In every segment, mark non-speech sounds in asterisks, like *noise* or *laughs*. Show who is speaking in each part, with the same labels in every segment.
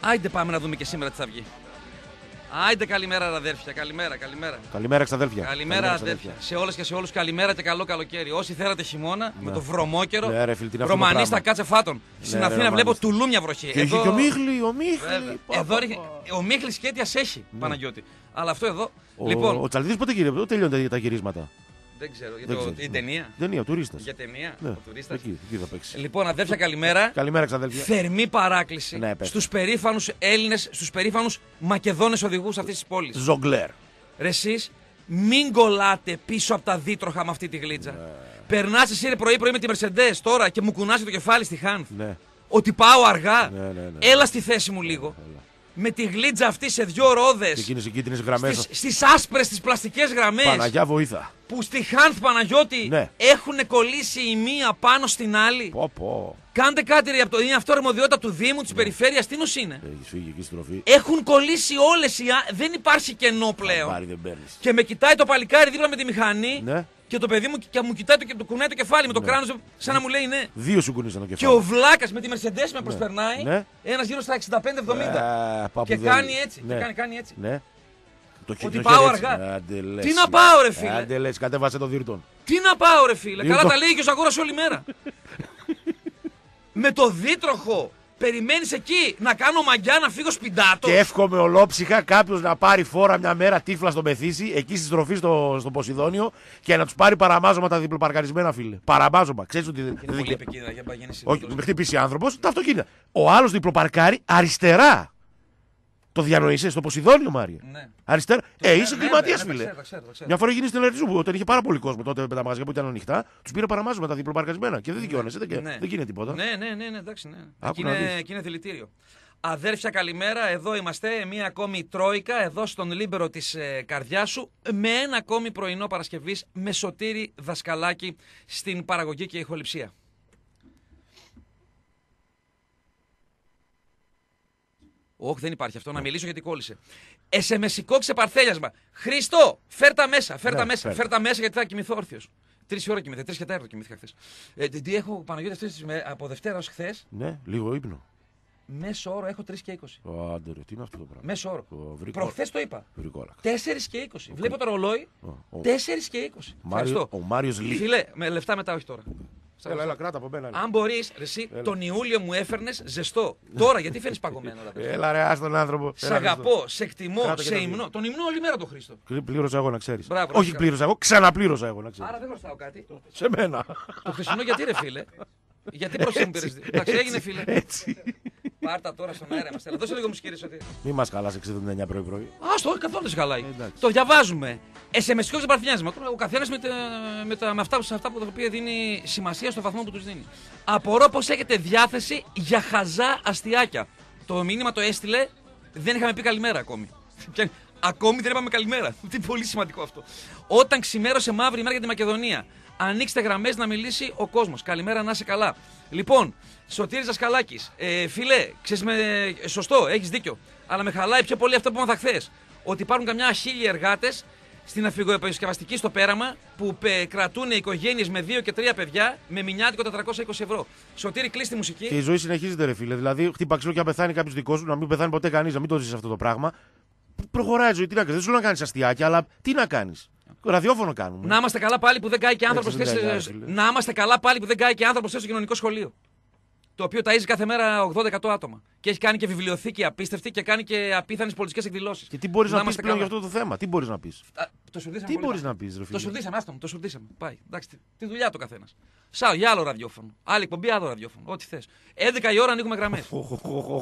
Speaker 1: Άιντε πάμε να δούμε και σήμερα τι θα βγει. Άιντε καλημέρα, ρε αδέρφια. Καλημέρα, καλημέρα.
Speaker 2: Καλημέρα, ξαδέρφια.
Speaker 1: Καλημέρα, αδέρφια. Σε όλες και σε όλους, καλημέρα και καλό καλοκαίρι. Όσοι θέλατε χειμώνα, με το βρωμόκαιρο.
Speaker 2: Ναι, ρε, φίλε, τι είναι αυτό το
Speaker 1: Ρωμανί
Speaker 2: πράγμα.
Speaker 1: στα κάτσε φάτων. Στην
Speaker 2: ρε,
Speaker 1: Αθήνα
Speaker 2: Ρωμανί.
Speaker 1: βλέπω τουλούμια βροχή.
Speaker 2: Και έχει και ο Μίχλη, ο
Speaker 1: Βέβαια.
Speaker 2: Μίχλη. Πα,
Speaker 1: Εδώ
Speaker 2: πα,
Speaker 1: ρίχνει-
Speaker 2: πα.
Speaker 1: ο Μίχλης και αίτια έχει, Παναγιώτη. Αλλά αυτό εδώ.
Speaker 2: Ο,
Speaker 1: λοιπόν,
Speaker 2: ο Τσαλδίδης πότε γύρε, πότε τελειώνουν τα γυρίσματα;
Speaker 1: Δεν ξέρω. Για
Speaker 2: Δεν
Speaker 1: το,
Speaker 2: ξέρω.
Speaker 1: την ταινία;
Speaker 2: Ταινία, τουρίστας.
Speaker 1: Για ταινία.
Speaker 2: Ναι,
Speaker 1: Ο τουρίστας.
Speaker 2: εκεί, εκεί θα παίξει.
Speaker 1: Λοιπόν, αδέρφια, καλημέρα.
Speaker 2: Καλημέρα, ξαδέλφια.
Speaker 1: Θερμή παράκληση
Speaker 2: Ναι, πες.
Speaker 1: στους περήφανους Έλληνες, στους περήφανους Μακεδόνες οδηγούς αυτής της πόλης.
Speaker 2: Ζογκλέρ.
Speaker 1: Ρε εσείς, μην κολλάτε πίσω από τα δίτροχα με αυτή τη γλίτσα.
Speaker 2: Ναι.
Speaker 1: Περνάς εσύ ρε πρωί-πρωί με τη Mercedes τώρα και μου κουνάζει το κεφάλι στη Χάνθ.
Speaker 2: Ναι.
Speaker 1: Ότι πάω αργά.
Speaker 2: Ναι, ναι, ναι.
Speaker 1: Έλα στη θέση μου λίγο. Με τη γλίτσα αυτή σε δυο ρόδες.
Speaker 2: Και εκείνες οι κίτρινες γραμμές.
Speaker 1: Στις άσπρες τι πλαστικές γραμμές.
Speaker 2: Παναγιά βοήθα.
Speaker 1: Που στη Χάνθ Παναγιώτη
Speaker 2: Ναι.
Speaker 1: έχουν κολλήσει η μία πάνω στην άλλη.
Speaker 2: Πω, πω.
Speaker 1: Κάντε κάτι ρε, από το- είναι αυτό αρμοδιότητα του Δήμου, της περιφέρειας, τι νος είναι;
Speaker 2: Έχει φύγει εκεί στροφή.
Speaker 1: Έχουν κολλήσει όλες οι. α- Δεν υπάρχει κενό πλέον.
Speaker 2: Πάρει δεν παίρνεις.
Speaker 1: Και με κοιτάει το παλικάρι δίπλα με τη μηχανή.
Speaker 2: Ναι.
Speaker 1: Και το παιδί μου και μου κοιτάει το, και το κουνάει το κεφάλι με το κράνος, σαν να μου λέει ναι.
Speaker 2: Δύο σου κουνήσαν το
Speaker 1: Και
Speaker 2: κεφάλι.
Speaker 1: ο βλάκας με τη Mercedes με προσπερνάει.
Speaker 2: Ναι.
Speaker 1: Ένας γύρω στα 65-70.
Speaker 2: Ε,
Speaker 1: και
Speaker 2: παπουδέλη.
Speaker 1: κάνει έτσι.
Speaker 2: Ναι.
Speaker 1: Και κάνει, κάνει έτσι.
Speaker 2: Ναι. Το χ-
Speaker 1: Ότι
Speaker 2: το
Speaker 1: πάω
Speaker 2: χέρι έτσι.
Speaker 1: αργά.
Speaker 2: Άντε, λες,
Speaker 1: Τι να
Speaker 2: ρε.
Speaker 1: πάω, ρε, φίλε.
Speaker 2: Άντε λες, κατέβασε το διρτόν.
Speaker 1: Τι να πάω, ρε φίλε.
Speaker 2: Λίγο
Speaker 1: Καλά
Speaker 2: το-
Speaker 1: τα λέει και ο Σαγόρα όλη μέρα. *laughs* με το δίτροχο. Περιμένεις εκεί να κάνω μαγιά να φύγω σπιντάτο;
Speaker 2: Και εύχομαι ολόψυχα κάποιος να πάρει φόρα μια μέρα τύφλα στο Μεθύσι, εκεί στη στροφή στο, στο Ποσειδόνιο και να τους πάρει παραμάζωμα τα διπλοπαρκαρισμένα φίλε. Παραμάζωμα. Ξέρεις ότι δεν.
Speaker 1: Είναι
Speaker 2: δεν-
Speaker 1: πολύ επικίνδυνα για να παγέννηση.
Speaker 2: Όχι, με χτυπήσει άνθρωπος, τα αυτοκίνητα. Ο άλλος διπλοπαρκάρει αριστερά. Το διανοείσαι στο Ποσειδόνιο, Μάρια.
Speaker 1: Ναι.
Speaker 2: Αριστερά. Ε, είσαι
Speaker 1: Ναι,
Speaker 2: κλιματίας,
Speaker 1: ναι, ναι,
Speaker 2: φίλε.
Speaker 1: τα ξέρω, τα ξέρω, τα ξέρω.
Speaker 2: Μια φορά γίνεις στην Ελεrizού που όταν είχε πάρα πολύ κόσμο τότε με τα μαγαζιά που ήταν ανοιχτά, τους πήρε παραμάζωμα τα διπλοπαρκαρισμένα και δεν δικαιώνεσαι, δεν,
Speaker 1: Ναι.
Speaker 2: δεν γίνεται τίποτα.
Speaker 1: Ναι, ναι, ναι, ναι, εντάξει, ναι.
Speaker 2: Άκου
Speaker 1: Εκεί
Speaker 2: να
Speaker 1: είναι,
Speaker 2: δεις.
Speaker 1: εκεί είναι δηλητήριο. Αδέρφια, καλημέρα. Εδώ είμαστε. Μία ακόμη τρόικα εδώ στον Λίμπερο της ε, καρδιάς σου. Με ένα ακόμη πρωινό Παρασκευής με Σωτήρη Δασκαλάκη στην παραγωγή και ηχοληψία. Όχι, δεν υπάρχει αυτό. Να μιλήσω γιατί κόλλησε. Εσεμεσικό ξεπαρθένιασμα. Χριστό, φέρ τα μέσα, φέρ τα
Speaker 2: Ναι,
Speaker 1: μέσα,
Speaker 2: φέρ.
Speaker 1: φέρ τα μέσα γιατί θα κοιμηθώ όρθιος. Τρεις ώρα κοιμηθήκα, τρεις και τέταρτο κοιμήθηκα χθες. Ε, τι τι έχω Παναγιώτη αυτές τις με- από Δευτέρα ως χθες,
Speaker 2: Ναι, λίγο ύπνο.
Speaker 1: μέσο όρο έχω 3 και 20.
Speaker 2: Ω, Άντε, ρε, τι είναι αυτό το πράγμα;
Speaker 1: Μέσο όρο.
Speaker 2: Ο, βρήκο-
Speaker 1: Προχθές το είπα.
Speaker 2: Βρικόλακα.
Speaker 1: 4 και 20. Βλέπω το ρολόι.
Speaker 2: Ο- ο-
Speaker 1: 4 και 20.
Speaker 2: Μάριο,
Speaker 1: Ευχαριστώ.
Speaker 2: ο Μάριος Λί.
Speaker 1: Φιλέ, με λεφτά μετά, όχι τώρα.
Speaker 2: Έλα, έλα, κράτα από μένα.
Speaker 1: Αν μπορείς, εσύ τον Ιούλιο μου έφερνες ζεστό. Τώρα γιατί φέρνει παγωμένος. ρε παιδί.
Speaker 2: Έλα, ρε, άστον τον άνθρωπο.
Speaker 1: Σ' αγαπώ, σε εκτιμώ,
Speaker 2: Κράτα και
Speaker 1: σε
Speaker 2: τα
Speaker 1: υμνώ.
Speaker 2: δύο.
Speaker 1: Τον υμνώ όλη μέρα τον Χρήστο.
Speaker 2: Πλήρωσα εγώ να ξέρεις.
Speaker 1: Μπράβο,
Speaker 2: Όχι
Speaker 1: Ρώσικα.
Speaker 2: πλήρωσα εγώ, ξαναπλήρωσα εγώ να ξέρεις.
Speaker 1: Άρα δεν χρωστάω κάτι.
Speaker 2: Σε μένα.
Speaker 1: Το χθεσινό γιατί ρε φίλε; Γιατί προς μου πήρες; Εντάξει, έγινε φίλε.
Speaker 2: Έτσι.
Speaker 1: Πάρτα τώρα στον αέρα μας. Δώσε λίγο μουσική ρε Σωτήρη.
Speaker 2: Μη μας καλά σε 69 πρωί-πρωί.
Speaker 1: Α, το όχι καθόλου δεν σε χαλάει.
Speaker 2: εντάξει.
Speaker 1: Το διαβάζουμε. SMS και ξεπαρθιάσμα. Τώρα ο καθένας με, τα- με, τα- με αυτά, σε αυτά που τα οποία δίνει σημασία στο βαθμό που τους δίνει. Απορώ πω έχετε διάθεση για χαζά αστιάκια. Το μήνυμα το έστειλε, δεν είχαμε πει καλημέρα ακόμη. *laughs* Και ακόμη δεν είπαμε καλημέρα. *laughs* Τι πολύ σημαντικό αυτό. Όταν ξημέρωσε μαύρη μέρα για τη Μακεδονία. Ανοίξτε γραμμές να μιλήσει ο κόσμος. Καλημέρα, να είσαι καλά. Λοιπόν, Σωτήρης Δασκαλάκης, ε, φιλέ, ξέρεις με, σωστό, έχεις δίκιο. Αλλά με χαλάει πιο πολύ αυτό που είπα χθες. Ότι υπάρχουν καμιά χίλιοι εργάτες στην αφηγοεπισκευαστική στο πέραμα που πε, κρατούν οικογένειες με δύο και τρία παιδιά με μηνιάτικο 420 ευρώ. Σωτήρη, κλείσει τη μουσική.
Speaker 2: Και η ζωή συνεχίζεται, ρε φίλε. Δηλαδή, χτύπα ξύλο και αν πεθάνει κάποιος δικός σου, να μην πεθάνει ποτέ κανείς, να μην το ζήσει αυτό το πράγμα. Προχωράει η ζωή. Τι να κάνεις; Δεν σου λέω να κάνεις αστιάκια, αλλά τι να κάνεις; Ραδιόφωνο κάνουμε.
Speaker 1: Να είμαστε καλά πάλι που δεν κάει και άνθρωπος
Speaker 2: Έτσι δεν
Speaker 1: θέση.
Speaker 2: κάει, ρε φίλε.
Speaker 1: Να είμαστε καλά πάλι που δεν κάει και άνθρωπος θέση στο κοινωνικό σχολείο. Το οποίο ταΐζει κάθε μέρα 80-100 άτομα. Και έχει κάνει και βιβλιοθήκη απίστευτη και κάνει και απίθανες πολιτικές εκδηλώσεις.
Speaker 2: Και τι μπορείς να, πεις
Speaker 1: είμαστε
Speaker 2: πλέον για
Speaker 1: καλά.
Speaker 2: αυτό το θέμα; Τι μπορείς να πεις;
Speaker 1: Α, Το σουρδίσαμε
Speaker 2: Τι
Speaker 1: πολύ
Speaker 2: μπορείς
Speaker 1: καλά.
Speaker 2: να πεις, ρε
Speaker 1: Το
Speaker 2: φίλε.
Speaker 1: σουρδίσαμε, άστο μου, το σουρδίσαμε. Πάει. Εντάξει, τι- τη δουλειά του καθένας. Σαν για άλλο ραδιόφωνο. Άλλη εκπομπή, άλλο ραδιόφωνο. Ό,τι θες. 11 η ώρα ανοίγουμε γραμμές.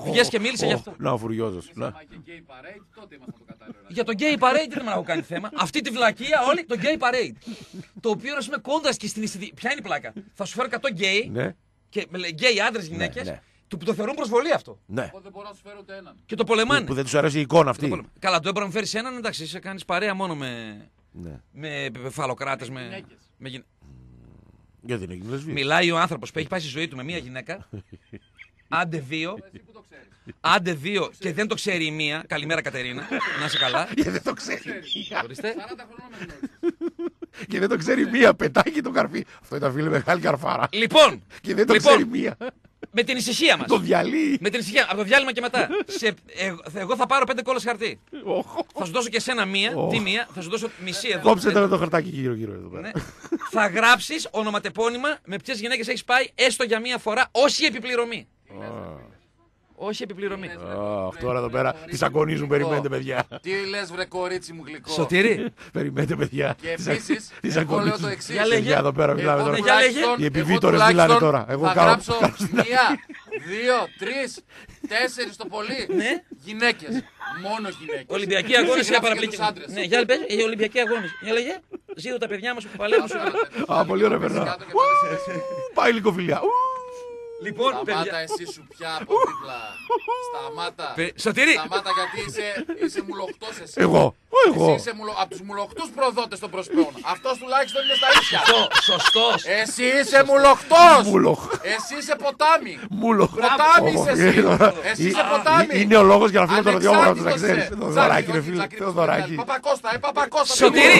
Speaker 1: Βγες και μίλησε γι' αυτό.
Speaker 2: Να, ο Φουριόζο.
Speaker 3: Άμα και gay parade, τότε ήμασταν το κατάλληλο.
Speaker 1: Για το gay parade δεν με έχω κάνει θέμα. Αυτή τη βλακεία όλη το gay parade. το οποίο ας πούμε κόντρας και στην αισθητική. Ποια είναι η πλάκα; Θα σου φέρω 100 gay
Speaker 2: Ναι,
Speaker 1: και με λέει, γκέι άντρες γυναίκες.
Speaker 2: ναι.
Speaker 1: Του που το θεωρούν προσβολή αυτό.
Speaker 2: ναι.
Speaker 3: Εγώ δεν μπορώ να σου φέρω ούτε έναν.
Speaker 1: Και το πολεμάνε.
Speaker 2: Που δεν τους αρέσει η εικόνα
Speaker 1: Το
Speaker 2: αυτή.
Speaker 1: πολεμάνε. Καλά, το έπρεπε να φέρεις έναν, εντάξει, είσαι κάνεις παρέα μόνο με.
Speaker 2: Ναι.
Speaker 1: με φαλοκράτες. Με...
Speaker 3: γυναίκες.
Speaker 1: με γυ-
Speaker 2: Γιατί είναι γίνει λεσβή.
Speaker 1: Μιλάει ο άνθρωπος που έχει πάει στη ζωή του με μία γυναίκα. *laughs* Άντε δύο.
Speaker 3: Εσύ που το ξέρεις.
Speaker 1: Άντε δύο και δεν το ξέρει η μία. Καλημέρα Κατερίνα. Να είσαι καλά. *laughs*
Speaker 2: Και δεν το ξέρει.
Speaker 1: Ορίστε.
Speaker 3: 40 χρονών με γνώρισες.
Speaker 2: Και δεν το ξέρει μία. Πετάει το καρφί. Αυτό ήταν φίλε μεγάλη καρφάρα.
Speaker 1: Λοιπόν,
Speaker 2: Και δεν το
Speaker 1: λοιπόν,
Speaker 2: ξέρει μία.
Speaker 1: Με την ησυχία μας.
Speaker 2: Το διαλύει.
Speaker 1: Με την ησυχία, από το διάλειμμα και μετά. Σε, εγώ, εγώ θα πάρω πέντε κόλλες χαρτί.
Speaker 2: Οχ.
Speaker 1: Θα σου δώσω και εσένα μία.
Speaker 2: Ω.
Speaker 1: Τι μία, θα σου δώσω μισή εδώ.
Speaker 2: Κόψε
Speaker 1: Ε,
Speaker 2: τώρα το χαρτάκι γύρω-γύρω εδώ πέρα.
Speaker 1: ναι. θα γράψεις ονοματεπώνυμα με ποιες γυναίκες έχεις πάει έστω για μία φορά, όχι επιπληρωμή. Όχι επιπληρωμή.
Speaker 2: Αχ, τώρα εδώ πέρα τις αγωνίζουν, περιμένετε παιδιά.
Speaker 3: Τι λες, βρε κορίτσι μου γλυκό.
Speaker 1: Σωτήρι, *laughs*
Speaker 2: Περιμένετε παιδιά.
Speaker 3: Και
Speaker 2: Τις
Speaker 3: επίσης,
Speaker 2: αγ- τις
Speaker 3: εγώ λέω το
Speaker 2: αγωνίζουν.
Speaker 3: εξής.
Speaker 1: Για λέγε.
Speaker 2: Παιδιά εδώ πέρα μιλάμε
Speaker 3: Εγώ
Speaker 2: τώρα.
Speaker 1: Για λέγε.
Speaker 3: τουλάχιστον-
Speaker 2: Οι
Speaker 3: εγώ
Speaker 2: επιβίτορες
Speaker 3: τουλάχιστον
Speaker 2: μιλάνε τώρα. Εγώ
Speaker 3: θα
Speaker 2: κάνω-
Speaker 3: γράψω *laughs* μία, δύο, τρεις, τέσσερις το πολύ.
Speaker 1: Ναι.
Speaker 3: Γυναίκες. Μόνο γυναίκες.
Speaker 1: Ολυμπιακή αγώνες για παραπλήκη. Ναι, για πες, οι Ολυμπιακοί αγώνες. Για λέγε, ζήτω τα παιδιά μας που παλεύουν. σου.
Speaker 2: Α, πολύ ωραία περνά. Πάει λικοφιλιά. Ου.
Speaker 1: Λοιπόν,
Speaker 3: Σταμάτα
Speaker 1: παιδιά.
Speaker 3: εσύ σου πια από δίπλα. Σταμάτα.
Speaker 1: Παι- Σωτήρι,
Speaker 3: Σταμάτα γιατί είσαι, είσαι μουλοχτός εσύ.
Speaker 2: Εγώ. Ω,
Speaker 3: Εσύ
Speaker 2: Εγώ.
Speaker 3: είσαι μουλο... από τους μουλοχτούς προδότες των προσπέων. Αυτός τουλάχιστον είναι στα ίσια.
Speaker 1: σωστό.
Speaker 3: Εσύ είσαι μουλοχτός.
Speaker 2: Μουλοχ.
Speaker 3: Εσύ είσαι ποτάμι.
Speaker 2: Μουλοχ.
Speaker 3: Ποτάμι
Speaker 2: Ω,
Speaker 3: είσαι
Speaker 2: ε,
Speaker 3: εσύ.
Speaker 2: τώρα,
Speaker 3: Εσύ
Speaker 2: ε,
Speaker 3: είσαι
Speaker 2: ε,
Speaker 3: ποτάμι.
Speaker 2: Είναι ο λόγος για να φύγω το ραδιόφωνο αυτό, να
Speaker 3: Ανεξάρτητος
Speaker 2: ξέρεις.
Speaker 3: σε.
Speaker 2: Το
Speaker 3: Τζάκη,
Speaker 2: δωράκι, ρε
Speaker 3: όχι,
Speaker 2: φίλε.
Speaker 3: Τζάκη,
Speaker 2: Το
Speaker 3: ρε,
Speaker 2: δωράκι.
Speaker 3: Παπακώστα, ε, Παπακώστα.
Speaker 1: Σωτήρι,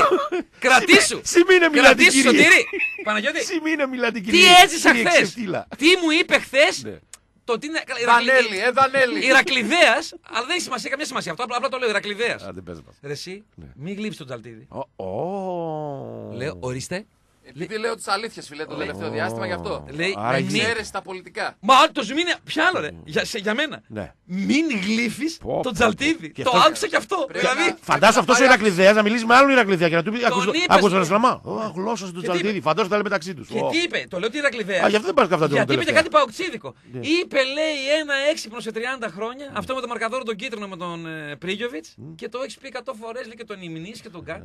Speaker 1: κρατήσου.
Speaker 2: Σημείνε μιλά την
Speaker 1: Κρατήσου,
Speaker 2: κυρία.
Speaker 1: Σωτήρι. Παναγιώτη,
Speaker 2: Σημείνε μιλά την
Speaker 1: τι
Speaker 2: κυρία.
Speaker 1: έζησα
Speaker 2: Κυρία
Speaker 1: χθες;
Speaker 2: ξεφτύλα.
Speaker 1: Τι μου είπε χθες
Speaker 2: Ναι.
Speaker 1: το τι είναι. καλά,
Speaker 3: Δανέλη, ε, Δανέλη.
Speaker 1: Ηρακλειδέα, αλλά δεν έχει σημασία, καμία σημασία αυτό. Απλά, απλά το λέω Ηρακλειδέα.
Speaker 2: Άντε, πες μας.
Speaker 1: Ρε εσύ,
Speaker 2: Ναι.
Speaker 1: μην γλύψεις τον Τζαλτίδη.
Speaker 2: Ω, ω.
Speaker 1: Λέω, ορίστε.
Speaker 3: Επειδή λέω τις αλήθειες, φίλε, το τελευταίο διάστημα γι' αυτό.
Speaker 1: Λέει,
Speaker 2: Άρα
Speaker 1: μην-
Speaker 3: Ξέρεις τα πολιτικά.
Speaker 1: Μα το ζουμί είναι. Ποια άλλο, ρε. Για, σε- για μένα.
Speaker 2: Ναι.
Speaker 1: Μην γλύφεις
Speaker 2: Πω, πω,
Speaker 1: τον
Speaker 2: πω.
Speaker 1: Τζαλτίδη.
Speaker 2: Και
Speaker 1: Το
Speaker 2: αυτό-
Speaker 1: άκουσα κι αυτό.
Speaker 3: Πρέπει
Speaker 1: Δηλαδή.
Speaker 3: να-
Speaker 2: Φαντάσου αυτός ο
Speaker 3: Πάρε-
Speaker 2: Ηρακλειδέα να μιλήσει με άλλον Ηρακλειδέα και να του πει:
Speaker 1: Τον είπες,
Speaker 2: Άκουσε τον
Speaker 1: ρε.
Speaker 2: Ισλαμά. Ω, γλώσσα του
Speaker 1: τι
Speaker 2: Τζαλτίδη.
Speaker 1: είπε;
Speaker 2: Φαντάσου τα λέει μεταξύ τους.
Speaker 1: Και τι είπε, το λέω ότι είναι Ηρακλειδέα.
Speaker 2: Α, γι' αυτό δεν πας καυτά
Speaker 1: Γιατί είπε και
Speaker 2: τελευταία.
Speaker 1: κάτι παοξίδικο. Είπε, λέει, ένα έξυπνο σε 30 χρόνια, αυτό με το μαρκαδόρο τον κίτρινο με τον ε, Πρίγιοβιτς και το έχει πει 100 φορές, λέει και τον υμνεί και τον κα.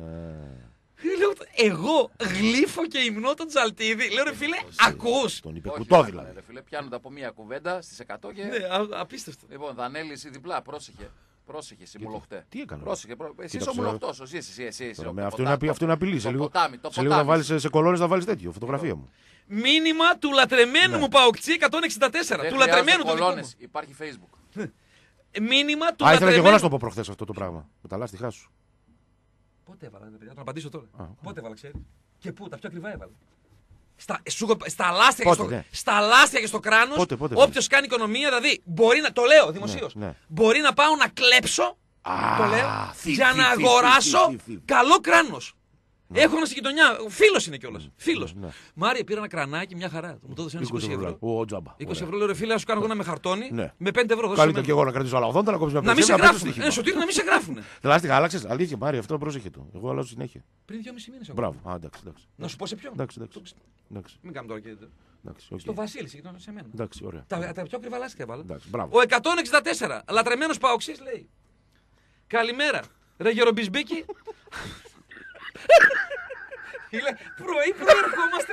Speaker 1: Λέω, εγώ γλύφω και υμνώ τον Τζαλτίδη. Λέω, ρε φίλε, ακούς.
Speaker 2: Τον είπε
Speaker 3: Όχι,
Speaker 2: κουτό
Speaker 3: καλά,
Speaker 2: δηλαδή.
Speaker 3: ρε φίλε, πιάνονται από μία κουβέντα στις 100 και...
Speaker 1: Ναι, α- απίστευτο.
Speaker 3: Λοιπόν, Δανέλης, εσύ διπλά, πρόσεχε. Πρόσεχε, εσύ μουλοχτέ.
Speaker 2: τι έκανα;
Speaker 3: Πρόσεχε, πρό... εσύ είσαι ο
Speaker 2: Κοίταξε,
Speaker 3: μουλοχτός, εσύ, εσύ, εσύ, εσύ, εσύ,
Speaker 2: Τώρα,
Speaker 3: ο
Speaker 2: με Αυτό
Speaker 3: ποτάμι.
Speaker 2: είναι απει- αυτό είναι απειλή. Σε
Speaker 3: Το
Speaker 2: λίγο
Speaker 3: ποτάμι, το
Speaker 2: σε λίγο θα
Speaker 3: ποτάμι.
Speaker 2: βάλεις σε κολόνε θα βάλεις τέτοιο. Φωτογραφία μου.
Speaker 1: Μήνυμα του λατρεμένου
Speaker 2: Ναι.
Speaker 1: μου Παοξή 164.
Speaker 3: Δεν
Speaker 1: Του
Speaker 3: χρειάζονται
Speaker 1: λατρεμένου του δικού
Speaker 3: κολόνες,
Speaker 1: μου.
Speaker 3: Υπάρχει facebook.
Speaker 1: Μήνυμα του
Speaker 2: Α, ήθελα και εγώ να
Speaker 1: λατρεμένου.
Speaker 2: σου το πω προχθές αυτό το πράγμα. Με τα λάστιχά σου.
Speaker 1: Πότε έβαλα, ρε παιδιά, να τον απαντήσω τώρα.
Speaker 2: Α,
Speaker 1: Πότε έβαλα, ξέρεις. Και πού, τα πιο ακριβά έβαλα. Στα, σου έχω- στα, λάστια,
Speaker 2: Πότε,
Speaker 1: και στο,
Speaker 2: ναι.
Speaker 1: στα λάστια και στο κράνος,
Speaker 2: Πότε, πότε
Speaker 1: όποιος κάνει οικονομία, δηλαδή μπορεί να. Το λέω δημοσίως.
Speaker 2: Ναι, ναι.
Speaker 1: Μπορεί να πάω να κλέψω.
Speaker 2: Α,
Speaker 1: το λέω.
Speaker 2: θη,
Speaker 1: για
Speaker 2: θη,
Speaker 1: να
Speaker 2: θη, θη,
Speaker 1: αγοράσω
Speaker 2: θη, θη.
Speaker 1: καλό κράνος. Έχω ένα στη γειτονιά. Φίλος είναι κιόλας. Φίλος.
Speaker 2: ναι.
Speaker 1: Μάρια πήρα ένα κρανάκι, μια χαρά. Μου το έδωσε ένας 20 ευρώ.
Speaker 2: Ο τζάμπα.
Speaker 1: 20 ευρώ λέω ρε φίλε, να σου κάνω εγώ ένα με χαρτόνι.
Speaker 2: Ναι.
Speaker 1: Με 5 ευρώ δώσε
Speaker 2: Καλύτερα
Speaker 1: εμένα.
Speaker 2: και εγώ να κρατήσω άλλα 80 να κόψει μια
Speaker 1: Να μην σε
Speaker 2: πετσέτα,
Speaker 1: γράφουν.
Speaker 2: στοίχημα.
Speaker 1: Ε, σωτήρι να μην *laughs* σε γράφουν.
Speaker 2: Τα λάστιχα άλλαξε. Αλήθεια, Μάρια, αυτό πρόσεχε το. Εγώ αλλάζω συνέχεια.
Speaker 1: Πριν 2,5 μήνες.
Speaker 2: Μπράβο. Α, εντάξει, εντάξει.
Speaker 1: Να σου πω σε ποιον.
Speaker 2: Εντάξει, εντάξει. Εντάξει,
Speaker 1: Μην κάνουμε τώρα και.
Speaker 2: εντάξει, οκ.
Speaker 1: Στο Βασίλη, συγγνώμη, σε μένα.
Speaker 2: Εντάξει, ωραία.
Speaker 1: Τα, τα πιο ακριβά λάστιχα έβαλα.
Speaker 2: Εντάξει, μπράβο.
Speaker 1: Ο 164, λατρεμένος Παοκτσής λέει. Καλημέρα. Ρε Γερομπισμπίκη. Λέει, πρωί πρωί ερχόμαστε.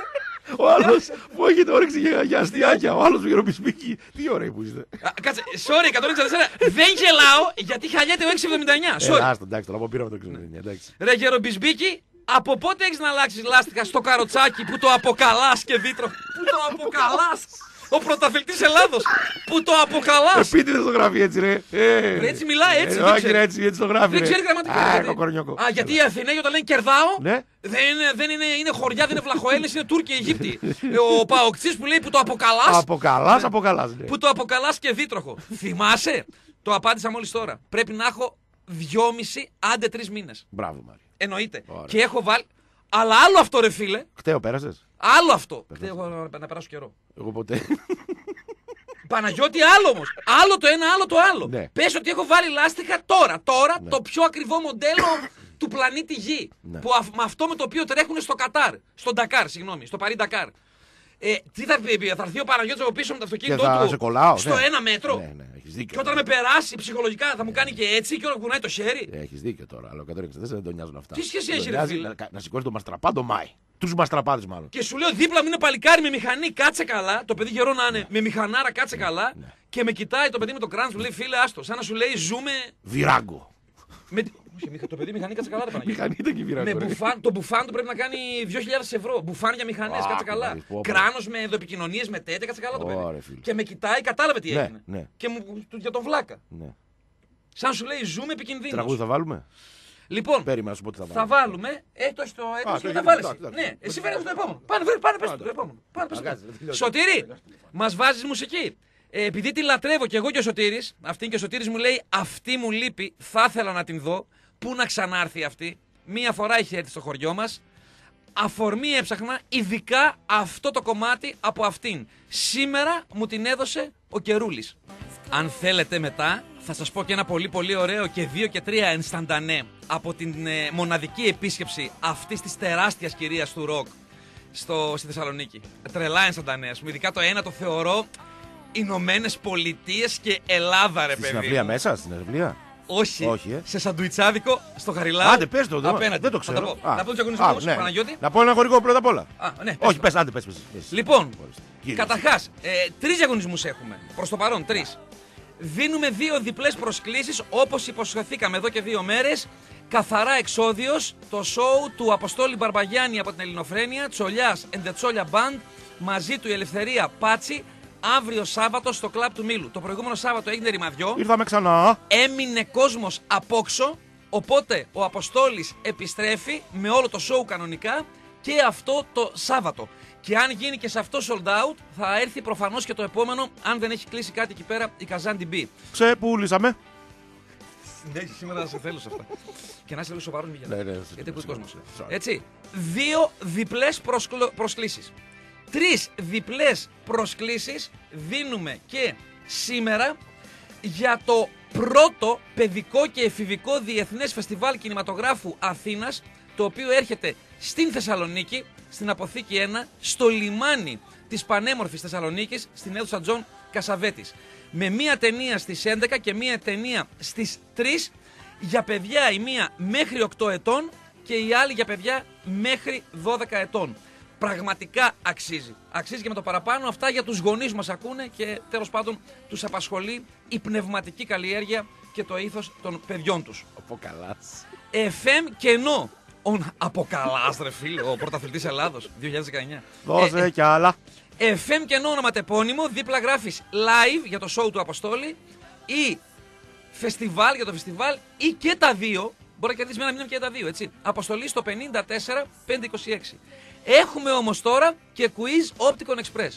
Speaker 2: Ο άλλος που έχετε όρεξη για, για αστειάκια. Ο άλλος του γερομπισμπίκη. Τι ωραία που είστε.
Speaker 1: Α, Κάτσε, sorry, 164. Δεν γελάω γιατί χαλιέται ο 679.
Speaker 2: Έλα,
Speaker 1: Sorry.
Speaker 2: άστα, εντάξει, τώρα από πήραμε το 69. Εντάξει.
Speaker 1: Ρε Γερομπισμπίκη, από πότε έχεις να αλλάξεις λάστιχα στο καροτσάκι που το αποκαλάς και δίτρο. Που το αποκαλάς; Ο πρωταθλητής Ελλάδος. Που το αποκαλάς.
Speaker 2: Επίτηδες το γράφει έτσι, ρε. Ε,
Speaker 1: Ρε, έτσι μιλάει, έτσι,
Speaker 2: Ε,
Speaker 1: δεν
Speaker 2: όχι,
Speaker 1: ξέρει.
Speaker 2: ρε, έτσι, έτσι το γράφει.
Speaker 1: Δεν
Speaker 2: ρε.
Speaker 1: ξέρει γραμματικά.
Speaker 2: Α,
Speaker 1: γιατί-
Speaker 2: κοκορνιόκο.
Speaker 1: Α, γιατί οι Αθηναίοι όταν λένε κερδάω,
Speaker 2: Ναι.
Speaker 1: δεν, είναι, δεν είναι, είναι χωριά, δεν είναι βλαχοέλληνες, είναι Τούρκοι Αιγύπτιοι. Ε, Ο Παοξής που λέει που το αποκαλάς,
Speaker 2: Αποκαλάς, αποκαλάς. ναι.
Speaker 1: που το αποκαλάς και δίτροχο. Θυμάσαι, το απάντησα μόλις τώρα. Πρέπει να έχω δυόμιση, άντε τρεις μήνες.
Speaker 2: Μπράβο, Μάρια.
Speaker 1: Εννοείται.
Speaker 2: Ωραία.
Speaker 1: Και έχω βάλει. Αλλά άλλο αυτό, ρε φίλε.
Speaker 2: Κταίο πέρασες;
Speaker 1: Άλλο αυτό. Έχω να, να περάσω καιρό.
Speaker 2: Εγώ ποτέ.
Speaker 1: Παναγιώτη, άλλο όμως. Άλλο το ένα, άλλο το άλλο.
Speaker 2: Ναι.
Speaker 1: Πες ότι έχω βάλει λάστιχα τώρα. Τώρα το πιο ακριβό μοντέλο του πλανήτη Γη.
Speaker 2: Ναι.
Speaker 1: Που αυ- με αυτό με το οποίο τρέχουν στο Κατάρ. Στο Ντακάρ, συγγνώμη. Στο Παρί Ντακάρ. Ε, τι θα πει, θα έρθει ο Παναγιώτης από πίσω με το
Speaker 2: Και
Speaker 1: αυτοκίνητό
Speaker 2: θα
Speaker 1: του.
Speaker 2: σε κολλάω.
Speaker 1: Στο
Speaker 2: ναι.
Speaker 1: ένα μέτρο;
Speaker 2: Ναι, ναι, έχεις δίκιο.
Speaker 1: Και όταν με περάσει ψυχολογικά θα μου κάνει και έτσι και όλα κουνάει το χέρι;
Speaker 2: Έχεις δίκιο τώρα, αλλά ο 164 δεν τον νοιάζουν αυτά.
Speaker 1: Τι σχέση
Speaker 2: Τον
Speaker 1: έχει, ρε
Speaker 2: νοιάζει
Speaker 1: φίλε;
Speaker 2: Να, να σηκώσει τον μαστραπά το Μάη. Τους μαστραπάδε μάλλον.
Speaker 1: Και σου λέω δίπλα μου είναι παλικάρι με μηχανή, κάτσε καλά. Το παιδί γερό να είναι με μηχανάρα, κάτσε καλά.
Speaker 2: Ναι.
Speaker 1: Και με κοιτάει το παιδί με το κράνο, του λέει φίλε, άστο. Σαν να σου λέει ζούμε.
Speaker 2: Βιράγκο.
Speaker 1: Με... τη- Όχι, μηχα- το παιδί μηχανή κάτσε καλά, ρε Παναγιώτη.
Speaker 2: Μηχανή ήταν και
Speaker 1: Με
Speaker 2: βιράγκο. ρε.
Speaker 1: μπουφάν, το μπουφάν του πρέπει να κάνει 2.000 ευρώ. Μπουφάν για μηχανές,
Speaker 2: Α,
Speaker 1: κάτσε καλά.
Speaker 2: μάλιστα, πω, πω.
Speaker 1: Κράνος με ενδοεπικοινωνίες, με τέτοια, κάτσε καλά το
Speaker 2: Ωραία,
Speaker 1: παιδί.
Speaker 2: φίλε.
Speaker 1: Και με κοιτάει, κατάλαβε τι
Speaker 2: Ναι,
Speaker 1: έγινε.
Speaker 2: ναι.
Speaker 1: Και μου, του- για τον βλάκα.
Speaker 2: Ναι.
Speaker 1: Σαν σου λέει, ζούμε επικινδύνο.
Speaker 2: Τραγούδι θα βάλουμε;
Speaker 1: Λοιπόν,
Speaker 2: Περίμενα να σου πω τι θα
Speaker 1: θα
Speaker 2: βάλουμε.
Speaker 1: βάλουμε. Ε, το έχεις το έτοιμο
Speaker 2: το
Speaker 1: και
Speaker 2: έχεις
Speaker 1: θα βάλεις.
Speaker 2: εντάξει, εντάξει.
Speaker 1: Ναι, εσύ φέρε το επόμενο. Πάνε, φέρε, πάνε, πες το, το επόμενο. Πάνε, πες το.
Speaker 2: κάτσε, δεν τελειώνει.
Speaker 1: Σωτήρι, μας βάζεις μουσική. Ε, επειδή την λατρεύω και εγώ και ο Σωτήρης, αυτή και ο Σωτήρης μου λέει αυτή μου λείπει, θα ήθελα να την δω. Πού να ξανάρθει αυτή; Μία φορά είχε έρθει στο χωριό μας. Αφορμή έψαχνα, ειδικά αυτό το κομμάτι από αυτήν. Σήμερα μου την έδωσε ο Κερούλης. Αν θέλετε μετά, θα σας πω και ένα πολύ πολύ ωραίο και δύο και τρία ενσταντανέ από την ε, μοναδική επίσκεψη αυτής της τεράστιας κυρίας του ροκ στο, στη Θεσσαλονίκη. Τρελά ενσταντανέ. Μου ειδικά το ένα το θεωρώ Ηνωμένες Πολιτείες και Ελλάδα, ρε
Speaker 2: Στη
Speaker 1: παιδί.
Speaker 2: συναυλία
Speaker 1: μου.
Speaker 2: μέσα, στην συναυλία.
Speaker 1: Όχι.
Speaker 2: Όχι, ε.
Speaker 1: Σε σαντουιτσάδικο στο Χαριλάου.
Speaker 2: Άντε, πες το. δεν-
Speaker 1: Απέναντι.
Speaker 2: Δεν το
Speaker 1: Θα
Speaker 2: ξέρω.
Speaker 1: πω.
Speaker 2: Α.
Speaker 1: Να πω τους
Speaker 2: Α,
Speaker 1: αγωνισμού,
Speaker 2: ναι.
Speaker 1: Παναγιώτη.
Speaker 2: Να πω ένα χωρικό πρώτα απ' όλα.
Speaker 1: Α, ναι, πες
Speaker 2: Όχι,
Speaker 1: το.
Speaker 2: πες, άντε, πες.
Speaker 1: Λοιπόν,
Speaker 2: Κύριε.
Speaker 1: καταρχάς, ε, τρεις διαγωνισμούς έχουμε. Προς το παρόν, τρεις. Δίνουμε δύο διπλές προσκλήσεις όπως υποσχεθήκαμε εδώ και δύο μέρες. Καθαρά εξόδιος το σοου του Αποστόλη Μπαρμπαγιάννη από την Ελληνοφρένεια, Τσολιάς and the Τσόλια Band, μαζί του η Ελευθερία Πάτσι, αύριο Σάββατο στο κλαμπ του Μήλου. Το προηγούμενο Σάββατο έγινε ρημαδιό
Speaker 2: Ήρθαμε ξανά.
Speaker 1: έμεινε κόσμος απόξω, οπότε ο Αποστόλης επιστρέφει με όλο το show κανονικά και αυτό το Σάββατο. Και αν γίνει και σε αυτό sold out, θα έρθει προφανώς και το επόμενο, αν δεν έχει κλείσει κάτι εκεί πέρα, η Καζάν B.
Speaker 2: Ξεπούλησαμε.
Speaker 1: Ναι, σήμερα σε θέλω σε αυτά. και να είσαι λίγο σοβαρός, μην γελάς.
Speaker 2: Ναι, ναι,
Speaker 1: Γιατί ακούει
Speaker 2: συγγνώμη,
Speaker 1: κόσμος.
Speaker 2: sorry.
Speaker 1: Έτσι. Δύο διπλές προσκλο... προσκλήσεις. Τρεις διπλές προσκλήσεις δίνουμε και σήμερα για το πρώτο παιδικό και εφηβικό διεθνές φεστιβάλ κινηματογράφου Αθήνας το οποίο έρχεται στην Θεσσαλονίκη, στην Αποθήκη 1, στο λιμάνι της πανέμορφης Θεσσαλονίκης, στην αίθουσα Τζον Κασαβέτης. Με μία ταινία στις 11 και μία ταινία στις 3 για παιδιά η μία μέχρι 8 ετών και η άλλη για παιδιά μέχρι 12 ετών. Πραγματικά αξίζει. Αξίζει και με το παραπάνω. Αυτά για τους γονείς μας ακούνε και τέλος πάντων τους απασχολεί η πνευματική καλλιέργεια και το ήθος των παιδιών τους.
Speaker 2: Από καλά.
Speaker 1: FM κενό. Ο Αποκαλάς ρε φίλε, ο πρωταθλητής Ελλάδος 2019.
Speaker 2: Δώσε
Speaker 1: Ε,
Speaker 2: κι άλλα.
Speaker 1: FM κενό ονοματεπώνυμο, δίπλα γράφεις live για το show του Αποστόλη ή φεστιβάλ για το φεστιβάλ ή και τα δύο. Μπορεί να κερδίσεις με ένα μήνα και τα δύο, έτσι. Αποστολή στο 54-526. Έχουμε όμως τώρα και quiz Opticon Express.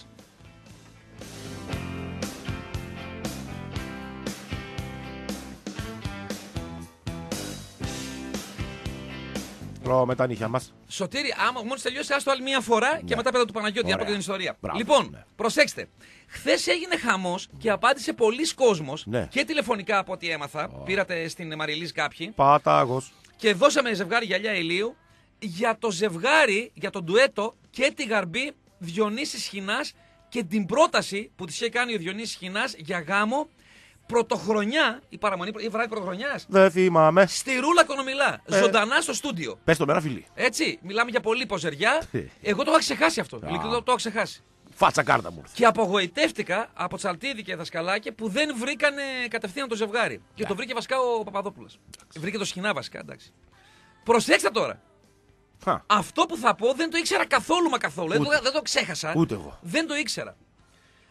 Speaker 2: Τρώω με τα νύχια μας.
Speaker 1: Σωτήρι, άμα μόλις τελειώσει, άστο άλλη μία φορά και μετά πέτα του Παναγιώτη να πω
Speaker 2: Ωραία.
Speaker 1: και την ιστορία.
Speaker 2: Μπράβο,
Speaker 1: λοιπόν,
Speaker 2: ναι.
Speaker 1: προσέξτε. Χθες έγινε χαμός και απάντησε πολλοί κόσμος
Speaker 2: Ναι.
Speaker 1: και τηλεφωνικά από ό,τι έμαθα. Πήρατε στην Μαριλής κάποιοι.
Speaker 2: Πάταγο.
Speaker 1: και δώσαμε ζευγάρι γυαλιά ηλίου για το ζευγάρι, για το ντουέτο και τη γαρμπή Διονύσης Χινάς και την πρόταση που της είχε κάνει ο Διονύσης Χινάς για γάμο πρωτοχρονιά, η παραμονή, η βράδυ πρωτοχρονιάς,
Speaker 2: Δεν θυμάμαι.
Speaker 1: στη Ρούλα Κονομιλά,
Speaker 2: Ε.
Speaker 1: ζωντανά στο στούντιο.
Speaker 2: Πες το με ένα φιλί.
Speaker 1: Έτσι, μιλάμε για πολύ ποζεριά.
Speaker 2: Ε.
Speaker 1: Εγώ το είχα ξεχάσει αυτό. Ειλικρινά το, το είχα ξεχάσει.
Speaker 2: Φάτσα κάρτα μου.
Speaker 1: Και απογοητεύτηκα από Τσαλτίδη και Δασκαλάκη που δεν βρήκανε κατευθείαν το ζευγάρι. Και το βρήκε βασικά ο Παπαδόπουλος. Βρήκε το σκηνά βασικά, εντάξει. Προσέξτε τώρα.
Speaker 2: Χα.
Speaker 1: Αυτό που θα πω δεν το ήξερα καθόλου μα καθόλου. Δεν το,
Speaker 2: Ούτε.
Speaker 1: δεν το ξέχασα.
Speaker 2: Ούτε εγώ.
Speaker 1: Δεν το ήξερα.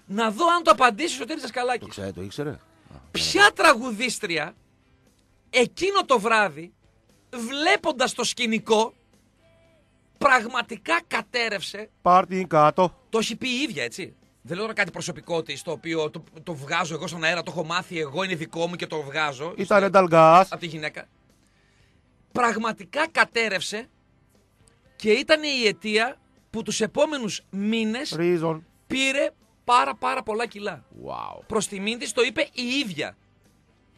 Speaker 1: Να δω αν το απαντήσει ο Σωτήρης
Speaker 2: Το
Speaker 1: Δασκαλάκης.
Speaker 2: ξέρει, το ήξερε;
Speaker 1: Ποια τραγουδίστρια εκείνο το βράδυ, βλέποντας το σκηνικό, πραγματικά κατέρευσε
Speaker 2: Πάρτι κάτω.
Speaker 1: το έχει πει η ίδια, έτσι. Δεν λέω τώρα κάτι προσωπικό της, το οποίο το, το βγάζω εγώ στον αέρα, το έχω μάθει εγώ, είναι δικό μου και το βγάζω.
Speaker 2: Ήταν ενταλγκά.
Speaker 1: Από τη γυναίκα. Πραγματικά κατέρευσε και ήταν η αιτία που τους επόμενους μήνες
Speaker 2: Ρίζον.
Speaker 1: πήρε πάρα πάρα πολλά κιλά.
Speaker 2: Wow.
Speaker 1: Προς τιμήν της το είπε η ίδια.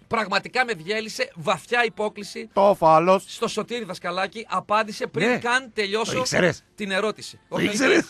Speaker 1: Πραγματικά με διέλυσε βαθιά υπόκληση
Speaker 2: Το φάλος.
Speaker 1: στο Σωτήρι Δασκαλάκη. Απάντησε πριν
Speaker 2: Ναι.
Speaker 1: καν τελειώσω
Speaker 2: Το ήξερες;
Speaker 1: την ερώτηση.
Speaker 2: Το
Speaker 1: Όχι,
Speaker 2: ήξερες.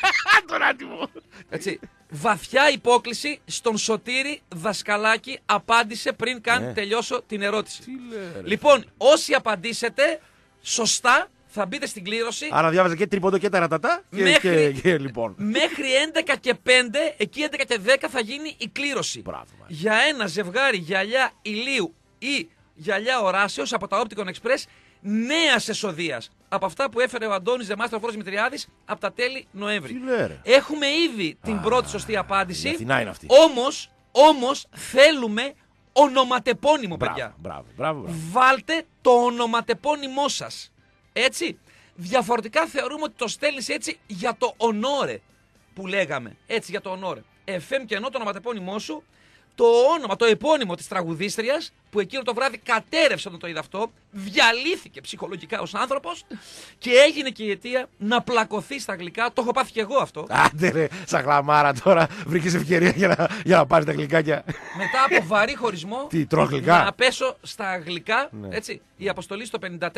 Speaker 2: *laughs* Τον άτιμο.
Speaker 1: Έτσι. Βαθιά υπόκληση στον Σωτήρη Δασκαλάκη απάντησε πριν καν
Speaker 2: Ναι.
Speaker 1: τελειώσω την ερώτηση.
Speaker 2: λέει, ρε.
Speaker 1: λοιπόν, όσοι απαντήσετε σωστά, θα μπείτε στην κλήρωση.
Speaker 2: Άρα διάβαζε και τρίποντο και ταρατατά. Και,
Speaker 1: Μέχρι-
Speaker 2: και, και, λοιπόν.
Speaker 1: Μέχρι 11 και 5, εκεί 11 και 10 θα γίνει η κλήρωση.
Speaker 2: Μπράβο, man.
Speaker 1: Για ένα ζευγάρι γυαλιά ηλίου ή γυαλιά οράσεως από τα Opticon Express νέας εσοδείας. Από αυτά που έφερε ο Αντώνης Δεμάστρο Φόρος Μητριάδης από τα τέλη Νοέμβρη.
Speaker 2: Τι λέει, ρε.
Speaker 1: Έχουμε ήδη την πρώτη σωστή απάντηση.
Speaker 2: η Αθηνά είναι αυτή.
Speaker 1: Όμως, όμως θέλουμε ονοματεπώνυμο, παιδιά.
Speaker 2: Μπράβο, μπράβο, μπράβο.
Speaker 1: Βάλτε το ονοματεπώνυμό σας. Έτσι. Διαφορετικά θεωρούμε ότι το στέλνεις έτσι για το ονόρε που λέγαμε. Έτσι για το ονόρε. FM και ενώ το ονοματεπώνυμό σου, το όνομα, το επώνυμο της τραγουδίστριας που εκείνο το βράδυ κατέρευσε όταν το είδε αυτό, διαλύθηκε ψυχολογικά ως άνθρωπος και έγινε και η αιτία να πλακωθεί στα αγγλικά. Το έχω πάθει και εγώ αυτό. *laughs*
Speaker 2: Άντε ρε, σαν χλαμάρα τώρα βρήκες ευκαιρία για να, για να πάρεις τα γλυκάκια.
Speaker 1: Μετά από βαρύ χωρισμό.
Speaker 2: Τι, τρώω αγγλικά;
Speaker 1: Να πέσω στα αγγλικά.
Speaker 2: Ναι.
Speaker 1: Έτσι. Η αποστολή στο 54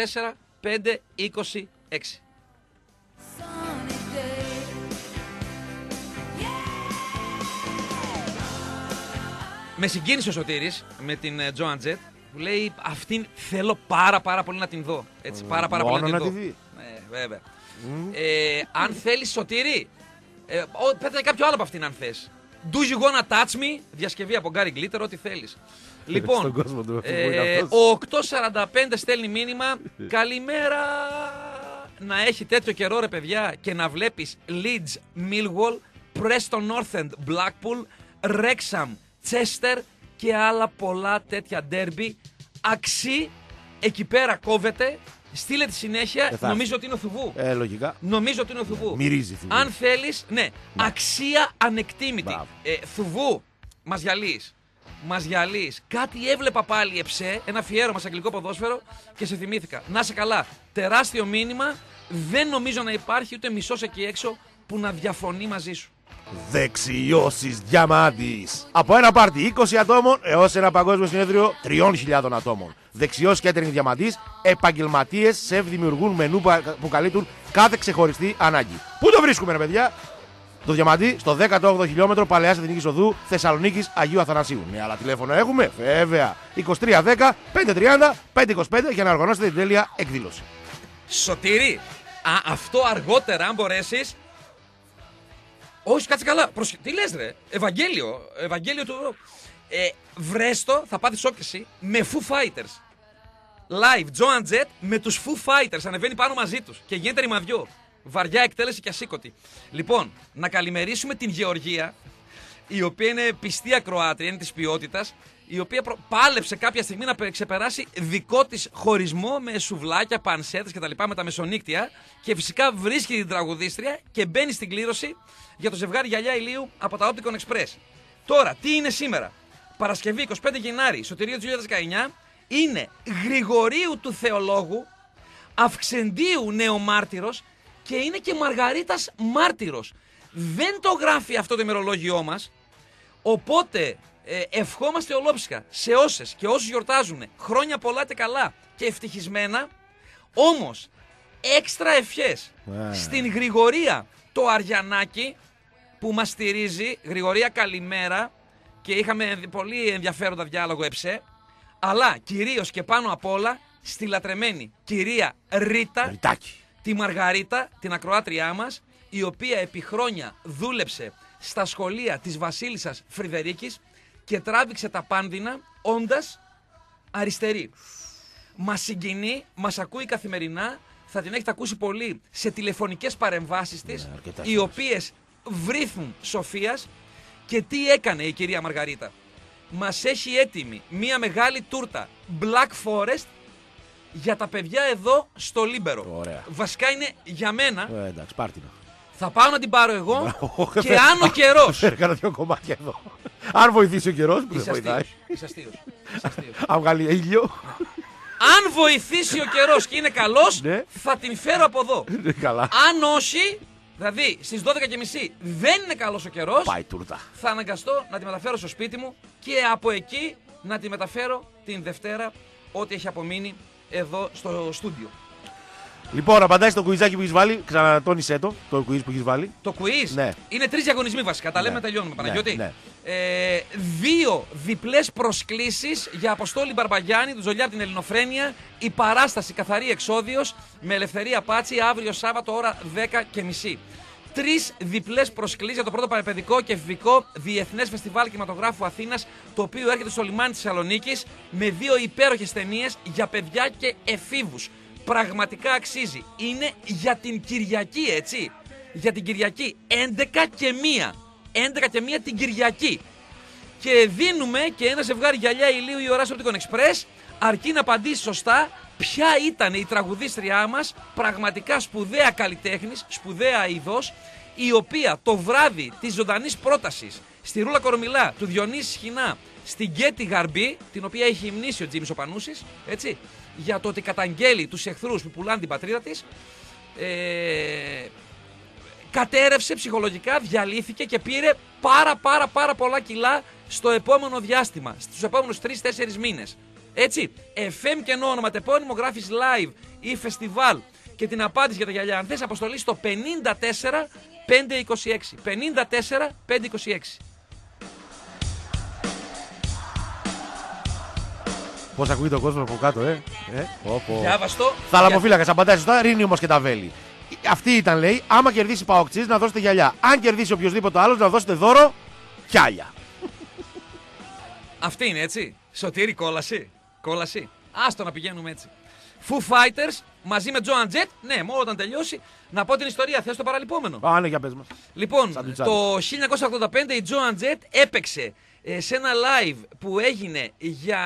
Speaker 1: 5 20 Με συγκίνησε ο Σωτήρης με την ε, Joan Jett που λέει αυτήν θέλω πάρα πάρα πολύ να την δω. Έτσι, πάρα πάρα πολύ
Speaker 2: Μόνο
Speaker 1: να την
Speaker 2: να
Speaker 1: δω.
Speaker 2: τη δει.
Speaker 1: Ναι, βέβαια. Ε, αν θέλεις Σωτήρη, ε, ο- πέτα κάποιο άλλο από αυτήν αν θες. Do you wanna touch me, διασκευή από Gary Glitter, ό,τι θέλεις. Λοιπόν,
Speaker 2: Στον κόσμο του, αυτό που είναι
Speaker 1: ε,
Speaker 2: αυτός.
Speaker 1: ο 845 στέλνει μήνυμα Καλημέρα Να έχει τέτοιο καιρό ρε παιδιά Και να βλέπεις Leeds, Millwall Preston North End, Blackpool Wrexham, Chester Και άλλα πολλά τέτοια ντέρμπι Αξί Εκεί πέρα κόβεται Στείλε τη συνέχεια
Speaker 2: Δεν θα
Speaker 1: Νομίζω ότι είναι ο Θουβού
Speaker 2: Ε, λογικά.
Speaker 1: Νομίζω ότι είναι ο Θουβού.
Speaker 2: Μυρίζει Θουβού.
Speaker 1: Αν θέλεις, ναι, αξία ανεκτήμητη.
Speaker 2: Μπράβο.
Speaker 1: Ε, θουβού, μας γυαλείς. Μας γυαλείς. Κάτι έβλεπα πάλι εψέ, ένα αφιέρωμα σε αγγλικό ποδόσφαιρο και σε θυμήθηκα. Να σε καλά. Τεράστιο μήνυμα. Δεν νομίζω να υπάρχει ούτε μισός εκεί έξω που να διαφωνεί μαζί σου.
Speaker 2: Δεξιώσεις διαμάντης. Από ένα πάρτι 20 ατόμων έως ένα παγκόσμιο συνέδριο 3.000 ατόμων. Δεξιός catering διαμαντή, επαγγελματίες σεφ δημιουργούν μενού που- που καλύπτουν κάθε ξεχωριστή ανάγκη. Πού το βρίσκουμε, ρε παιδιά, το διαμαντή στο 18ο χιλιόμετρο Παλαιά Εθνικής Οδού Θεσσαλονίκης Αγίου Αθανασίου. Ναι, αλλά τηλέφωνο έχουμε, βέβαια. 2310 530 525 για να οργανώσετε την τέλεια εκδήλωση.
Speaker 1: Σωτήρη, α, αυτό αργότερα, αν μπορέσεις. Όχι, κάτσε καλά. Προσ... Τι λες, ρε; Ευαγγέλιο. Ευαγγέλιο του. Ε, βρέστο, θα πάθεις όκριση με Foo Fighters. Live, Joan Jett με τους Foo Fighters. Ανεβαίνει πάνω μαζί τους και γίνεται ρημαδιό. Βαριά εκτέλεση και ασήκωτη. Λοιπόν, να καλημερίσουμε την Γεωργία, η οποία είναι πιστή ακροάτρια, είναι της ποιότητας, η οποία προ- πάλεψε κάποια στιγμή να πε- ξεπεράσει δικό της χωρισμό με σουβλάκια, πανσέτες κτλ. με τα μεσονύκτια και φυσικά βρίσκει την τραγουδίστρια και μπαίνει στην κλήρωση για το ζευγάρι γυαλιά ηλίου από τα Opticon Express. Τώρα, τι είναι σήμερα; Παρασκευή 25 Γενάρη, σωτηρία του 2019, είναι Γρηγορίου του Θεολόγου, Αυξεντίου νεομάρτυρος και είναι και Μαργαρίτας μάρτυρος. Δεν το γράφει αυτό το ημερολόγιό μας, οπότε ε, ευχόμαστε ολόψυχα σε όσες και όσους γιορτάζουν χρόνια πολλά και καλά και ευτυχισμένα, όμως έξτρα ευχές
Speaker 2: Ε.
Speaker 1: στην Γρηγορία το Αριανάκι που μας στηρίζει, Γρηγορία καλημέρα και είχαμε πολύ ενδιαφέροντα διάλογο εψέ, αλλά κυρίως και πάνω απ' όλα στη λατρεμένη κυρία Ρίτα,
Speaker 2: Ρητάκι.
Speaker 1: τη Μαργαρίτα, την ακροάτριά μας, η οποία επί χρόνια δούλεψε στα σχολεία της βασίλισσας Φρυδερίκης και τράβηξε τα πάνδυνα όντας αριστερή. Μας συγκινεί, μας ακούει καθημερινά, θα την έχετε ακούσει πολύ σε τηλεφωνικές παρεμβάσεις της,
Speaker 2: Ναι, αρκετά
Speaker 1: οι
Speaker 2: φορές.
Speaker 1: οποίες βρίθουν σοφίας και τι έκανε η κυρία Μαργαρίτα; Μας έχει έτοιμη μία μεγάλη τούρτα Black Forest για τα παιδιά εδώ στο Λίμπερο.
Speaker 2: Ωραία.
Speaker 1: Βασικά είναι για μένα.
Speaker 2: Ε, εντάξει, πάρ' τηνα.
Speaker 1: Θα πάω να την πάρω εγώ
Speaker 2: Μπράβο.
Speaker 1: και *laughs* αν ο καιρό.
Speaker 2: Έκανα δύο κομμάτια εδώ. Αν βοηθήσει ο καιρός που δεν
Speaker 1: Είσαι αστείος.
Speaker 2: βοηθάει.
Speaker 1: Είσαι αστείος. Είσαι *laughs* αστείος.
Speaker 2: Αν βγάλει ήλιο.
Speaker 1: Αν βοηθήσει ο καιρός και είναι καλός,
Speaker 2: Ναι.
Speaker 1: θα την φέρω από εδώ.
Speaker 2: είναι *laughs* Καλά.
Speaker 1: Αν όχι, δηλαδή στις 12.30 δεν είναι καλός ο καιρός,
Speaker 2: Πάει τούρτα.
Speaker 1: θα αναγκαστώ να τη μεταφέρω στο σπίτι μου και από εκεί να τη μεταφέρω την Δευτέρα ό,τι έχει απομείνει εδώ στο στούντιο.
Speaker 2: Λοιπόν, απαντάει στο κουιζάκι που έχεις βάλει. Ξανατόνισε το, το quiz που έχεις βάλει.
Speaker 1: Το quiz;
Speaker 2: Ναι.
Speaker 1: είναι τρεις διαγωνισμοί βασικά. Τα
Speaker 2: Ναι.
Speaker 1: λέμε, τελειώνουμε.
Speaker 2: Ναι,
Speaker 1: Παναγιώτη.
Speaker 2: ναι.
Speaker 1: Ε, δύο διπλές προσκλήσεις για Αποστόλη Μπαρμπαγιάννη, του Ζολιά από την Ελληνοφρένεια. Η παράσταση Καθαρή Εξόδιος με ελευθερία πάτσι αύριο Σάββατο ώρα 10 και μισή. Τρεις διπλές προσκλήσεις για το πρώτο πανεπαιδικό και εφηβικό Διεθνές Φεστιβάλ Κινηματογράφου Αθήνας, το οποίο έρχεται στο λιμάνι της Θεσσαλονίκης με δύο υπέροχες ταινίες για παιδιά και εφήβους. Πραγματικά αξίζει. Είναι για την Κυριακή, έτσι. Για την Κυριακή 11 και 1. 11 και 1 την Κυριακή. Και δίνουμε και ένα ζευγάρι γυαλιά ηλίου η ώρα στο Opticon Express, αρκεί να απαντήσει σωστά ποια ήταν η τραγουδίστριά μας, πραγματικά σπουδαία καλλιτέχνης, σπουδαία είδος, η οποία το βράδυ της ζωντανής πρότασης στη Ρούλα Κορομιλά, του Διονύσης Σχοινά, στην Γκέτη Γαρμπή, την οποία έχει υμνήσει ο Τζίμι ο Πανούσης, έτσι, για το ότι καταγγέλει τους εχθρούς που πουλάνε την πατρίδα της. Ε, κατέρευσε ψυχολογικά, διαλύθηκε και πήρε πάρα πάρα πάρα πολλά κιλά στο επόμενο διάστημα, στους επόμενους 3-4 μήνες. Έτσι, FM και ενώ ονοματεπώνυμο γράφεις live ή φεστιβάλ και την απάντηση για τα γυαλιά. Αν θες αποστολή στο 54 526. 54 526.
Speaker 2: Πώς ακούγεται ο κόσμος από κάτω, ε; ε; Πω, πω.
Speaker 1: Διάβαστο.
Speaker 2: Θαλαμοφύλακα, απαντάει σωστά, ρίνει όμως και τα βέλη. Αυτή ήταν, λέει, άμα κερδίσει Παοξή να δώσετε γυαλιά. Αν κερδίσει οποιοδήποτε άλλος να δώσετε δώρο κιάλια.
Speaker 1: Αυτή είναι έτσι. Σωτήρη κόλαση. Κόλαση. Άστο να πηγαίνουμε έτσι. Foo Fighters μαζί με Joan Jett. Ναι, μόνο όταν τελειώσει. Να πω την ιστορία. Θες το παραλυπόμενο;
Speaker 2: Α, ναι, για πες μας.
Speaker 1: Λοιπόν,
Speaker 2: Σαντουιτσάδι.
Speaker 1: το 1985 η Joan Jett έπαιξε ε, σε ένα live που έγινε για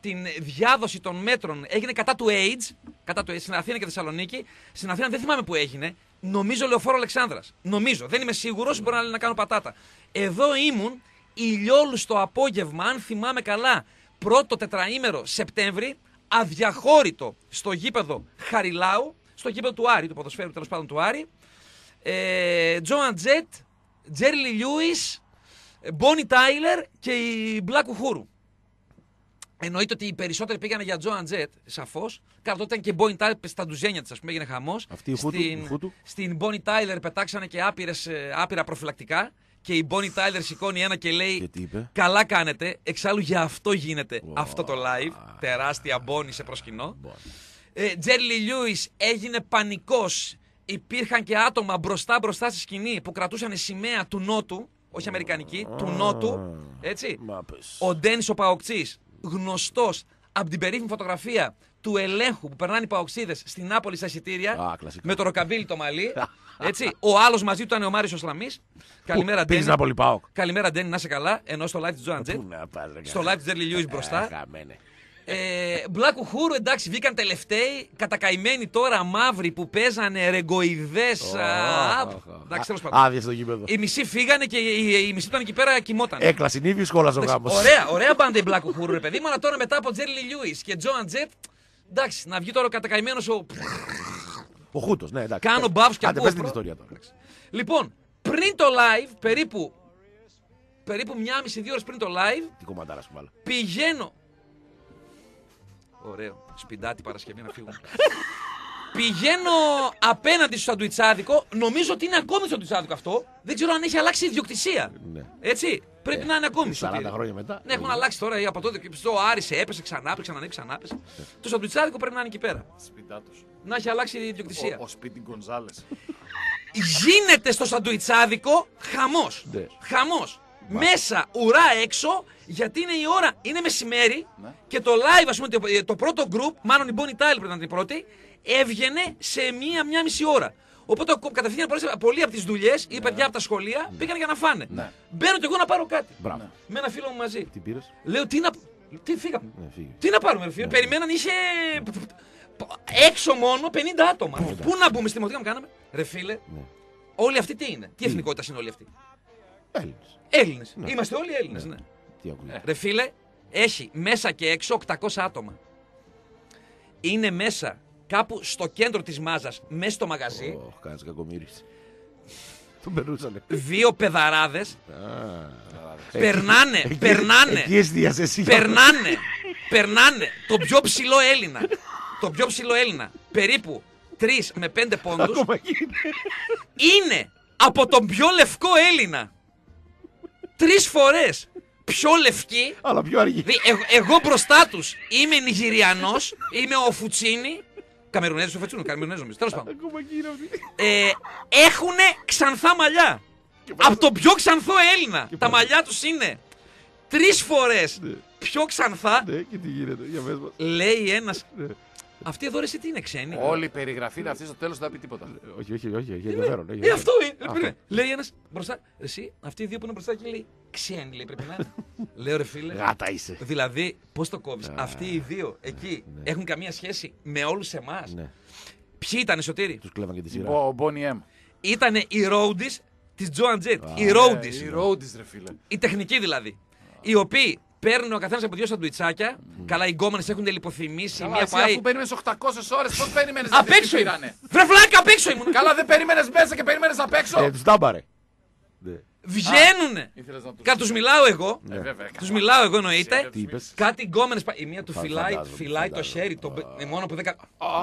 Speaker 1: την διάδοση των μέτρων. Έγινε κατά του AIDS, κατά του AIDS στην Αθήνα και Θεσσαλονίκη. Στην Αθήνα δεν θυμάμαι που έγινε. Νομίζω Λεωφόρο Αλεξάνδρας. Νομίζω. Δεν είμαι σίγουρος, μπορεί να, να κάνω πατάτα. Εδώ ήμουν ηλιόλου το απόγευμα, αν θυμάμαι καλά, πρώτο τετραήμερο Σεπτέμβρη, αδιαχώρητο στο γήπεδο Χαριλάου, στο γήπεδο του Άρη, του ποδοσφαίρου τέλος πάντων του Άρη. Ε, Τζόαν Τζετ, Τζέρι Λι Λιούις, Μπόνι Τάιλερ και η Μπλακ Ουχούρου. Εννοείται ότι οι περισσότεροι πήγανε για Τζόαν Τζετ, σαφώς. Κατά τότε ήταν και Μπόνι Τάιλερ στα ντουζένια της, ας πούμε, έγινε χαμός.
Speaker 2: Αυτή η Χούτου, η Χούτου.
Speaker 1: στην Μπόνι Τάιλερ πετάξανε και άπειρες, ε, άπειρα προφυλακτικά. Και η Μπόνι Τάιλερ σηκώνει ένα και λέει:
Speaker 2: Και τι είπε;
Speaker 1: Καλά κάνετε. Εξάλλου για αυτό γίνεται αυτό το live. Τεράστια Μπόνι σε προσκυνώ. Ε, Τζέρι Λι Λιούι έγινε πανικός. Υπήρχαν και άτομα μπροστά μπροστά στη σκηνή που κρατούσαν σημαία του Νότου, όχι Αμερικανική, του Νότου. Έτσι.
Speaker 2: Μα πες.
Speaker 1: Ο Ντένις ο Παοξή, γνωστός από την περίφημη φωτογραφία του ελέγχου που περνάνε οι Παοξίδε στην Νάπολη στα εισιτήρια.
Speaker 2: Α, κλασικά.
Speaker 1: με το ροκαμπίλι το μαλλί. *laughs* Έτσι. Ο άλλος μαζί του ήταν ο Μάριος Σλαμή. Καλημέρα,
Speaker 2: Πήγες
Speaker 1: Ντένι.
Speaker 2: να πολύ πάω.
Speaker 1: Καλημέρα, Ντένι, να είσαι καλά. Ενώ στο live τη Τζοάν Τζετ.
Speaker 2: Πού να πας, ρε,
Speaker 1: Στο
Speaker 2: καλά.
Speaker 1: live τη Τζέρλι Λιούι μπροστά.
Speaker 2: Α, χαμένε.
Speaker 1: Ε, Black Uhuru, εντάξει, βγήκαν τελευταίοι. Κατακαημένοι τώρα μαύροι που παίζανε ρεγκοειδέ. Εντάξει, τέλος πάντων.
Speaker 2: Άδειε στο γήπεδο.
Speaker 1: Οι μισοί φύγανε και οι, οι μισοί που ήταν εκεί πέρα κοιμόταν.
Speaker 2: Έκλασε νύβη, σχόλασε ο
Speaker 1: Εντάξει,
Speaker 2: γάμος.
Speaker 1: Ωραία, ωραία μπάντα η Black Uhuru, ρε παιδί μου, αλλά τώρα μετά από Τζέρλι Λιούι και Τζόαν Τζετ. Εντάξει, να βγει τώρα ο κατακαημένος ο.
Speaker 2: Ο Χούτος, ναι, εντάξει.
Speaker 1: Κάνω μπαύς και
Speaker 2: Άντε,
Speaker 1: ακούω
Speaker 2: πες την
Speaker 1: πρώτα.
Speaker 2: ιστορία τώρα.
Speaker 1: Λοιπόν, πριν το live, περίπου. Περίπου μια μισή δύο ώρες πριν το live,
Speaker 2: Τι κομματάρα σου βάλα.
Speaker 1: πηγαίνω. Ωραίο. Σπιντάτη Παρασκευή να φύγουμε. Πηγαίνω απέναντι στο σαντουιτσάδικο. Νομίζω ότι είναι ακόμη στο σαντουιτσάδικο αυτό. Δεν ξέρω αν έχει αλλάξει η ιδιοκτησία.
Speaker 2: Ναι.
Speaker 1: Έτσι. Πρέπει να είναι ακόμη.
Speaker 2: 40
Speaker 1: Σωτήρη.
Speaker 2: χρόνια μετά.
Speaker 1: Ναι, έχουν αλλάξει τώρα ή από τότε. και Στο Άρισε έπεσε, ξανά έπεσε, ξανά έπεσε, ξανά έπεσε. Το σαντουιτσάδικο πρέπει να είναι εκεί πέρα.
Speaker 3: Σπιτάτος.
Speaker 1: Να έχει αλλάξει η ιδιοκτησία.
Speaker 3: Ο, ο Σπίτι Γκονζάλες.
Speaker 1: Γίνεται στο σαντουιτσάδικο χαμός.
Speaker 2: Ναι.
Speaker 1: Χαμός. Μέσα, ουρά έξω, γιατί είναι η ώρα, είναι μεσημέρι
Speaker 3: Ναι.
Speaker 1: και το live, ας πούμε, το, το πρώτο group, μάλλον η Bonnie Tyler πρέπει να ήταν η πρώτη, έβγαινε σε μία-μία μισή ώρα. Οπότε ο- κατευθείαν πολλές- πολλοί από τις δουλειές ή παιδιά από τα σχολεία πήγαν για να φάνε.
Speaker 3: Ναι.
Speaker 1: Μπαίνω κι εγώ να πάρω κάτι.
Speaker 2: Μπράβο.
Speaker 1: Με ένα φίλο μου μαζί.
Speaker 2: Τι πήρες;
Speaker 1: Λέω τι να. Τι φύγαμε.
Speaker 2: Ναι, φύγε.
Speaker 1: Τι να πάρουμε, ρε φίλε. Περιμέναν, είχε. Έξω μόνο 50 άτομα. Πού να μπούμε στη μοτιά μου κάναμε. Ρε φίλε,
Speaker 2: Ναι.
Speaker 1: όλοι αυτοί τι είναι; Τι εθνικότητας είναι όλοι αυτοί.
Speaker 2: Έλληνες.
Speaker 1: Έλληνες. Είμαστε όλοι Έλληνες. Ναι.
Speaker 2: Τι ακούγεται.
Speaker 1: Ρε φίλε, έχει μέσα και έξω 800 άτομα. Είναι μέσα κάπου στο κέντρο της μάζας, μέσα στο μαγαζί,
Speaker 2: Ωχ, κάνεις κακομοίρη. Τον περνούσανε.
Speaker 1: δύο πεδαράδε.
Speaker 2: Α.
Speaker 1: Περνάνε,
Speaker 2: Εκεί-
Speaker 1: περνάνε.
Speaker 2: Εκεί εστίασες εσύ.
Speaker 1: περνάνε, περνάνε το πιο ψηλό Έλληνα. Το πιο ψηλό Έλληνα. Περίπου 3 με 5 πόντους.
Speaker 2: Ακόμα εκεί είναι.
Speaker 1: είναι από τον πιο λευκό Έλληνα. Τρεις φορές πιο λευκή.
Speaker 2: Αλλά πιο αργή.
Speaker 1: Δηλαδή, εγώ, εγώ μπροστά τους είμαι Νιγηριανός, είμαι ο Φουτσίνη. Καμερουνέζος, ο Φουτσίνη, Καμερουνέζος νομίζω. Τέλος πάντων.
Speaker 2: Ακόμα εκεί είναι αυτή.
Speaker 1: Ε, έχουν ξανθά μαλλιά. Από τον πιο ξανθό Έλληνα. Τα μαλλιά τους είναι τρεις φορές πιο ξανθά.
Speaker 2: Ναι, και τι γίνεται. Για πες μας.
Speaker 1: Λέει ένας.
Speaker 2: Ναι.
Speaker 1: Αυτή εδώ ρε, εσύ τι είναι ξένη;
Speaker 3: Όλη η περιγραφή είναι αυτή στο τέλος δεν θα πει τίποτα.
Speaker 2: Όχι, όχι, όχι. Έχει ενδιαφέρον. έχει
Speaker 1: Ε, αυτό
Speaker 2: ενδιαφέρον.
Speaker 1: είναι. Πρέπει να- Λέει ένας μπροστά. Εσύ, αυτοί οι δύο που είναι μπροστά και λέει ξένοι, λέει πρέπει να είναι. *laughs* Λέω ρε φίλε.
Speaker 2: Γάτα είσαι.
Speaker 1: Δηλαδή, πώς το κόβεις; Αυτοί οι δύο εκεί έχουν καμία σχέση με όλους εμάς;
Speaker 2: Ναι.
Speaker 1: Ποιοι ήταν, Σωτήρη.
Speaker 2: Τους κλέβαν και τη σειρά.
Speaker 3: Ο Μπόνι Εμ.
Speaker 1: Ήταν οι Roadies της Joan Jett. Οι
Speaker 3: Ε,
Speaker 1: roadies.
Speaker 3: Οι roadies, ρε φίλε.
Speaker 1: Οι τεχνικοί δηλαδή. Οι οποίοι παίρνουν ο καθένας από δύο σαντουιτσάκια. Καλά, οι γκόμενες έχουν λιποθυμήσει.
Speaker 3: Καλά,
Speaker 1: μία
Speaker 3: εσύ
Speaker 1: πάει.
Speaker 3: αφού περίμενες 800 ώρες, πώς περίμενες
Speaker 1: Απ' έξω ήμουν. Βρε φλάκα, απ' έξω ήμουν.
Speaker 3: Καλά, δεν περίμενες μέσα και περίμενες απ' έξω;
Speaker 2: Ε, τους τάμπαρε. Ναι.
Speaker 1: Βγαίνουνε.
Speaker 3: Ήθελες να τους-
Speaker 1: Κάτι τους μιλάω εγώ.
Speaker 3: Ε, βέβαια,
Speaker 1: Τους μιλάω εγώ εννοείται.
Speaker 2: Τι είπες;
Speaker 1: Κάτι γκόμενες. Η μία τους
Speaker 2: Φα-
Speaker 1: φυλάει,
Speaker 2: φαντάζομαι,
Speaker 1: φυλάει το
Speaker 2: φαντάζομαι.
Speaker 1: χέρι. Το... ε, Μόνο που δεν. κα-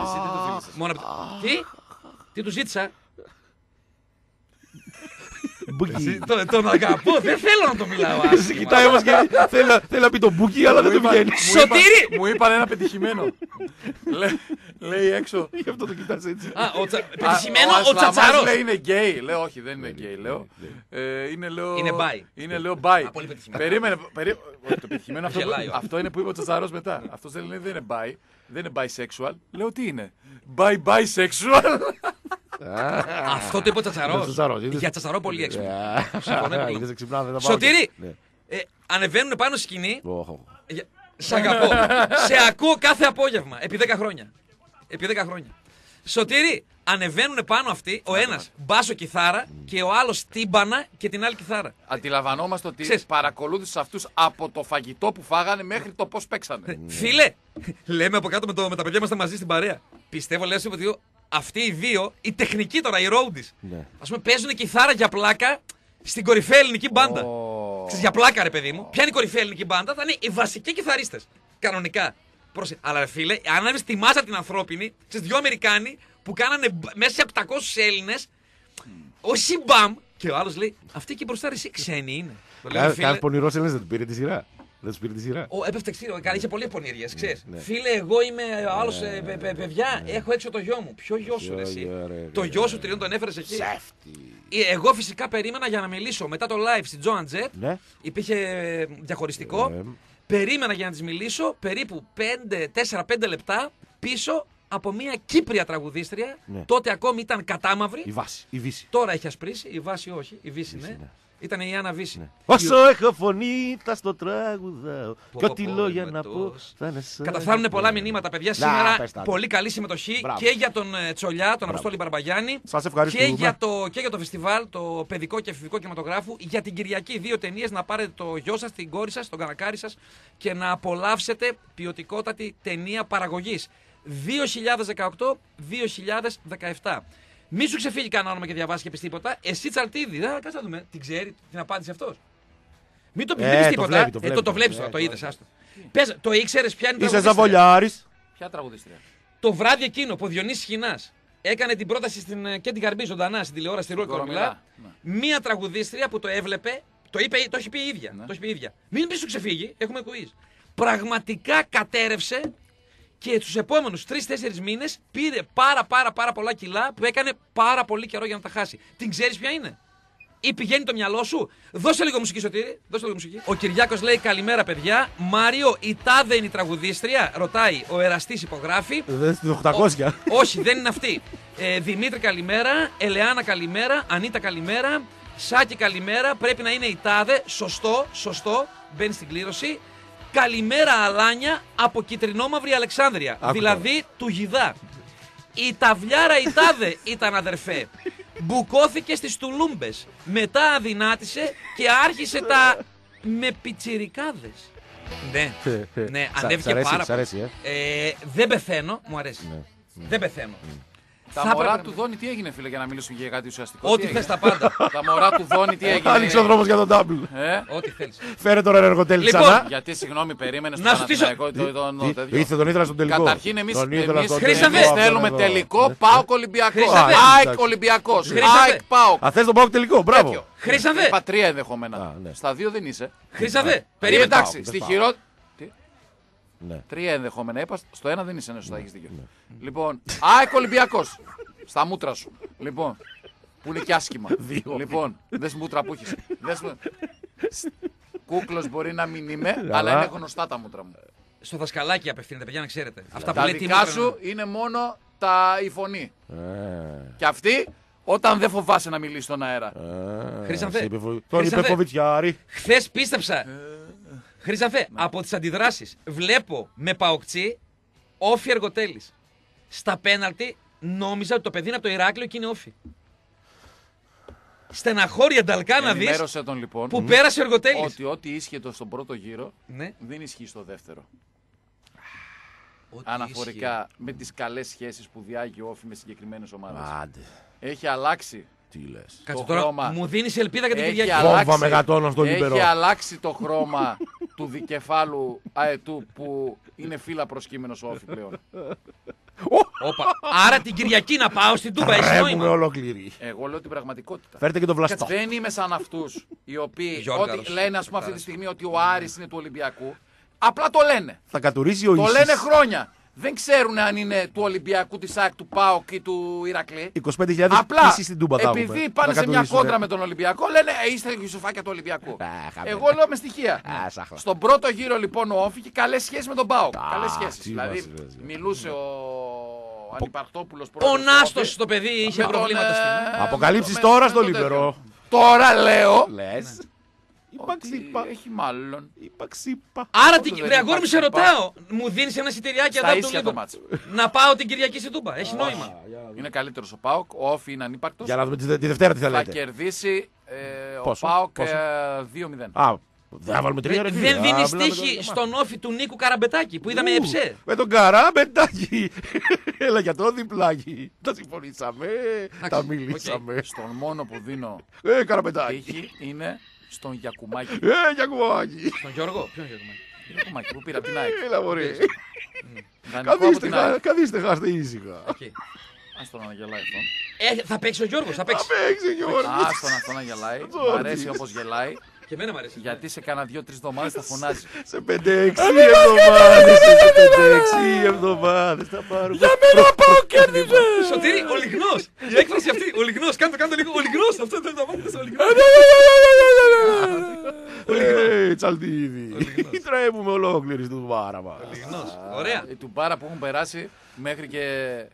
Speaker 3: Εσύ τι το φίλησες.
Speaker 1: Μόνο που... Τι; Τι τους ζήτησα;
Speaker 2: Μπουκί.
Speaker 1: Το- Τον αγαπώ, δεν θέλω να το μιλάω
Speaker 2: Σε
Speaker 1: άσχημα.
Speaker 2: κοιτάει όμως και θέλει να- θέλει να πει το μπουκί, αλλά δεν
Speaker 3: Μου
Speaker 2: του
Speaker 3: είπα-
Speaker 2: βγαίνει.
Speaker 3: μου είπα-
Speaker 1: Σωτήρη!
Speaker 3: Μου είπαν ένα πετυχημένο. Λέ- Λέει έξω.
Speaker 2: Γι' αυτό το κοιτάς έτσι.
Speaker 1: Α, ο τσα-
Speaker 3: Α,
Speaker 1: Πετυχημένο ο
Speaker 3: Ασλαμάς
Speaker 1: τσατσαρό.
Speaker 3: λέει είναι γκέι. Λέω όχι, δεν είναι γκέι. Λέω. Ε, Είναι λέω.
Speaker 1: Είναι bi.
Speaker 3: Είναι λέω bi.
Speaker 1: Α, πολύ πετυχημένο.
Speaker 3: Περίμενε. περί- όχι, Το πετυχημένο αυτό,
Speaker 1: Γελάει ο
Speaker 3: αυτό είναι που είπε ο Τσατσαρό μετά. Αυτός δεν λέει δεν είναι bi. Δεν είναι bisexual. Λέω τι είναι; Bi bisexual.
Speaker 1: Αυτό το είπε ο Τσατσαρός.
Speaker 2: Ο Τσατσαρός, είδες.
Speaker 1: Για Τσατσαρό πολύ έξω. *laughs*
Speaker 2: Ε,
Speaker 1: Συμφωνώ πολύ.
Speaker 2: Είδες, ξυπνάω, δεν θα πάω
Speaker 1: Σωτήρη!
Speaker 2: και- Ναι.
Speaker 1: Ε, ανεβαίνουν πάνω στη σκηνή.
Speaker 2: Οχ, οχ.
Speaker 1: Για- Σ' αγαπώ. *laughs* Σε ακούω κάθε απόγευμα. Επί 10 χρόνια. Επί 10 χρόνια. Σωτήρη, ανεβαίνουν πάνω αυτοί, ο ένας μπάσο κιθάρα και ο άλλος τύμπανα και την άλλη κιθάρα.
Speaker 3: Αντιλαμβανόμαστε ότι
Speaker 1: Ξέρεις.
Speaker 3: παρακολούθησε αυτούς από το φαγητό που φάγανε μέχρι το πώς παίξανε.
Speaker 1: Φίλε, *laughs* λέμε από κάτω με, το, με τα παιδιά είμαστε μαζί στην παρέα. Πιστεύω, λες ότι αυτοί οι δύο, οι τεχνικοί τώρα, οι roadies,
Speaker 2: Ναι.
Speaker 1: ας πούμε, παίζουν κιθάρα για πλάκα στην κορυφαία ελληνική μπάντα.
Speaker 3: Ω.
Speaker 1: Ξέρεις, για πλάκα, ρε παιδί μου. Ποια είναι η κορυφαία ελληνική μπάντα, θα είναι οι βασικοί κιθαρίστες. Κανονικά. Προσε... Αλλά ρε φίλε, αν έβρει τη μάζα την ανθρώπινη, ξέρεις, δύο Αμερικάνοι που κάνανε μπ- μέσα σε 700 Έλληνες, όχι μπαμ, και ο άλλος λέει, αυτή εκεί μπροστά ρε, εσύ ξένοι είναι. Το λέω,
Speaker 2: Κα-
Speaker 1: φίλε,
Speaker 2: Κανένα πονηρό Έλληνας δεν του πήρε τη σειρά. Δεν τους πήρε τη σειρά.
Speaker 1: ο, έπεφτε ξύλο, καλά, είχε πολλές πονήριες, ξέρεις.
Speaker 2: ναι.
Speaker 1: Φίλε, εγώ είμαι άλλος. παιδιά, έχω έξω το γιο μου. Ποιο γιο σου, ρε,
Speaker 2: Ποιο
Speaker 1: εσύ;
Speaker 2: γιο, ρε,
Speaker 1: Το
Speaker 2: ρε,
Speaker 1: γιο
Speaker 2: ρε.
Speaker 1: σου τριών τον έφερες εκεί;
Speaker 2: Σέφτη.
Speaker 1: Ε, Εγώ φυσικά περίμενα για να μιλήσω μετά το live στην Joan Jett.
Speaker 2: Ναι.
Speaker 1: Υπήρχε ε, διαχωριστικό.
Speaker 2: Ε.
Speaker 1: Περίμενα για να της μιλήσω περίπου 4-5 λεπτά πίσω από μια Κύπρια τραγουδίστρια.
Speaker 2: Ναι.
Speaker 1: Τότε ακόμη ήταν κατάμαυρη.
Speaker 2: Η βάση, η βύση.
Speaker 1: Τώρα έχει ασπρίσει. Η Βάση όχι. Η Βύση ναι.
Speaker 2: ναι.
Speaker 1: Ήταν η Άννα Βύση.
Speaker 2: Όσο έχω φωνή, θα στο τραγουδάω.
Speaker 1: Πω,
Speaker 2: Και
Speaker 1: πω,
Speaker 2: ό,τι
Speaker 1: πω,
Speaker 2: λόγια
Speaker 1: είμαι
Speaker 2: να πω
Speaker 1: τόσο.
Speaker 2: θα είναι σαν.
Speaker 1: Καταφθάνουν πολλά μηνύματα, παιδιά. Σήμερα
Speaker 2: πες τα.
Speaker 1: πολύ καλή συμμετοχή
Speaker 2: Μπράβο.
Speaker 1: και για τον ε, Τσολιά, τον Αποστόλη Μπαρμπαγιάννη.
Speaker 2: Σας
Speaker 1: Και
Speaker 2: ευχαριστούμε.
Speaker 1: για, το, και για το φεστιβάλ, το παιδικό και εφηβικό κινηματογράφου. Για την Κυριακή, δύο ταινίες να πάρετε το γιο σας, την κόρη σας, τον κανακάρι σας και να απολαύσετε ποιοτικότατη ταινία παραγωγής. 2018-2017. Μη σου ξεφύγει κανένα όνομα και διαβάσει και πεις τίποτα. Εσύ Τσαλτίδη, δεν κάτσε να δούμε. Την ξέρει την απάντηση αυτός. Μην το πει,
Speaker 2: Ε,
Speaker 1: δεν πεις
Speaker 2: το
Speaker 1: τίποτα.
Speaker 2: βλέπει, το
Speaker 1: Ε,
Speaker 2: βλέπει.
Speaker 1: το, το βλέπει
Speaker 2: Ε,
Speaker 1: τώρα, το
Speaker 2: το-
Speaker 1: είδες, άστο. Πες, το ήξερες ποια είναι η
Speaker 2: Είσαι
Speaker 1: τραγουδίστρια;
Speaker 2: ζαβολιάρης.
Speaker 3: Ποια τραγουδίστρια;
Speaker 1: Το βράδυ εκείνο που ο Διονύσης Χινάς έκανε την πρόταση στην ε, και την Καρμπή ζωντανά στην τηλεόραση στη Ρούα
Speaker 3: Κορομιλά,
Speaker 1: Κορομιλά.
Speaker 3: ναι.
Speaker 1: Μία τραγουδίστρια που το έβλεπε, το, είπε, το έχει πει η ίδια.
Speaker 3: Ναι.
Speaker 1: Το έχει πει η ίδια. Μην πει σου ξεφύγει, έχουμε quiz. Πραγματικά κατέρευσε και τους επόμενους 3-4 μήνες πήρε πάρα πάρα πάρα πολλά κιλά που έκανε πάρα πολύ καιρό για να τα χάσει. Την ξέρεις ποια είναι; Ή πηγαίνει το μυαλό σου; Δώσε λίγο μουσική, Σωτήρη. Δώσε λίγο μουσική. Ο Κυριάκος λέει καλημέρα, παιδιά. Μάριο, η τάδε είναι η τραγουδίστρια. Ρωτάει. Ο εραστής υπογράφει.
Speaker 2: Δεν στην 800.
Speaker 1: Ο- όχι, δεν είναι αυτή. Ε, Δημήτρη, καλημέρα. Ελεάνα, καλημέρα. Ανίτα, καλημέρα. Σάκη, καλημέρα. Πρέπει να είναι η τάδε. Σωστό, σωστό. Μπαίνει στην κλήρωση. Καλημέρα, Αλάνια από κυτρινόμαυρη Αλεξάνδρεια.
Speaker 2: Άκου
Speaker 1: δηλαδή του Γιδά. Η ταυλιάρα η τάδε ήταν αδερφέ. Μπουκώθηκε στις τουλούμπες. Μετά αδυνάτησε και άρχισε τα με πιτσιρικάδες. Ναι, ναι,
Speaker 2: Σ'
Speaker 1: ανέβηκε
Speaker 2: αρέσει,
Speaker 1: πάρα
Speaker 2: σ' αρέσει,
Speaker 1: πολύ. Ε, δεν πεθαίνω, μου αρέσει.
Speaker 2: Ναι.
Speaker 1: Δεν πεθαίνω.
Speaker 3: Τα
Speaker 1: Θα
Speaker 3: μωρά
Speaker 1: έπρεπε-
Speaker 3: του Δόνη τι έγινε, φίλε, για να μιλήσουμε για κάτι ουσιαστικό;
Speaker 1: Ό,τι
Speaker 3: Τι
Speaker 1: θες
Speaker 3: έγινε;
Speaker 1: τα πάντα. *laughs*
Speaker 3: Τα μωρά του Δόνη τι έγινε;
Speaker 2: Άνοιξε ο δρόμο για τον Ντάμπλ.
Speaker 3: Ε;
Speaker 1: Ό,τι θέλεις.
Speaker 2: Φέρε τώρα ενεργοτέλη
Speaker 1: Λοιπόν,
Speaker 2: ξανά.
Speaker 3: Γιατί, συγγνώμη, περίμενες
Speaker 1: Να σου στήσω-
Speaker 3: το, το, το,
Speaker 2: Τι,
Speaker 3: τέτοιο.
Speaker 2: Ήρθε, τον ήθελα στον τελικό.
Speaker 3: Καταρχήν εμεί
Speaker 2: Τον ήθελα στον
Speaker 1: Χρήσταβε.
Speaker 2: τελικό,
Speaker 3: θέλουμε
Speaker 2: αυτόν εδώ.
Speaker 3: τελικό ΠΑΟΚ Ολυμπιακό.
Speaker 1: Χρήσταβε.
Speaker 3: ΑΕΚ
Speaker 2: Εντάξει.
Speaker 3: Ολυμπιακό.
Speaker 1: Χρήσταβε.
Speaker 3: ΑΕΚ ΠΑΟΚ.
Speaker 2: Α, θες τον πάω τελικό, μπράβο.
Speaker 3: Τέτοιο.
Speaker 1: Χρήσαβε.
Speaker 3: Είπα τρία ενδεχόμενα.
Speaker 2: Α, ναι.
Speaker 3: Στα δύο δεν είσαι.
Speaker 1: Χρήσαβε.
Speaker 3: Ε,
Speaker 1: Περίμενε.
Speaker 3: εντάξει,
Speaker 2: πάω,
Speaker 3: στη
Speaker 2: δεν
Speaker 3: χειρό. Τι;
Speaker 2: Ναι.
Speaker 3: Τρία ενδεχόμενα είπα. Στο ένα δεν είσαι, ναι, σωστά έχεις δίκιο. Λοιπόν, ΑΕΚ Ολυμπιακός. Στα μούτρα σου. Λοιπόν, που είναι και άσχημα. *laughs*
Speaker 2: Δύο.
Speaker 3: Λοιπόν, δες μούτρα που έχεις. Δες μου. Κούκλος μπορεί να μην είμαι,
Speaker 2: Καλά.
Speaker 3: αλλά είναι γνωστά τα μούτρα μου.
Speaker 1: Στο δασκαλάκι απευθύνεται, παιδιά, να ξέρετε. Αυτά που
Speaker 3: Τα
Speaker 1: λέει τι
Speaker 3: δικά
Speaker 1: μούτρα
Speaker 3: σου είναι μόνο τα, η φωνή.
Speaker 2: Ε,
Speaker 3: Και αυτή, όταν δεν φοβάσαι να μιλήσεις στον αέρα.
Speaker 2: ε,
Speaker 1: Χρήσανθε.
Speaker 2: σε υπεφο- Τον
Speaker 1: Χρήσανθε.
Speaker 2: υπεφοβιτσιάρη.
Speaker 1: Χθες πίστεψα. Χρήσανθε, από τις αντιδράσεις βλέπω με παοκτσί όφι εργοτέλη. Στα πέναλτι νόμιζα ότι το παιδί είναι από το Ηράκλειο και είναι όφι. στεναχώρια νταλκά να δεις
Speaker 3: Ενημέρωσε τον λοιπόν
Speaker 1: που πέρασε ο Εργοτέλη.
Speaker 3: ότι ό,τι ίσχυε το στον πρώτο γύρο
Speaker 1: Ναι.
Speaker 3: δεν ισχύει στο δεύτερο.
Speaker 1: Ό,τι
Speaker 3: Αναφορικά με τις καλές σχέσεις που διάγει ο Όφη με συγκεκριμένες ομάδες.
Speaker 2: Άντε.
Speaker 3: Έχει αλλάξει.
Speaker 2: Τι λες.
Speaker 1: ισχύει. Κάτσε
Speaker 3: το
Speaker 1: τώρα,
Speaker 3: χρώμα.
Speaker 1: μου δίνεις ελπίδα για την
Speaker 3: Έχει
Speaker 1: Κυριακή.
Speaker 2: αλλάξει.
Speaker 3: αλλάξει,
Speaker 2: μεγατόνων στο λιμπερό.
Speaker 3: έχει αλλάξει το χρώμα *laughs* του δικεφάλου αετού που είναι φύλλα προσκύμενος ο Όφη πλέον. *laughs*
Speaker 1: Όπα. Άρα την Κυριακή να πάω στην Τούμπα, έχει
Speaker 2: Τρέμουμε
Speaker 1: νόημα.
Speaker 2: ολόκληρη.
Speaker 3: Εγώ λέω την πραγματικότητα.
Speaker 2: Φέρτε και τον βλαστό.
Speaker 3: Δεν είμαι σαν αυτούς οι οποίοι
Speaker 1: Γιώργαρος.
Speaker 3: ότι λένε ας πούμε αυτή τη στιγμή ότι ο Άρης είναι του Ολυμπιακού. Απλά το λένε.
Speaker 2: Θα κατουρίσει ο
Speaker 3: Το
Speaker 2: Ίσης.
Speaker 3: λένε χρόνια. Δεν ξέρουν αν είναι του Ολυμπιακού, της ΣΑΚ, του ΠΑΟΚ ή του Ηρακλή.
Speaker 2: 25.000
Speaker 3: Απλά
Speaker 2: πίσεις στην Τούμπα θα έχουμε.
Speaker 3: επειδή
Speaker 2: Να
Speaker 3: πάνε σε μια
Speaker 2: κατουρίσουνε.
Speaker 3: κόντρα με τον Ολυμπιακό, λένε ε, είστε Ιουσουφάκια του Ολυμπιακού.
Speaker 2: Α, χαμένε.
Speaker 3: Εγώ λέω με στοιχεία.
Speaker 2: Α, σάχλα.
Speaker 3: Στον πρώτο γύρο λοιπόν ο Όφη είχε καλές σχέσεις με τον ΠΑΟΚ.
Speaker 2: Α,
Speaker 3: Καλές σχέσεις.
Speaker 2: τι
Speaker 3: Δηλαδή
Speaker 2: μας λες, ρε.
Speaker 3: μιλούσε ο Ανυπαρκτόπουλος
Speaker 1: Ο Νάστο στο παιδί είχε
Speaker 3: Με τον,
Speaker 1: προβλήματα
Speaker 3: ε,
Speaker 1: στην.
Speaker 2: Αποκαλύψεις
Speaker 3: με-
Speaker 2: τώρα
Speaker 3: με
Speaker 2: στο
Speaker 3: το
Speaker 2: λιμπερό.
Speaker 3: τέτοιο. Τώρα λέω.
Speaker 2: Λες. Είπα
Speaker 3: ότι
Speaker 2: ξύπα.
Speaker 3: Έχει μάλλον.
Speaker 2: Είπα ξύπα.
Speaker 1: Άρα
Speaker 3: Όντως
Speaker 1: την
Speaker 3: δεν
Speaker 1: ρε αγόρι μου σε
Speaker 3: υπάρχει
Speaker 1: ρωτάω. Μου δίνεις ένα εισιτηριάκι
Speaker 3: Στα
Speaker 1: εδώ από
Speaker 3: ίσια
Speaker 1: το
Speaker 3: το μάτσο.
Speaker 1: Να πάω την Κυριακή στην Τούμπα. Έχει νόημα.
Speaker 3: Είναι καλύτερος ο Πάοκ. Ο Όφη είναι ανύπαρκτος.
Speaker 2: Για να δούμε τη δε- τη Δευτέρα τι θα
Speaker 3: Θα
Speaker 2: λέτε.
Speaker 3: κερδίσει ε, ο
Speaker 2: Πόσο,
Speaker 3: Πάοκ
Speaker 2: πόσο;
Speaker 3: ε, 2-0.
Speaker 2: Α, δεν θα βάλουμε τρία ρε φίλε.
Speaker 1: Δεν
Speaker 2: Α,
Speaker 1: δίνει
Speaker 2: μιλάμε
Speaker 1: στοίχη
Speaker 2: τώρα.
Speaker 1: στον όφη του Νίκου Καραμπετάκη που είδαμε
Speaker 2: Ου,
Speaker 1: εψέ.
Speaker 2: Με τον καράμπετάκι. *laughs* Έλα για το διπλάκι. Τα συμφωνήσαμε. Τα μιλήσαμε.
Speaker 3: Στον μόνο που δίνω
Speaker 2: Ε, καραμπετάκι.
Speaker 3: τύχη είναι στον Γιακουμάκη.
Speaker 2: Ε, για κουμάκι.
Speaker 1: Τον Γιώργο. Ποιον Γιώργο.
Speaker 3: Γιακουμάκη που πήρα από την ΑΕΚ.
Speaker 2: Έλα μωρέ.
Speaker 3: Δανεικό από
Speaker 2: Καθίστε,
Speaker 3: την
Speaker 2: χα-
Speaker 3: ΑΕΚ.
Speaker 2: καθίστε, χάστε ήσυχα.
Speaker 1: Οκ.
Speaker 3: Άσ' τον να γελάει αυτόν.
Speaker 1: Ε, θα παίξει ο Γιώργος, θα παίξει.
Speaker 2: Παίξε Γιώργος.
Speaker 3: Άσ' τον αυτόν να γελάει. Μ'
Speaker 2: Τζόρτζι.
Speaker 3: αρέσει όπως γελάει.
Speaker 1: Και εμένα μου αρέσει.
Speaker 3: Γιατί σε κάνα δύο-τρει εβδομάδες θα φωνάζει.
Speaker 2: Σε 5-6 εβδομάδες, σε 5-6 εβδομάδες θα πάρουμε. Για μένα πάω κέρδιζε.
Speaker 1: Σωτήρη, ο λιγνός. Η έκφραση αυτή, ο λιγνός. Κάνε το, κάνε το λίγο. Ο λιγνός, αυτό δεν το μάθεις, ο λιγνός.
Speaker 2: Ε, τσαλτίδι. *laughs* Τρέμουμε ολόκληρη του βάρα μας.
Speaker 1: Λιγνός. Ωραία.
Speaker 3: Οι του μπάρα που έχουν περάσει μέχρι και.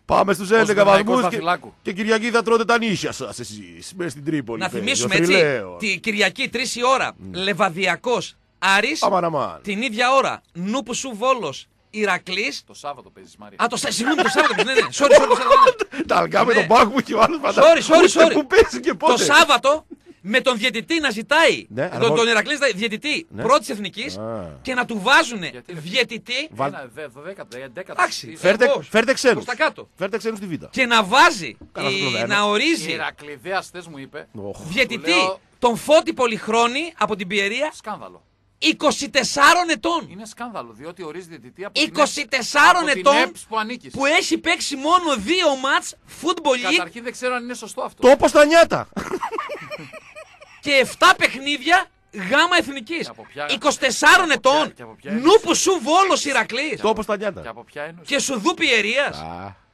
Speaker 2: Πάμε στους 11
Speaker 3: Σμυρναϊκός
Speaker 2: βαθμούς και,
Speaker 3: Βαθυλάκου.
Speaker 2: και Κυριακή θα τρώτε τα νύχια σας εσείς. Μέσα στην Τρίπολη.
Speaker 1: Να
Speaker 2: παίζει,
Speaker 1: θυμίσουμε
Speaker 2: ο
Speaker 1: έτσι,
Speaker 2: Θρυλαίος.
Speaker 1: τη Κυριακή 3 η ώρα, Λεβαδιακός Άρης,
Speaker 2: Αμάν, αμάν.
Speaker 1: την ίδια ώρα, Νούπου Σου Βόλος, Ηρακλής.
Speaker 3: Το Σάββατο παίζεις Μαρία.
Speaker 1: Α, το Σά- συγγνώμη, το Σάββατο, ναι, ναι, sorry, sorry, sorry, ναι.
Speaker 2: Τα αλγά με
Speaker 1: Ναι.
Speaker 2: τον πάγο και ο άλλος
Speaker 1: Sorry,
Speaker 2: φαντάζεται
Speaker 1: sorry,
Speaker 2: ούτε
Speaker 1: sorry.
Speaker 2: που παίζει και πότε.
Speaker 1: Το Σάββατο με τον διαιτητή να ζητάει.
Speaker 2: Ναι,
Speaker 1: τον,
Speaker 2: αλλά-
Speaker 1: τον Ηρακλής ζητάει διαιτητή
Speaker 2: Ναι.
Speaker 1: πρώτης εθνικής
Speaker 2: Α.
Speaker 1: και να του βάζουν
Speaker 3: Γιατί, ρε,
Speaker 1: διαιτητή.
Speaker 2: Βα-
Speaker 3: Ένα, δε, δωδέκατο, έντεκατο.
Speaker 1: Εντάξει,
Speaker 3: Τι-
Speaker 2: Φέρτε,
Speaker 1: Εγώ,
Speaker 2: φέρτε ξένους.
Speaker 1: Προς τα κάτω.
Speaker 2: Φέρτε ξένους στη Β.
Speaker 1: Και να βάζει,
Speaker 2: Καλά,
Speaker 1: η-
Speaker 2: Σλοβαίνο.
Speaker 1: να
Speaker 3: Η
Speaker 1: ορίζει
Speaker 3: Ηρακλειδέας θες μου είπε.
Speaker 2: Οχ.
Speaker 1: διαιτητή
Speaker 3: Του λέω-
Speaker 1: τον Φώτη Πολυχρόνη από την Πιερία
Speaker 3: Σκάνδαλο.
Speaker 1: 24 ετών.
Speaker 3: Είναι σκάνδαλο διότι ορίζει διαιτητή από
Speaker 1: 24
Speaker 3: την, ΕΠ-
Speaker 1: ετών
Speaker 3: από την ΕΠΣ που ανήκεις.
Speaker 1: που έχει παίξει μόνο δύο μάτς Football League
Speaker 3: Καταρχήν δεν ξέρω αν είναι σωστό αυτό.
Speaker 2: Το όπως τα νιάτα. *laughs*
Speaker 1: και 7 παιχνίδια γάμα εθνικής.
Speaker 3: Και από ποια-
Speaker 1: 24
Speaker 3: και από
Speaker 1: ετών.
Speaker 3: ποια- και από ποια είναι-
Speaker 1: Νούπου σου βόλο Ηρακλής.
Speaker 2: Το όπως τα
Speaker 3: Και
Speaker 2: νιάτα.
Speaker 3: από ποια ένωση;
Speaker 1: Και σου δου Πιερία.
Speaker 2: Α, α.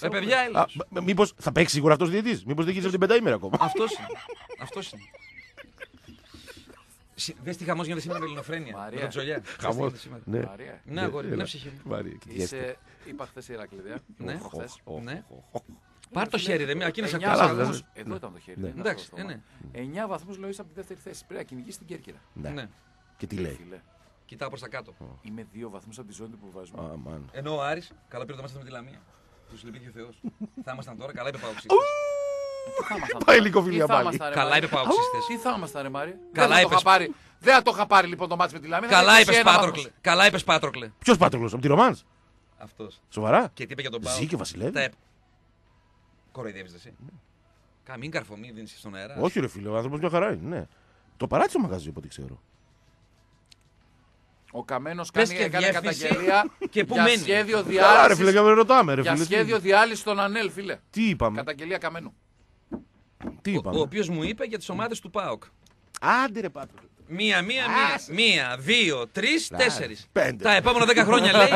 Speaker 1: Ε, παιδιά,
Speaker 2: Α,
Speaker 1: έλα.
Speaker 2: μ- Μήπως θα παίξει σίγουρα αυτός ο διαιτητής. Μήπως δεν γύρισε από την πενταήμερα ακόμα.
Speaker 1: Αυτό είναι. Αυτός είναι. Δες τι χαμός γίνεται σήμερα με ελληνοφρένεια.
Speaker 3: Μαρία.
Speaker 1: Με τον Τζολιά. Δες τι
Speaker 2: Χαμός.
Speaker 1: γίνεται σήμερα.
Speaker 2: Ναι.
Speaker 3: Μαρία.
Speaker 1: Ναι, αγόρι,
Speaker 2: Έλα.
Speaker 1: ναι, ψυχή μου.
Speaker 2: Μαρία, κοιτιέστε.
Speaker 3: Είσαι, είπα χθες η Ηρακλειδέα.
Speaker 1: Ναι.
Speaker 3: προχθές.
Speaker 2: Οχ,
Speaker 1: Ναι.
Speaker 2: οχ, οχ.
Speaker 1: Πάρ το χέρι, ρε, μία εκεί να σε
Speaker 3: Εννιά
Speaker 1: ακούσει.
Speaker 2: Καλά,
Speaker 3: βαθμούς-
Speaker 2: δηλαδή.
Speaker 3: Εδώ ήταν το χέρι.
Speaker 2: Ναι.
Speaker 3: δεν
Speaker 1: Εντάξει,
Speaker 3: ήταν
Speaker 1: ε,
Speaker 3: στο
Speaker 1: ναι.
Speaker 3: στόμα. 9 βαθμούς λέω είσαι από τη δεύτερη θέση. Πρέπει να κυνηγήσεις την Κέρκυρα.
Speaker 2: Ναι.
Speaker 1: Ναι.
Speaker 2: Και τι λέει.
Speaker 3: Φίλε,
Speaker 1: Κοιτάω προς τα κάτω.
Speaker 3: είμαι 2 βαθμούς από τη ζώνη που βάζουμε.
Speaker 2: Αμάν.
Speaker 1: Ενώ ο Άρης, καλά πήρε το μάτι με τη Λαμία. Τους λυπεί και ο Θεός. Θα ήμασταν τώρα, καλά είπε πάω
Speaker 3: Τι θα ήμασταν
Speaker 2: Πάει
Speaker 3: τώρα,
Speaker 2: λυκοφιλία
Speaker 3: τι θα
Speaker 2: πάλι.
Speaker 3: ήμασταν, ρε,
Speaker 1: Καλά
Speaker 3: Μάρη.
Speaker 1: είπε πάω
Speaker 3: Τι θα ήμασταν, ρε Μάρη.
Speaker 1: Καλά
Speaker 3: δεν θα το
Speaker 1: είπες.
Speaker 3: είχα πάρει. Δεν θα το είχα πάρει λοιπόν το μάτι με τη Λαμία.
Speaker 1: Καλά
Speaker 3: θα
Speaker 1: είπες
Speaker 3: 21
Speaker 1: Πάτροκλε.
Speaker 3: βαθμούς.
Speaker 1: Καλά είπες Πάτροκλε.
Speaker 2: Ποιος Πάτροκλος, από τη Ρωμάνς;
Speaker 1: Αυτός.
Speaker 2: Σοβαρά.
Speaker 1: Και τι είπε για τον Πάο.
Speaker 2: Ζει και βασιλεύει.
Speaker 1: Τα επ- Κοροϊδεύεις εσύ. Καμήν καρφωμή δίνεις στον αέρα.
Speaker 2: Όχι ρε φίλε, ο άνθρωπος μια χαρά είναι. Ναι. Το παράτησε το μαγαζί από ό,τι ξέρω.
Speaker 3: Ο Καμένος
Speaker 1: Πες
Speaker 3: κάνει
Speaker 1: και
Speaker 3: έκανε
Speaker 1: διεύθυνση
Speaker 3: καταγγελία *laughs*
Speaker 1: και που
Speaker 3: για
Speaker 1: μένει.
Speaker 3: σχέδιο
Speaker 2: Καλά ρε φίλε,
Speaker 3: διάλυση.
Speaker 2: για να ρωτάμε ρε
Speaker 3: Για
Speaker 2: φίλε.
Speaker 3: σχέδιο διάλυσης στον Ανέλ, φίλε.
Speaker 2: Τι είπαμε,
Speaker 3: Καταγγελία Καμένου.
Speaker 2: Τι
Speaker 1: Ο, ο
Speaker 2: είπαμε.
Speaker 1: οποίος μου είπε για τις ομάδες του ΠΑΟΚ.
Speaker 2: Άντε ρε Πάτροκλε.
Speaker 1: Μία, μία, μία. Μία, δύο, τρεις, τέσσερις.
Speaker 2: πέντε.
Speaker 1: Τα επόμενα δέκα χρόνια λέει.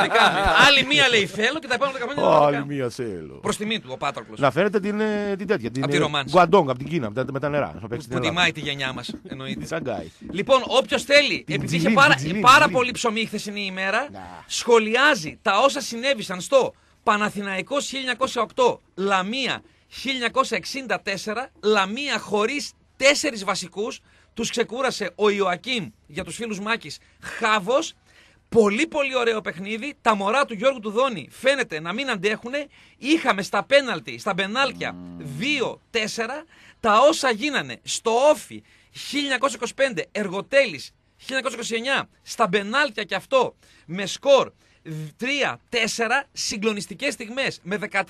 Speaker 1: δεν κάνει. Άλλη μία λέει θέλω και τα επόμενα δέκα χρόνια
Speaker 2: Άλλη
Speaker 1: δεν κάνει.
Speaker 2: μία σέλο.
Speaker 1: Προς τιμή του ο Πάτροκλος.
Speaker 2: Να φέρετε την, ε, την τέτοια. Την
Speaker 1: Απ' τη
Speaker 2: ε,
Speaker 1: Ρωμάνς.
Speaker 2: Γκουαντόγκ από την Κίνα με τα- με τα νερά. Να παίξει την
Speaker 1: Που
Speaker 2: Ελλάδα.
Speaker 1: τιμάει τη γενιά μας. Εννοείται.
Speaker 2: Τη Σαγκάη.
Speaker 1: Λοιπόν, όποιος θέλει,
Speaker 2: Την
Speaker 1: επειδή είχε
Speaker 2: Τζιλίν,
Speaker 1: πάρα,
Speaker 2: την Τζιλίν,
Speaker 1: πάρα
Speaker 2: Τζιλίν.
Speaker 1: πολύ ψωμί η χθεσινή ημέρα,
Speaker 2: Να.
Speaker 1: σχολιάζει τα όσα συνέβησαν στο Παναθηναϊκός 1908, Λαμία 1964, Λαμία χωρίς τέσσερις βασικούς, τους ξεκούρασε ο Ιωακίμ για τους φίλους Μάκης Χάβος, Πολύ πολύ ωραίο παιχνίδι. Τα μωρά του Γιώργου του Δόνη φαίνεται να μην αντέχουν. Είχαμε στα πέναλτι, στα πενάλτια 2-4. Τα όσα γίνανε στο όφι 1925 Εργοτέλης 1929 στα πενάλτια και αυτό με σκορ 3-4 συγκλονιστικές στιγμές με 13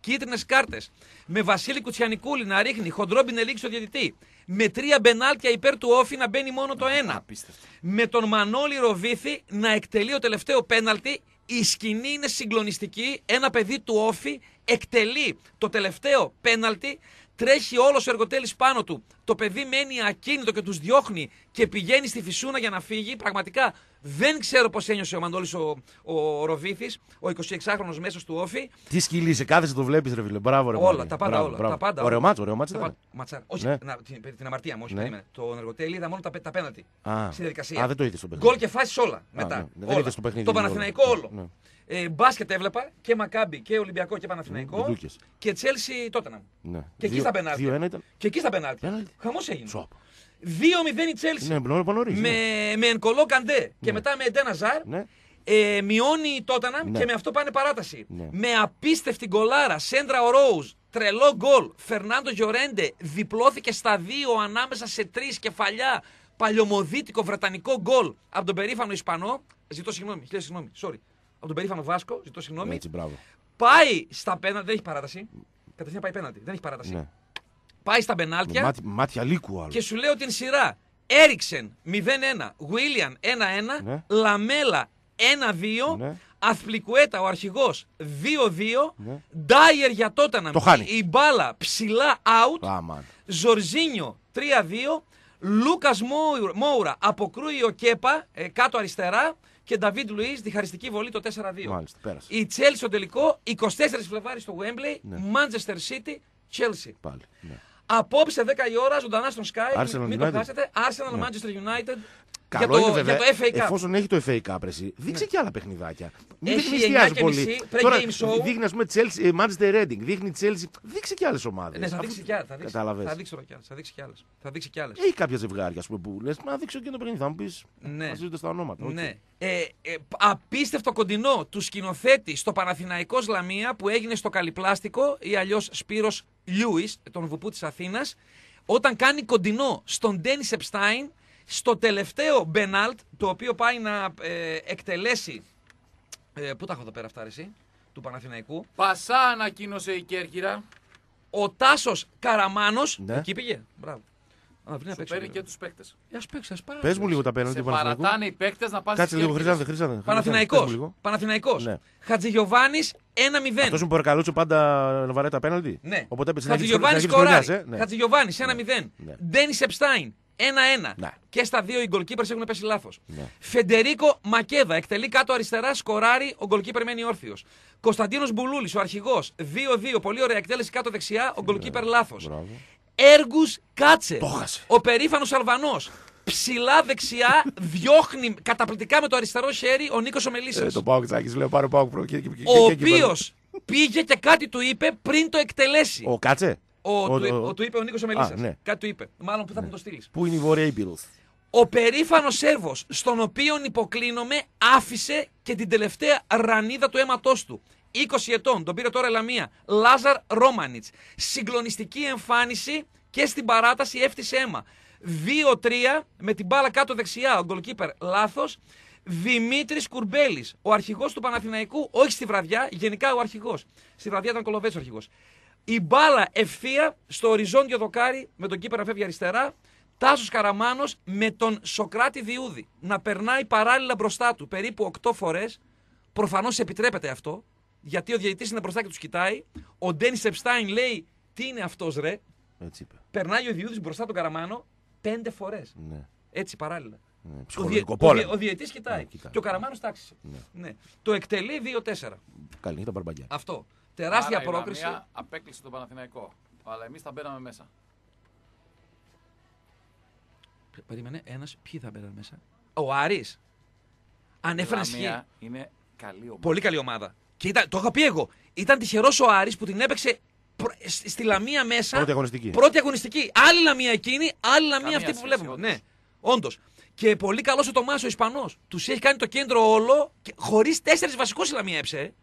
Speaker 1: κίτρινες κάρτες. Με Βασίλη Κουτσιανικούλη να ρίχνει χοντρό μπινελίκι στο διαιτητή. Με τρία μπενάλτια υπέρ του Όφη να μπαίνει μόνο το ένα.
Speaker 3: Απίστευτο.
Speaker 1: Με τον Μανώλη Ροβίθη να εκτελεί ο τελευταίο πέναλτι. Η σκηνή είναι συγκλονιστική. Ένα παιδί του Όφη εκτελεί το τελευταίο πέναλτι. Τρέχει όλος ο εργοτέλης πάνω του. Το παιδί μένει ακίνητο και τους διώχνει και πηγαίνει στη φυσούνα για να φύγει. Πραγματικά δεν ξέρω πώς ένιωσε ο Μανώλη ο, ο Ροβίθης, ο 26χρονο μέσος του Όφη.
Speaker 2: Τι σκυλί, είσαι κάθεσαι το βλέπεις, ρε φίλε. Μπράβο, ρε.
Speaker 1: Όλα,
Speaker 2: Μαρία.
Speaker 1: τα πάντα
Speaker 2: Μπράβο,
Speaker 1: όλα,
Speaker 2: μπράβο.
Speaker 1: τα πάντα
Speaker 2: Ωραίο
Speaker 1: όλα.
Speaker 2: μάτσο, ωραίο μάτσο.
Speaker 1: Τα
Speaker 2: ήταν.
Speaker 1: πα- Ματσάρα. Όχι,
Speaker 2: Ναι.
Speaker 1: να, την, την αμαρτία μου, όχι,
Speaker 2: Ναι.
Speaker 1: περίμενε. Τον εργοτέλη είδα μόνο τα, πέ- τα πέναλτι.
Speaker 2: Α.
Speaker 1: Στη διαδικασία.
Speaker 2: Α, δεν το είδες στο παιχνίδι.
Speaker 1: Γκολ και φάσεις όλα μετά.
Speaker 2: ναι. Δεν
Speaker 1: όλα.
Speaker 2: είδες το παιχνίδι
Speaker 1: Το
Speaker 2: όλο.
Speaker 1: Παναθηναϊκό όλο.
Speaker 2: Ναι.
Speaker 1: Ε, μπάσκετ έβλεπα και Μακάμπι και Ολυμπιακό και Παναθηναϊκό.
Speaker 2: Ντουντούκες.
Speaker 1: Και Τσέλσι Τότεναμ.
Speaker 2: Ναι.
Speaker 1: Και εκεί
Speaker 2: Δύο-
Speaker 1: στα πενάλτια.
Speaker 2: 2-1 ήταν.
Speaker 1: Και εκεί στα πενάλτια.
Speaker 2: Πέναλτι.
Speaker 1: Χαμός έγινε.
Speaker 2: Σοπ.
Speaker 1: 2-0 η Τσέλσι.
Speaker 2: Ναι, νωρί- νωρίς, ναι.
Speaker 1: με, με Ενκολό Καντέ και μετά με Εντένα Ζαρ.
Speaker 2: Ναι.
Speaker 1: Ε, μειώνει η Τόταναμ
Speaker 2: Ναι.
Speaker 1: και με αυτό πάνε παράταση.
Speaker 2: Ναι.
Speaker 1: Με απίστευτη γκολάρα, Σέντρα ο Ρόουζ, τρελό γκολ. Φερνάντο Γιορέντε διπλώθηκε στα δύο ανάμεσα σε τρεις κεφαλιά. Παλιωμοδίτικο βρετανικό γκολ από τον περήφανο Ισπανό. Ζητώ συγγνώμη, χίλια συγγνώμη, sorry. Από τον περήφανο Βάσκο, ζητώ συγγνώμη.
Speaker 2: Έτσι, μπράβο.
Speaker 1: Πάει στα πέναλτι, δεν έχει παράταση. Κατευθείαν πάει πέναλτι, δεν έχει παράταση.
Speaker 2: Ναι.
Speaker 1: Πάει στα
Speaker 2: Με
Speaker 1: πενάλτια
Speaker 2: μάτι- Μάτια λύκου άλλο.
Speaker 1: και σου λέω την σειρά. Έριξεν 0-1, Βίλιαν 1-1,
Speaker 2: Ναι.
Speaker 1: Λαμέλα 1-2,
Speaker 2: Ναι.
Speaker 1: Αθπλικουέτα ο αρχηγός 2-2,
Speaker 2: Ναι.
Speaker 1: Ντάιερ για Τόταναμ,
Speaker 2: Το χάνει.
Speaker 1: η μπάλα ψηλά out,
Speaker 2: Αμάν.
Speaker 1: Ζορζίνιο 3-2, Λούκας Μόουρα- Μόουρα αποκρούει ο Κέπα ε, κάτω αριστερά και Νταβίτ Λουίς διχαριστική βολή το 4-2.
Speaker 2: Μάλιστα, πέρασε.
Speaker 1: Η Chelsea στο τελικό 24 Φλεβάρι στο Wembley,
Speaker 2: Ναι.
Speaker 1: Manchester City, Chelsea.
Speaker 2: Πάλι. Ναι.
Speaker 1: Απόψε 10 η ώρα ζωντανά στον Sky.
Speaker 2: Arsenal
Speaker 1: μην το
Speaker 2: United.
Speaker 1: χάσετε. Arsenal
Speaker 2: Ναι.
Speaker 1: Manchester United.
Speaker 2: Καλό
Speaker 1: για, το,
Speaker 2: είναι βέβαια.
Speaker 1: για το FA Cup. Ναι.
Speaker 2: Εφόσον έχει το FA Cup, ρε, εσύ, δείξε και άλλα παιχνιδάκια. Μην
Speaker 1: Έχει
Speaker 2: μην εστιάζει
Speaker 1: 9 και
Speaker 2: πολύ.
Speaker 1: μισή, pre-game
Speaker 2: Τώρα
Speaker 1: show.
Speaker 2: δείχνει, ας πούμε, Chelsea, ε, Manchester Reading, δείχνει Chelsea. Δείξε και άλλες ομάδες.
Speaker 1: Ναι, θα δείξει κι άλλες, θα δείξει-
Speaker 2: Κατάλαβες.
Speaker 1: Θα δείξει τώρα κι άλλες, Θα δείξει κι άλλες. Θα δείξει κι άλλες.
Speaker 2: Έχει κάποια ζευγάρια ας πούμε, που λες, να δείξω και το παιχνίδι. Θα μου πεις.
Speaker 1: Ναι.
Speaker 2: Βασίζονται στα ονόματα. οκ.
Speaker 1: Ναι. Ε, ε, απίστευτο κοντινό του σκηνοθέτη στο Παναθηναϊκός Λαμία που έγινε στο Καλυπλάστικο ή αλλιώς Σπύρος Λιούις, τον βουπού της Αθήνας, όταν κάνει κοντινό στον Ντένις Επστάιν στο τελευταίο Μπενάλτ, το οποίο πάει να ε, εκτελέσει. Ε, πού τα έχω εδώ πέρα αυτά, ρε, εσύ, του Παναθηναϊκού.
Speaker 3: Πασά ανακοίνωσε η Κέρκυρα.
Speaker 1: Ο Τάσος Καραμάνος.
Speaker 2: Ναι.
Speaker 1: Εκεί πήγε. Μπράβο. Α, πριν να
Speaker 3: Σου
Speaker 1: παίξω.
Speaker 3: παίρνει
Speaker 1: λίγο.
Speaker 3: και τους παίκτες.
Speaker 1: Ας παίξω, ας πάρω.
Speaker 2: Πες μου λίγο τα πέναλτι
Speaker 3: Σε
Speaker 2: του Παναθηναϊκού.
Speaker 3: παρατάνε οι παίκτες να πάνε
Speaker 2: Κάτσε λίγο, Χρυσάνθε, Χρυσάνθε.
Speaker 1: Παναθηναϊκός. Παναθηναϊκός.
Speaker 2: Ναι.
Speaker 1: Χατζηγιοβάνης 1-0.
Speaker 2: Αυτός που παρακαλούσε πάντα να βαράει τα πέναλτι.
Speaker 1: Ναι.
Speaker 2: Οπότε έπεσε στην αρχή της
Speaker 1: Χατζηγιοβάνης
Speaker 2: χρονιάς,
Speaker 1: σκοράρει.
Speaker 2: ε. Ναι.
Speaker 1: Χατζηγιοβάνης 1-0.
Speaker 2: Ναι.
Speaker 1: Ντένις Επστάιν 1-1.
Speaker 2: Ναι.
Speaker 1: Και στα δύο οι γκολκίπερ έχουν πέσει λάθος.
Speaker 2: Ναι.
Speaker 1: Φεντερίκο Μακέδα εκτελεί κάτω αριστερά, σκοράρει, ο γκολκίπερ μένει όρθιος. Κωνσταντίνος Μπουλούλης, ο αρχηγός 2-2, πολύ ωραία εκτέλεση κάτω δεξιά, ο γκολκίπερ λάθος.
Speaker 2: Ναι. Μπράβο.
Speaker 1: Έργους Κάτσε.
Speaker 2: Το χάσε.
Speaker 1: Ο περήφανος Αλβανός. Ψηλά δεξιά, διώχνει καταπληκτικά με το αριστερό χέρι ο Νίκος Ομελίσσας.
Speaker 2: Ε, Το πάω ξάκι, λέω πάρω πάω προ. και- και- και-
Speaker 1: ο
Speaker 2: και- και-
Speaker 1: οποίος πήγε και κάτι του είπε πριν το εκτελέσει.
Speaker 2: Ο Κάτσε.
Speaker 1: Ο,
Speaker 2: ο-
Speaker 1: του,
Speaker 2: ο-
Speaker 1: ο- του είπε ο Νίκος Ομελίσσας.
Speaker 2: Α, ναι.
Speaker 1: Κάτι του είπε. Μάλλον που θα μου το στείλεις.
Speaker 2: Πού είναι η Βόρεια Ήπειρος;
Speaker 1: Ο περήφανος Σέρβος, στον οποίον υποκλίνομαι, άφησε και την τελευταία ρανίδα του αίματός του. 20 ετών, τον πήρε τώρα η Λαμία. Λάζαρ Ρόμανιτς. Συγκλονιστική εμφάνιση και στην παράταση έφτιασε αίμα. 2-3 με την μπάλα κάτω δεξιά, ο γκολκίπερ λάθος. Δημήτρης Κουρμπέλης, ο αρχηγός του Παναθηναϊκού, όχι στη βραδιά, γενικά ο αρχηγός. Στη βραδιά ήταν κολοβέτσο αρχηγός. Η μπάλα ευθεία στο οριζόντιο δοκάρι με τον κύπερ να φεύγει αριστερά. Τάσος Καραμάνος με τον Σοκράτη Διούδη να περνάει παράλληλα μπροστά του περίπου 8 φορές. Προφανώς επιτρέπεται αυτό, γιατί ο διαιτητής είναι μπροστά και τους κοιτάει. Ο Ντένις Επστάιν λέει τι είναι αυτός ρε;
Speaker 2: Έτσι είπε.
Speaker 1: Περνάει ο Διούδης μπροστά τον Καραμάνο πέντε φορές.
Speaker 2: Ναι.
Speaker 1: Έτσι παράλληλα.
Speaker 2: Ναι,
Speaker 1: Ο, διε,
Speaker 2: Ψυχολογικό
Speaker 1: ο, διε,
Speaker 2: πόλεμο.
Speaker 1: ο διαιτής κοιτάει.
Speaker 2: Ναι, κοιτάει.
Speaker 1: και ο Καραμάνος τάξισε. Ναι. Το εκτελεί 2-4.
Speaker 2: Καλή νύχτα, μπαρμπαγιά.
Speaker 1: Αυτό. Τεράστια
Speaker 3: Άρα η
Speaker 1: πρόκριση.
Speaker 3: Λαμία απέκλεισε τον Παναθηναϊκό. Αλλά εμείς τα μπαίναμε μέσα.
Speaker 1: Περίμενε, ένας, ποιοι θα μπαίνουν μέσα; Ο Άρης. Αν
Speaker 3: Η
Speaker 1: έφερε σχή.
Speaker 3: Λαμία είναι καλή ομάδα.
Speaker 1: Πολύ καλή ομάδα. Και ήταν, το είχα πει εγώ. Ήταν τυχερός ο Άρης που την έπαιξε προ- στη στη Λαμία μέσα.
Speaker 2: Πρώτη αγωνιστική.
Speaker 1: Πρώτη αγωνιστική. Άλλη Λαμία εκείνη, άλλη Λαμία
Speaker 3: Καμία
Speaker 1: αυτή που
Speaker 3: σχέση,
Speaker 1: βλέπουμε.
Speaker 3: όντως.
Speaker 1: Ναι, όντως. Και πολύ καλός ο Τομά ο Ισπανός. Τους έχει κάνει το κέντρο όλο χωρίς τέσσερις βασικούς η Λαμία έψε.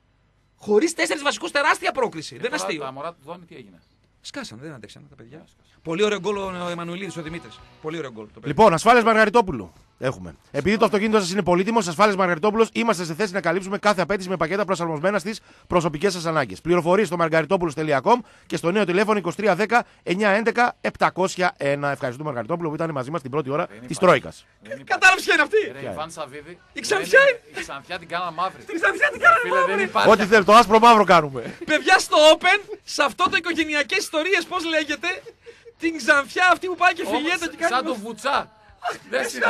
Speaker 1: Χωρίς τέσσερις βασικούς τεράστια πρόκληση. δεν
Speaker 3: Τώρα
Speaker 1: αστείο.
Speaker 3: Τα μωρά του Δόνη τι έγινε;
Speaker 1: Σκάσαν, δεν άντεξαν τα παιδιά. Πολύ ωραίο γκολ ο Εμμανουηλίδης ο Δημήτρης. Πολύ ωραίο γκολ. το παιδί.
Speaker 2: Λοιπόν, ασφάλεια Μαργαριτόπουλου. Έχουμε. Επειδή το αυτοκίνητο σας είναι πολύτιμο, ασφάλεια Μαργαριτόπουλος, είμαστε σε θέση να καλύψουμε κάθε απέτηση με πακέτα προσαρμοσμένα στις προσωπικές σας ανάγκες. Πληροφορίες στο margaritopoulos.com και στο νέο τηλέφωνο 2310 911 701. Ευχαριστούμε Μαργαριτόπουλο που ήταν μαζί μας την πρώτη ώρα
Speaker 3: Δεν
Speaker 2: της
Speaker 3: υπάρχει.
Speaker 2: Τρόικας.
Speaker 3: Δεν υπάρχει.
Speaker 1: Κατάλαβες ποια είναι αυτή;
Speaker 3: Ρε, η Βαν Σαββίδη.
Speaker 1: Η Ξανθιά
Speaker 3: δεν είναι- Η Ξανθιά την κάνα μαύρη.
Speaker 1: Την Ξανθιά την κάνανε
Speaker 3: Φίλε, δεν
Speaker 1: μαύρη.
Speaker 3: υπάρχει.
Speaker 2: Ό,τι θέλει, το άσπρο μαύρο κάνουμε.
Speaker 1: Παιδιά στο Open, σε αυτό το οικογενειακές ιστορίες, πώς λέγεται, την Ξανθιά αυτή που πάει και
Speaker 3: Όμως,
Speaker 1: φιλιέται και κάνει.
Speaker 3: Σαν το βουτσά. Δεν είναι.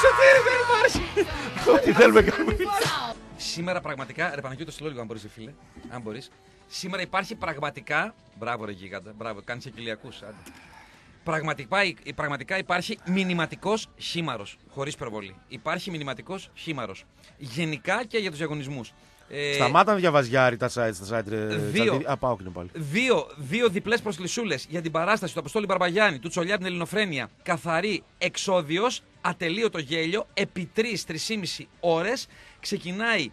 Speaker 1: Σωτήρι, δεν υπάρχει.
Speaker 2: Ό,τι θέλουμε κάνουμε.
Speaker 1: Σήμερα πραγματικά, ρε Παναγιώτη, το λίγο αν μπορείς, φίλε. Αν μπορείς. Σήμερα υπάρχει πραγματικά. Μπράβο, ρε Γίγαντα. Μπράβο, κάνεις και κοιλιακού. Πραγματικά, πραγματικά υπάρχει μηνυματικός χήμαρο. Χωρίς προβολή. Υπάρχει μηνυματικός χήμαρο. Γενικά και για τους διαγωνισμούς. Ε,
Speaker 2: Σταμάτα να διαβάζει για τα site. Τα site ρε,
Speaker 1: Δύο.
Speaker 2: Τσαντίδη. Α, πάω και είναι πάλι.
Speaker 1: Δύο, δύο διπλές προσκλησούλες για την παράσταση του Αποστόλη Μπαρμπαγιάννη, του Τσολιά την Ελληνοφρένεια. Καθαρή εξόδιο, ατελείωτο γέλιο, επί 3-3,5 ώρες. Ξεκινάει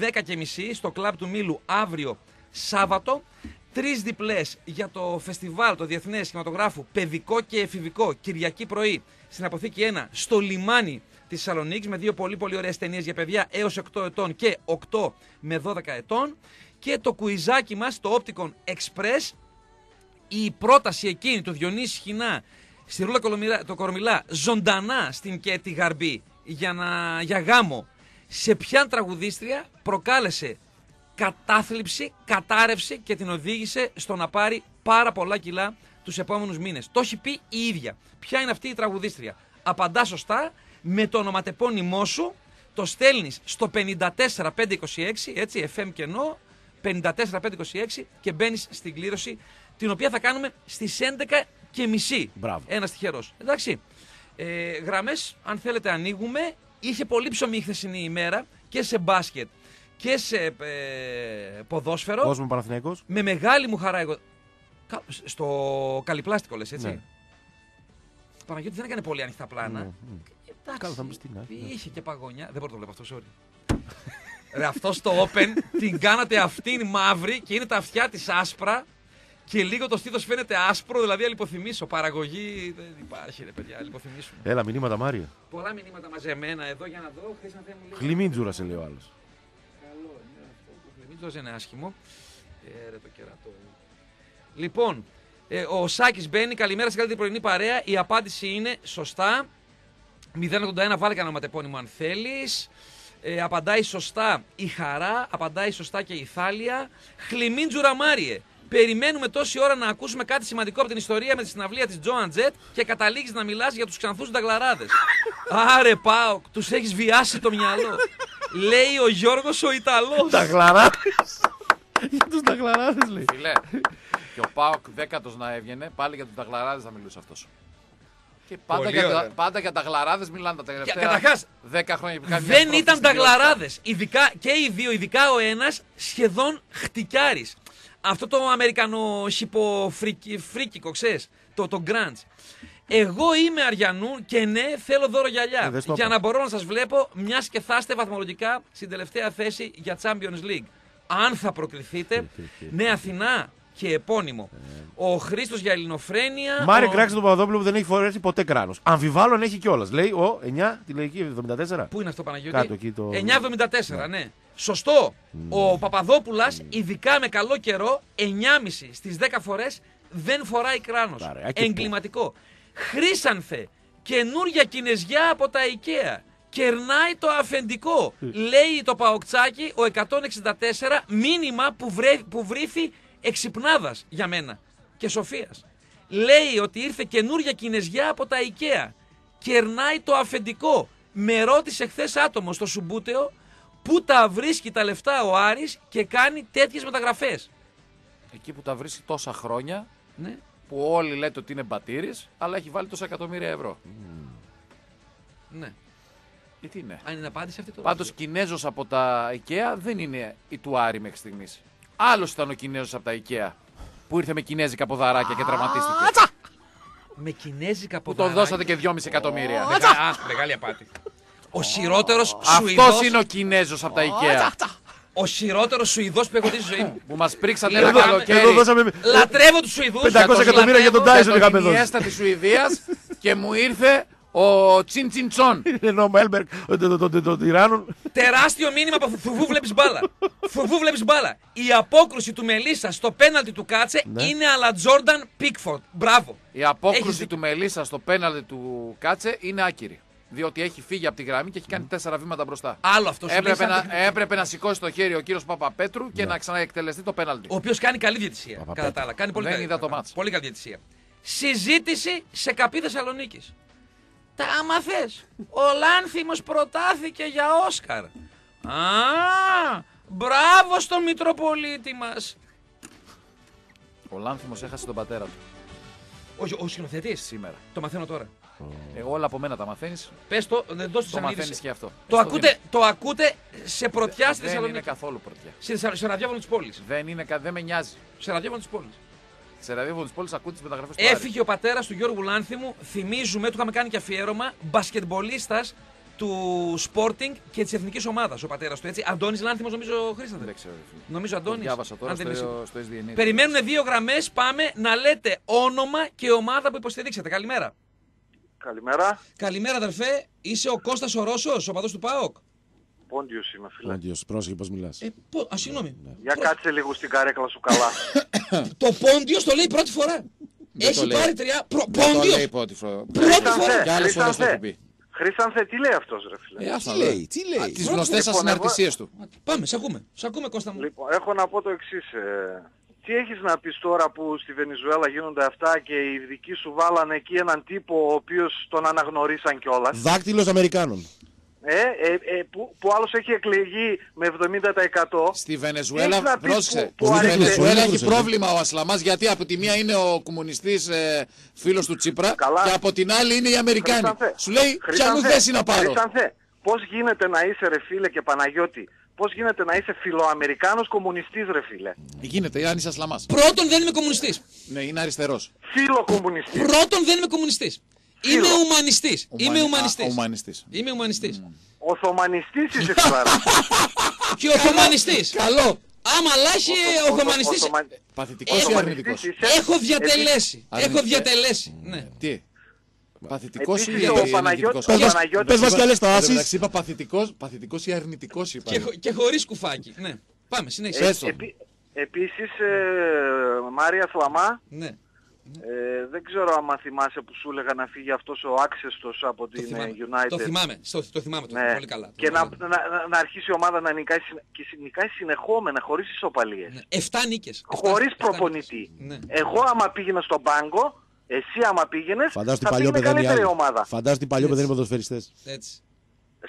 Speaker 1: 10.30 στο κλαμπ του Μήλου αύριο Σάββατο. Τρεις διπλές για το φεστιβάλ, το Διεθνές Κινηματογράφου Παιδικό και Εφηβικό, Κυριακή πρωί στην αποθήκη 1 στο λιμάνι τη Θεσσαλονίκης με δύο πολύ πολύ ωραίες ταινίες για παιδιά έως 8 ετών και 8 με 12 ετών. Και το κουιζάκι μας, το Opticon Express, η πρόταση εκείνη του Διονύση Χινά στη Ρούλα Κολομιλά- το Κορομιλά ζωντανά στην Κέτη Γαρμπή για, να, για γάμο σε ποια τραγουδίστρια προκάλεσε κατάθλιψη, κατάρρευση και την οδήγησε στο να πάρει πάρα πολλά κιλά τους επόμενους μήνες. Το έχει πει η ίδια. Ποια είναι αυτή η τραγουδίστρια; Απαντά σωστά με το ονοματεπώνυμό σου, το στέλνεις στο 54526, έτσι, FM κενό, 54526 και μπαίνεις στην κλήρωση την οποία θα κάνουμε στις 11 και μισή.
Speaker 2: Μπράβο.
Speaker 1: Ένας τυχερός. Εντάξει. Ε, Γραμμές, αν θέλετε, ανοίγουμε. Είχε πολύ ψωμί η χθεσινή ημέρα και σε μπάσκετ και σε ε, ποδόσφαιρο.
Speaker 2: Κόσμος Παναθηναϊκός.
Speaker 1: Με μεγάλη μου χαρά εγώ. Κα- Στο καλυπλάστικο λες, έτσι.
Speaker 2: Ναι.
Speaker 1: Παναγιώτη δεν έκανε πολύ ανοιχτά πλάνα.
Speaker 2: Ναι, ναι.
Speaker 1: Εντάξει,
Speaker 2: Καλά, θα μπεις τι να έχει, ναι.
Speaker 1: είχε και παγωνιά. Δεν μπορώ να το βλέπω αυτό, sorry. Ρε, αυτό στο open την κάνατε αυτήν μαύρη και είναι τα αυτιά της άσπρα και λίγο το στήθος φαίνεται άσπρο, δηλαδή αλυποθυμίσω. Παραγωγή δεν υπάρχει, ρε παιδιά, αλυποθυμίσουμε.
Speaker 2: Έλα, μηνύματα Μάρια.
Speaker 1: Πολλά μηνύματα μαζεμένα εδώ για να δω. Χθε να θέλουμε λίγο.
Speaker 2: Χλιμίτζουρα σε λέει ο άλλος.
Speaker 1: Καλό είναι αυτό. Το χλιμίτζος είναι άσχημο. Ε, ρε το κερατό. Λοιπόν, ε, ο Σάκης μπαίνει. Καλημέρα στην καλύτερη πρωινή παρέα. Η απάντηση είναι σωστά. 081 βάλε κανένα ονοματεπώνυμο αν θέλεις. Ε, απαντάει σωστά η Χαρά, απαντάει σωστά και η Θάλια. Χλιμίντζουρα Μάριε. Περιμένουμε τόση ώρα να ακούσουμε κάτι σημαντικό από την ιστορία με τη συναυλία της Joan Jett και καταλήγεις να μιλάς για τους ξανθούς νταγλαράδε. Άρε Πάοκ, τους έχεις βιάσει το μυαλό. Λέει ο Γιώργος ο Ιταλός.
Speaker 2: Τα γλαράδε. *laughs* Για τους ταγλαράδε λέει.
Speaker 3: Φιλέ. Και ο Πάοκ δέκατος να έβγαινε, πάλι για τους ταγλαράδε θα μιλούσε αυτός. Και πάντα
Speaker 1: Πολύ
Speaker 3: για,
Speaker 1: ωραία.
Speaker 3: τα- πάντα για ταγλαράδε μιλάνε τα τελευταία
Speaker 1: καταρχάς,
Speaker 3: 10 χρόνια που κάνει μια
Speaker 1: Δεν
Speaker 3: στροφή
Speaker 1: ήταν
Speaker 3: στην ποιότητα.
Speaker 1: ταγλαράδε. Ειδικά και οι δύο, ειδικά ο ένας σχεδόν χτυκιάρης. Αυτό το αμερικανο φρίκικο, ξέρεις, το, το grunge. Εγώ είμαι Αριανού και ναι, θέλω δώρο γυαλιά.
Speaker 2: Ε, δεν στο
Speaker 1: για
Speaker 2: είπα.
Speaker 1: να μπορώ να σας βλέπω, μιας και θα είστε βαθμολογικά στην τελευταία θέση για Champions League. Αν θα προκριθείτε, ναι, Αθηνά και επώνυμο. Ο Χρήστος για ελληνοφρένεια.
Speaker 2: Μάρι
Speaker 1: ο...
Speaker 2: κράξει τον Παπαδόπουλο που δεν έχει φορέσει ποτέ κράνος. Αμφιβάλλω αν έχει κιόλας. Λέει ο 9 τη λογική 74.
Speaker 1: Πού είναι αυτό, Παναγιώτη;
Speaker 2: Κάτω εκεί το-
Speaker 1: 9,74, ναι. Σωστό. Ο Παπαδόπουλας, ειδικά με καλό καιρό, 9,5 στις 10 φορές δεν φοράει κράνος.
Speaker 2: Άρα, και
Speaker 1: Εγκληματικό. Χρήσανθε. Καινούρια κινεζιά από τα IKEA. Κερνάει το αφεντικό. Λέει το παοκτσάκι ο 164 μήνυμα που, βρέ, που βρήθη εξυπνάδας για μένα και Σοφίας. Λέει ότι ήρθε καινούρια κινεζιά από τα IKEA. Κερνάει το αφεντικό. Με ρώτησε χθες άτομος στο Σουμπούτεο πού τα βρίσκει τα λεφτά ο Άρης και κάνει τέτοιες μεταγραφές;
Speaker 3: Εκεί που τα βρίσκει τόσα χρόνια,
Speaker 1: Ναι.
Speaker 3: που όλοι λέτε ότι είναι μπατήρης, αλλά έχει βάλει τόσα εκατομμύρια ευρώ.
Speaker 1: ναι.
Speaker 3: Ε, τι είναι;
Speaker 1: Αν είναι απάντηση αυτή το
Speaker 3: Πάντως Κινέζος από τα IKEA δεν είναι η του Άρη μέχρι στιγμής. Άλλος ήταν ο Κινέζος από τα IKEA που ήρθε με κινέζικα ποδαράκια και τραυματίστηκε.
Speaker 1: με κινέζικα
Speaker 3: Που
Speaker 1: ποδαράκια.
Speaker 3: τον δώσατε και 2,5 εκατομμύρια.
Speaker 1: Μεγα- α, Μεγάλη απάτη. Ο χειρότερο
Speaker 3: Αυτός
Speaker 1: Σουηδός,
Speaker 3: είναι ο Κινέζος από τα IKEA.
Speaker 1: ο χειρότερος Σουηδός που έχω δει στη ζωή μου.
Speaker 3: Που μας πρίξατε
Speaker 1: Εδώ-
Speaker 3: ένα
Speaker 2: Εδώ
Speaker 3: καλοκαίρι.
Speaker 2: δώσαμε
Speaker 1: Λατρεύω τους Σουηδούς.
Speaker 2: 500 εκατομμύρια για τον
Speaker 1: λατρεύω.
Speaker 2: Τάισον είχαμε
Speaker 3: τον
Speaker 2: δώσει.
Speaker 3: Ινιέστα της Σουηδίας και μου ήρθε ο Τσιν Τσιν Τσον. *laughs*
Speaker 2: Ενώ ο Μέλμπερκ των Ιράνων.
Speaker 1: Τεράστιο μήνυμα από φουβού βλέπεις μπάλα. φουβού βλέπεις μπάλα. Η απόκρουση του Μελίσσα στο πέναλτι του Κάτσε
Speaker 2: Ναι.
Speaker 1: είναι αλλά Τζόρνταν Πίκφορντ. Μπράβο.
Speaker 3: Η απόκρουση
Speaker 1: Έχεις
Speaker 3: του Μελίσσα στο πέναλτι του Κάτσε είναι άκυρη. Διότι έχει φύγει από τη γραμμή και έχει κάνει τέσσερα βήματα μπροστά.
Speaker 1: Άλλο αυτό. σου λέει
Speaker 3: Έπρεπε
Speaker 1: σαν
Speaker 3: να,
Speaker 1: τεχνικό.
Speaker 3: έπρεπε να σηκώσει το χέρι ο κύριος Παπαπέτρου και να ξαναεκτελεστεί το πέναλτι.
Speaker 1: Ο οποίος κάνει καλή διαιτησία.
Speaker 2: Παπαπέτρου.
Speaker 1: Κατά τα άλλα. Κάνει πολύ
Speaker 3: Δεν
Speaker 1: καλή,
Speaker 3: είδα το μάτς.
Speaker 1: πολύ καλή διαιτησία. Συζήτηση σε καπί Θεσσαλονίκη. Τα άμα θες, Ο Λάνθιμος προτάθηκε για Όσκαρ. Α, μπράβο στο Μητροπολίτη μας.
Speaker 3: Ο Λάνθιμος έχασε τον πατέρα του
Speaker 1: Ο, ο σκηνοθετής.
Speaker 3: σήμερα.
Speaker 1: Το μαθαίνω τώρα.
Speaker 3: Ε, όλα από μένα τα μαθαίνεις.
Speaker 1: Πες το, δεν το
Speaker 3: Το μαθαίνεις και αυτό.
Speaker 1: Το
Speaker 3: Στο
Speaker 1: ακούτε, το ακούτε σε πρωτιά στη
Speaker 3: Δεν είναι
Speaker 1: Θεσσαλονίκη.
Speaker 3: καθόλου πρωτιά.
Speaker 1: Σε, σε, σε ραδιόφωνο της πόλης.
Speaker 3: Δεν, είναι, κα- δεν με νοιάζει.
Speaker 1: Σε ραδιόφωνο της πόλης.
Speaker 3: Σε ραδιόφωνο της πόλης ακούω τις μεταγραφές του. Άρη.
Speaker 1: Έφυγε ο πατέρας του Γιώργου Λάνθιμου. Θυμίζουμε, του είχαμε κάνει και αφιέρωμα. Μπασκετμπολίστας του Sporting και της εθνικής ομάδας. Ο πατέρας του έτσι. Αντώνης Λάνθιμος, νομίζω χρήσατε.
Speaker 3: Δεν ξέρω. ρε φίλε.
Speaker 1: Νομίζω
Speaker 3: Το
Speaker 1: Αντώνης.
Speaker 3: διάβασα τώρα στο, στο SDN.
Speaker 1: Περιμένουν δύο γραμμές. Πάμε να λέτε όνομα και ομάδα που υποστηρίξατε. Καλημέρα.
Speaker 4: Καλημέρα.
Speaker 1: Καλημέρα, αδερφέ. Είσαι ο Κώστας ο Ρώσος, ο παδός του ΠΑΟΚ.
Speaker 4: Πόντιος είμαι, φίλε.
Speaker 2: Όντιο, πρόσεχε πώς μιλάς.
Speaker 1: Ε, πο- α, συγγνώμη.
Speaker 4: Για κάτσε λίγο στην καρέκλα σου καλά. *coughs*
Speaker 1: Το Πόντιος το λέει πρώτη φορά.
Speaker 3: Δεν
Speaker 1: Έχει
Speaker 3: το λέει.
Speaker 1: πάρει τρία. Προ...
Speaker 3: Δεν το
Speaker 1: Πόντιος.
Speaker 3: λέει πρώτη φορά.
Speaker 1: Πρώτη φορά.
Speaker 3: Και άλλες φορές το έχει
Speaker 4: Χρήσανθε,
Speaker 3: πει.
Speaker 4: Χρήσανθε, τι λέει αυτός ρε φίλε.
Speaker 3: Ε, αυτό
Speaker 2: Τι
Speaker 3: λέω.
Speaker 2: λέει, τι λέει.
Speaker 3: Τις γνωστές
Speaker 4: Λοιπόν,
Speaker 3: ασυναρτησίε του.
Speaker 1: Πάμε, σε ακούμε. Σε ακούμε, Κώστα μου.
Speaker 4: Λοιπόν, έχω να πω το εξής. τι έχεις να πεις τώρα που στη Βενεζουέλα γίνονται αυτά και οι ειδικοί σου βάλανε εκεί έναν τύπο ο οποίος τον αναγνωρίσαν κιόλας;
Speaker 2: Δάκτυλος Αμερικάνων.
Speaker 4: Ε, ε, ε, που, που άλλος έχει εκλεγεί με 70%.
Speaker 3: Στη Βενεζουέλα,
Speaker 4: Έχεις να πεις
Speaker 3: πρόσεξε,
Speaker 4: που- που
Speaker 3: στη
Speaker 4: άρχισε-
Speaker 3: Βενεζουέλα
Speaker 2: Πολύ
Speaker 3: έχει
Speaker 2: κρούσες,
Speaker 3: πρόβλημα ο Ασλαμάς γιατί από τη μία είναι ο κομμουνιστής ε, φίλος του Τσίπρα
Speaker 4: Καλά.
Speaker 3: και από την άλλη είναι οι Αμερικάνοι.
Speaker 4: Χρήσανθε,
Speaker 3: Σου λέει ποια
Speaker 4: Χρήσανθε,
Speaker 3: θέση να πάρω.
Speaker 4: Χρήσανθε, πώς γίνεται να είσαι ρε φίλε και Παναγιώτη, πώς γίνεται να είσαι φιλοαμερικάνος κομμουνιστής ρε φίλε;
Speaker 3: Γίνεται, αν είσαι Ασλαμάς.
Speaker 1: Πρώτον, δεν είμαι κομμουνιστής.
Speaker 3: Ναι, είναι αριστερός.
Speaker 4: Φιλοκομμουνιστής.
Speaker 1: Πρώτον, δεν είμαι κομμουνιστής. Είμαι ουμανιστής. Είμαι
Speaker 3: Ουμανι-
Speaker 1: ουμανιστής.
Speaker 3: Α, ουμανιστής.
Speaker 1: Είμαι ουμανιστής.
Speaker 4: Οθωμανιστής είσαι *laughs* φιλαρά.
Speaker 1: Και Οθωμανιστή.
Speaker 3: Καλό.
Speaker 1: Άμα λάχει ο Οθωμανιστή.
Speaker 4: Οθωμα-
Speaker 3: Παθητικός ή
Speaker 1: Έχω-
Speaker 3: αρνητικός;
Speaker 4: Οθωμανιστής είσαι.
Speaker 1: Έχω διατελέσει.
Speaker 3: Αρνητικό.
Speaker 1: Έχω διατελέσει. Ναι.
Speaker 3: Τι; Παθητικός ή
Speaker 4: Επίσης, ο
Speaker 3: αρνητικός;
Speaker 4: Παναγιώτης-
Speaker 2: Πες
Speaker 4: ο
Speaker 2: μας-
Speaker 4: Παναγιώτης-
Speaker 2: Πες μας κι άλλες
Speaker 3: Εν τω
Speaker 2: τάσεις.
Speaker 3: μεταξύ είπα παθητικός, παθητικός ή αρνητικός είπα.
Speaker 1: Και, χω- και χωρίς κουφάκι. Ναι. Πάμε, συνέχισε.
Speaker 3: Πες το.
Speaker 4: Επί- Επίσης, ε, Μάρια Σλαμά,
Speaker 1: Ναι.
Speaker 4: Ε, δεν ξέρω άμα θυμάσαι που σου έλεγα να φύγει αυτός ο άξεστος από
Speaker 1: Το
Speaker 4: την
Speaker 1: θυμάμαι.
Speaker 4: ε, United.
Speaker 1: Το θυμάμαι. Στο- Το θυμάμαι. Το
Speaker 4: Ναι.
Speaker 1: θυμάμαι πολύ καλά. Το
Speaker 4: Και να,
Speaker 1: θυμάμαι.
Speaker 4: να, να- να αρχίσει η ομάδα να νικάει, συνε- και συ- νικάει συνεχόμενα, χωρίς ισοπαλίες.
Speaker 1: Ναι. Εφτά νίκες.
Speaker 4: Χωρίς προπονητή.
Speaker 1: Ναι.
Speaker 4: Εγώ άμα πήγαινα στον πάγκο, εσύ άμα πήγαινες,
Speaker 2: Φαντάζομαι
Speaker 4: θα
Speaker 2: την παλιό
Speaker 4: πήγαινε
Speaker 2: παιδένη
Speaker 4: καλύτερη
Speaker 2: άλλη.
Speaker 4: ομάδα.
Speaker 2: Φαντάζομαι την παλιό παιδένη ποδοσφαιριστές.
Speaker 1: Έτσι.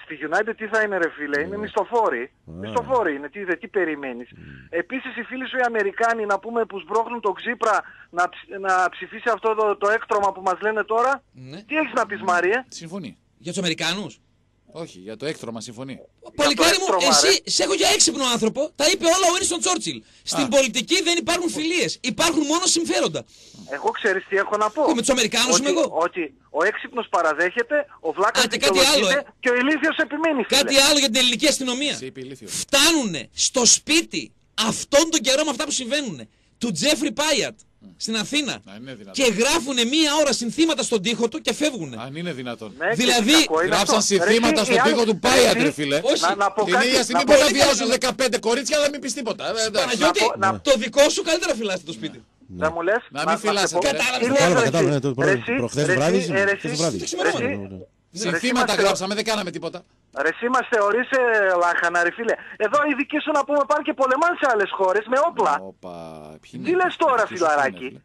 Speaker 4: Στη United τι θα είναι ρε φίλε, είναι μισθοφόροι. Μισθοφόροι είναι, τι, δε, τι περιμένεις. Επίσης οι φίλοι σου οι Αμερικάνοι να πούμε που σμπρώχνουν τον Ξύπρα να, ψ- να ψηφίσει αυτό το, το έκτρωμα που μας λένε τώρα.
Speaker 1: Ναι.
Speaker 4: Τι έχεις να πεις Μαρία.
Speaker 3: Συμφωνεί.
Speaker 1: Για τους Αμερικάνους.
Speaker 3: Όχι, για το έκτρωμα συμφωνεί.
Speaker 1: Πολυκάρι μου,
Speaker 4: έκτρωμα,
Speaker 1: εσύ
Speaker 4: ρε.
Speaker 1: σε έχω για έξυπνο άνθρωπο. Τα είπε όλα ο Winston Churchill. Στην πολιτική δεν υπάρχουν φιλίες. Υπάρχουν μόνο συμφέροντα.
Speaker 4: Εγώ ξέρεις τι έχω να πω.
Speaker 1: Εγώ με τους Αμερικάνους
Speaker 4: ότι,
Speaker 1: είμαι εγώ.
Speaker 4: Ότι ο έξυπνος παραδέχεται, ο Βλάκας
Speaker 1: Α, και κάτι
Speaker 4: δικαιολογείται
Speaker 1: άλλο, ε.
Speaker 4: και ο Ηλίθιος επιμένει φίλε.
Speaker 1: Κάτι άλλο για την ελληνική αστυνομία.
Speaker 3: Σε είπε ηλίθιος.
Speaker 1: Φτάνουνε στο σπίτι αυτόν τον καιρό με αυτά που συμβαίνουν του Τζέφρι Πάιατ στην Αθήνα
Speaker 3: Αν είναι δυνατόν.
Speaker 1: και γράφουνε μία ώρα συνθήματα στον τοίχο του και φεύγουνε.
Speaker 3: Αν είναι δυνατόν.
Speaker 4: Ναι, και
Speaker 1: Δηλαδή,
Speaker 4: τι κακό είναι
Speaker 3: Γράψαν
Speaker 4: αυτό. Ρε,
Speaker 3: συνθήματα
Speaker 4: εσύ,
Speaker 3: στον
Speaker 4: οι
Speaker 3: τοίχο
Speaker 4: άλλοι-
Speaker 3: του Πάιατ,
Speaker 4: εσύ,
Speaker 3: ρε φίλε.
Speaker 1: Όχι.
Speaker 4: Να, να πω
Speaker 3: Την
Speaker 4: κάτι,
Speaker 3: ίδια
Speaker 4: να
Speaker 3: στιγμή
Speaker 4: πω-
Speaker 3: μπορεί να
Speaker 1: πολύ
Speaker 3: βιάζουν
Speaker 1: καλά.
Speaker 3: 15 κορίτσια, αλλά μην πεις τίποτα. Ε, εντάξει.
Speaker 1: Παναγιώτη,
Speaker 4: πω- να-
Speaker 1: το δικό σου καλύτερα φυλάστε το σπίτι.
Speaker 4: Δεν μου λες;
Speaker 3: Να μην
Speaker 4: σε
Speaker 3: φυλάσσετε,
Speaker 4: πω-
Speaker 3: ρε.
Speaker 1: Κατάλαβες.
Speaker 4: Τι λες,
Speaker 2: Κατάλαβα,
Speaker 4: ρε,
Speaker 2: κατάλαβα,
Speaker 4: εσύ.
Speaker 2: ναι, το
Speaker 4: Ρε,
Speaker 2: πρωί-
Speaker 4: εσύ,
Speaker 2: προχθές
Speaker 4: ρε,
Speaker 2: βράδυ,
Speaker 4: εσύ, ε, ρε,
Speaker 2: χθες
Speaker 4: εσύ,
Speaker 2: βράδυ.
Speaker 1: Το ξημερώματα.
Speaker 4: ρε, εσύ.
Speaker 2: Ναι, ναι.
Speaker 3: Συνθήματα
Speaker 4: είμαστε-
Speaker 3: γράψαμε, δεν κάναμε τίποτα.
Speaker 4: Ρε εσύ μας θεωρείς ε, λάχανα ρε φίλε. Εδώ οι δικοί σου να πούμε πάνε και πολεμάνε σε άλλες χώρες με όπλα.
Speaker 3: Όπα, ποιοι είναι
Speaker 4: Τι λες
Speaker 3: αυτοί,
Speaker 4: τώρα
Speaker 3: ποιοι σου
Speaker 4: φιλαράκι;
Speaker 3: είναι,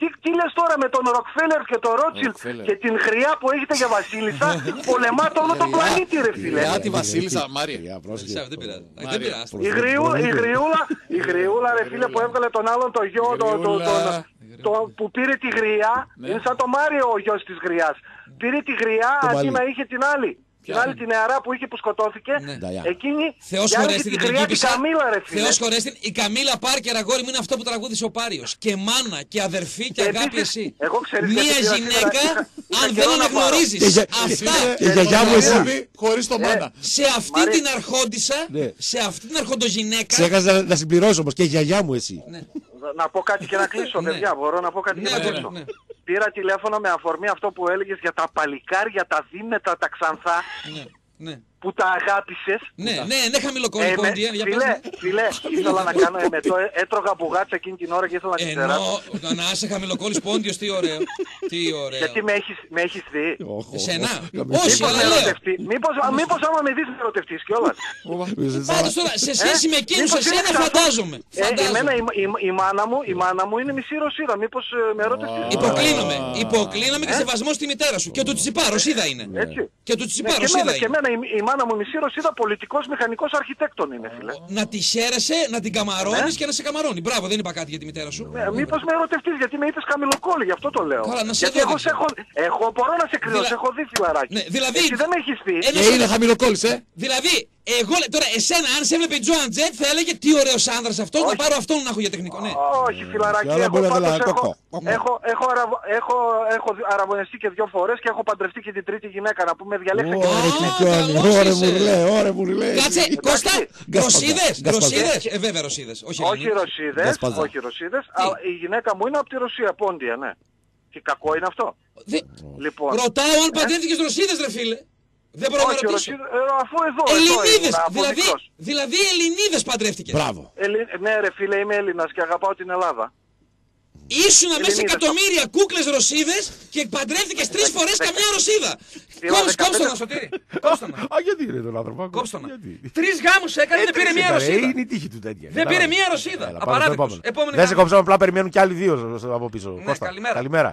Speaker 4: Τι, τι λες τώρα με τον Ροκφέλερ και τον Ρότσιλ
Speaker 3: Rockefeller.
Speaker 4: και την χρειά που έχετε για βασίλισσα *laughs* πολεμάτε όλο τον
Speaker 3: Γριά.
Speaker 4: πλανήτη ρε φίλε.
Speaker 3: Γριά τη Βασίλισσα, Μάρια.
Speaker 2: Γεια, πρόσεχε.
Speaker 1: Σάβε, Δεν πειράζει.
Speaker 3: Μάρια.
Speaker 1: Δεν πειράζει.
Speaker 4: Η γριούλα, η γριούλα, η γριούλα ρε φίλε που έβγαλε τον άλλον το γιο το, το,
Speaker 3: Γριούλα.
Speaker 4: τον- το- που πήρε τη γριά.
Speaker 3: Ναι.
Speaker 4: Είναι σαν το Μάριο ο γιος της γριάς. Πήρε τη γριά
Speaker 2: Το
Speaker 4: αντί
Speaker 2: μαλλί.
Speaker 4: να είχε την άλλη. Την άλλη την νεαρά που είχε που σκοτώθηκε.
Speaker 1: Ναι.
Speaker 2: Νταϊάν.
Speaker 4: Εκείνη.
Speaker 1: Θεός
Speaker 4: η άλλη
Speaker 1: χωρέστη
Speaker 4: και
Speaker 1: την
Speaker 4: τη χρειά
Speaker 1: πριγκίπισσα.
Speaker 4: την Καμίλα, ρε φίλε.
Speaker 1: Θεός χωρέστη. Η Καμίλα Πάρκερ αγόρι μου είναι αυτό που τραγούδισε ο Πάριος. Και μάνα και αδερφή και
Speaker 4: Και
Speaker 1: αγάπη
Speaker 4: επίσης,
Speaker 1: εσύ.
Speaker 4: εγώ ξέρεις
Speaker 1: Μία
Speaker 4: γιατί πήρα
Speaker 1: γυναίκα,
Speaker 4: σήμερα, είχα- είχα
Speaker 1: αν
Speaker 4: καιρό
Speaker 1: δεν
Speaker 4: να πάρω.
Speaker 1: αναγνωρίζεις
Speaker 2: Και για-
Speaker 1: αυτά,
Speaker 2: Και η γιαγιά μου εσύ.
Speaker 3: Κόβει χωρίς το μάνα.
Speaker 1: σε αυτή
Speaker 4: Μαρία.
Speaker 1: την αρχόντισα,
Speaker 2: Ναι.
Speaker 1: σε αυτή την αρχοντογυναίκα.
Speaker 2: Ξέχασα να, να συμπληρώσω όμως και η γιαγιά μου εσύ.
Speaker 1: Ναι.
Speaker 4: Να πω κάτι και να κλείσω,
Speaker 1: Ναι.
Speaker 4: παιδιά. Μπορώ να πω κάτι
Speaker 1: Ναι,
Speaker 4: και να
Speaker 1: ναι,
Speaker 4: κλείσω.
Speaker 1: Ναι.
Speaker 4: Πήρα τηλέφωνο με αφορμή αυτό που έλεγες για τα παλικάρια, τα δίμετρα, τα ξανθά
Speaker 1: Ναι, ναι.
Speaker 4: Που τα αγάπησες.
Speaker 1: Ναι, ναι, ναι, χαμηλοκόρη
Speaker 4: Ε, με-
Speaker 1: πόντια. Για πες
Speaker 4: φίλε,
Speaker 1: μου.
Speaker 4: φίλε, ήθελα να *laughs* κάνω εμετό, ε, έτρωγα μπουγάτσα εκείνη την ώρα και ήθελα να την
Speaker 1: Ενώ
Speaker 4: περάσω.
Speaker 1: να είσαι χαμηλοκόρη πόντιος, τι ωραίο. Τι ωραίο.
Speaker 4: Γιατί με έχεις, με έχεις δει;
Speaker 2: Όχο,
Speaker 1: Εσένα;
Speaker 2: όχο.
Speaker 1: Όχι,
Speaker 4: Μήπως
Speaker 1: αλλά
Speaker 4: με
Speaker 1: λέω.
Speaker 4: ερωτευτεί. Μήπως, μήπως άμα με δεις με ερωτευτείς κιόλας.
Speaker 1: Πάντως τώρα, σε σχέση με εκείνους,
Speaker 4: Ε, Μήπως είναι
Speaker 1: εσένα
Speaker 4: ξανθός.
Speaker 1: φαντάζομαι.
Speaker 4: Ε,
Speaker 1: Φαντάζομαι.
Speaker 4: εμένα η, η, η, μάνα μου, η μάνα μου είναι μισή Ρωσίδα. Μήπως ε, με ερωτευτείς;
Speaker 1: Υποκλίνομαι. Υποκλίνομαι και σεβασμό στη μητέρα σου. Και του Τσιπά, Ρωσίδα είναι.
Speaker 4: Έτσι.
Speaker 1: Και του
Speaker 4: Ναι,
Speaker 1: Τσιπά,
Speaker 4: και
Speaker 1: Ρωσίδα
Speaker 4: εμένα, και
Speaker 1: είναι.
Speaker 4: Εμένα η, η μάνα μου μισή Ρωσίδα πολιτικός μηχανικός αρχιτέκτον είναι φίλε.
Speaker 1: Να τη χαίρεσαι, να την καμαρώνεις και να σε καμαρώνει. Μπράβο, δεν είπα κάτι για τη μητέρα σου.
Speaker 4: Ε, μήπως με ερωτευτείς γιατί με είπες χαμηλοκόλλη, γι' αυτό το λέω.
Speaker 1: Καλά, να σε
Speaker 4: γιατί
Speaker 1: δω,
Speaker 4: εγώ,
Speaker 1: δεν
Speaker 4: σε έχω, έχω, μπορώ να σε κρυώσω,
Speaker 1: Δηλα-
Speaker 4: έχω δει φιλαράκι.
Speaker 1: Ναι, δηλαδή-
Speaker 4: Εσύ δεν με έχεις πει.
Speaker 1: Ένα-
Speaker 2: Και είναι χαμηλοκόλλησε. ε.
Speaker 1: Δηλαδή, εγώ λέ- τώρα, εσένα, αν σε έβλεπε η Τζοάν Τζετ, θα έλεγε τι ωραίος άνδρας αυτός, να πάρω αυτόν να έχω για τεχνικό. Ναι.
Speaker 4: Όχι φιλαράκι,
Speaker 2: Και άλλα
Speaker 4: έχω,
Speaker 2: μπορεί να
Speaker 4: πάντως
Speaker 2: θέλα,
Speaker 4: έχω,
Speaker 2: κόκο.
Speaker 4: έχω, έχω, αραβο, έχω, έχω αραβωνιστεί και δύο φορές και έχω παντρευτεί και την τρίτη γυναίκα να πούμε διαλέξτε και
Speaker 2: Ωρε
Speaker 1: Α,
Speaker 2: τι κάνει,
Speaker 1: καλός
Speaker 2: ωρε
Speaker 1: είσαι.
Speaker 2: μουρλέ, ωρε μουρλέ.
Speaker 1: Κάτσε, Κώστα,
Speaker 2: Γκασπαζά.
Speaker 1: Ρωσίδες,
Speaker 2: Γκασπαζά.
Speaker 1: Ρωσίδες. Ε, βέβαια Ρωσίδες. Όχι
Speaker 4: Όχι
Speaker 1: Ελληνίδες.
Speaker 4: Ρωσίδες,
Speaker 2: Γκασπαζά.
Speaker 4: όχι Ρωσίδες, αλλά η γυναίκα μου είναι από τη Ρωσία, πόντια, ναι. Και κακό είναι αυτό.
Speaker 1: Δε-
Speaker 4: Λοιπόν,
Speaker 1: Ρωτάω αν παντρεύτηκες Ρωσίδες, ρε φίλε. Δεν μπορώ να
Speaker 4: όχι
Speaker 1: ρωτήσω.
Speaker 4: Ρωσίδες, ε, αφού εδώ, εδώ
Speaker 1: Ελληνίδες,
Speaker 4: ήμουν από
Speaker 1: δηλαδή,
Speaker 4: μικρός.
Speaker 1: δηλαδή Ελληνίδες παντρεύτηκες.
Speaker 2: Μπράβο.
Speaker 4: Ελλη- Ναι ρε φίλε, είμαι Έλληνας και αγαπάω την Ελλάδα.
Speaker 1: Ήσουνα μέσα σε
Speaker 4: Ελληνίδες.
Speaker 1: εκατομμύρια κούκλες Ρωσίδες και παντρεύτηκες τρεις φορές καμιά Ρωσίδα.
Speaker 4: Ήμουν
Speaker 1: Κόψ, κόψ τον
Speaker 4: 15.
Speaker 1: να σωτήρι. Κόψ τον να.
Speaker 2: Α, γιατί είναι τον άνθρωπο.
Speaker 1: Κόψ τον να.
Speaker 2: Γιατί.
Speaker 1: Τρεις γάμους έκανε, δεν πήρε μία
Speaker 2: Ε,
Speaker 1: Ρωσίδα.
Speaker 2: Είναι η τύχη του τέτοια.
Speaker 1: Δεν πήρε μία Ρωσίδα.
Speaker 2: Έλα, πάμε στο
Speaker 1: Απαράδεκτος.
Speaker 2: επόμενο.
Speaker 1: Επόμενη
Speaker 2: Δεν σε
Speaker 1: γάμη.
Speaker 2: κόψαμε, απλά περιμένουν και άλλοι δύο από πίσω. Κώστα,
Speaker 1: καλημέρα.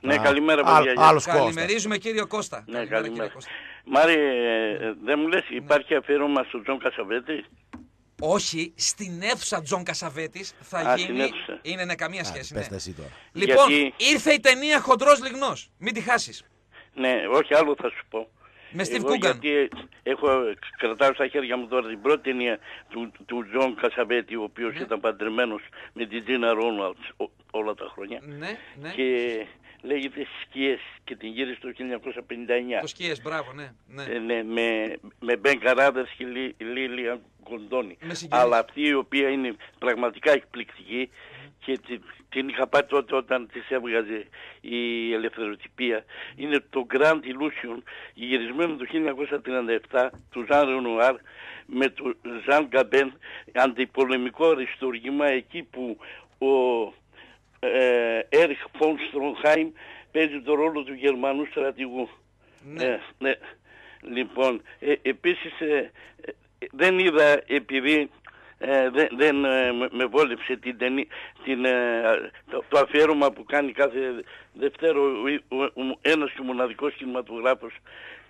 Speaker 2: Καλημέρα.
Speaker 5: Ναι,
Speaker 2: Α,
Speaker 5: καλημέρα
Speaker 2: άλλο-
Speaker 5: παιδιά.
Speaker 2: Άλλος Κώστας.
Speaker 1: Καλημερίζουμε κύριο Κώστα.
Speaker 5: Ναι,
Speaker 1: Καλημέρα,
Speaker 5: καλημέρα.
Speaker 1: κύριε Κώστα.
Speaker 5: Μάρι, ε, δεν μου λες, υπάρχει αφιέρωμα στον Τζον Κασαβέτη;
Speaker 1: Όχι, στην αίθουσα Τζον Κασαβέτης θα
Speaker 5: Α, στην
Speaker 1: γίνει.
Speaker 5: αίθουσα.
Speaker 1: Είναι ναι, καμία σχέση.
Speaker 2: Πες
Speaker 1: Ναι.
Speaker 2: τα εσύ τώρα.
Speaker 1: Λοιπόν,
Speaker 5: Γιατί-
Speaker 1: ήρθε η ταινία Χοντρός Λιγνός. Μην τη χάσεις.
Speaker 5: Ναι, όχι άλλο θα σου πω.
Speaker 1: Με Steve
Speaker 5: Εγώ
Speaker 1: Coogan.
Speaker 5: γιατί έχω, κρατάω στα χέρια μου τώρα την πρώτη ταινία του, του Τζον Κασαβέτη, ο οποίος
Speaker 1: Ναι.
Speaker 5: ήταν παντρεμένος με την Τζίνα Ρόουλαντς ό- όλα τα χρόνια.
Speaker 1: Ναι, ναι.
Speaker 5: Και λέγεται Σκιές και την γύρισε το 1959.
Speaker 1: Το σκίε, μπράβο, ναι. ναι.
Speaker 5: Ε, ναι, με, με Μπεν Καράδες και Λί- Λίλια Κοντόνη.
Speaker 1: Με συγγενείς.
Speaker 5: Αλλά αυτή η οποία είναι πραγματικά εκπληκτική και την, την είχα πάει τότε όταν της έβγαζε η ελευθεροτυπία είναι το Grand Illusion γυρισμένο το 1937 του Ζαν Ρενουάρ με το Ζαν Γκαμπέν αντιπολεμικό αριστούργημα εκεί που ο Έριχ Φον Στρονχάιμ παίζει το ρόλο του Γερμανού στρατηγού.
Speaker 1: Ναι.
Speaker 5: Ε, ναι. Λοιπόν, ε, επίσης ε, ε, δεν είδα επειδή ε, δεν, δεν ε, με- με βόλεψε την, ταινί- την, ε, το, το αφιέρωμα που κάνει κάθε Δευτέρο ο, ο, ο, ένας και μοναδικός κινηματογράφος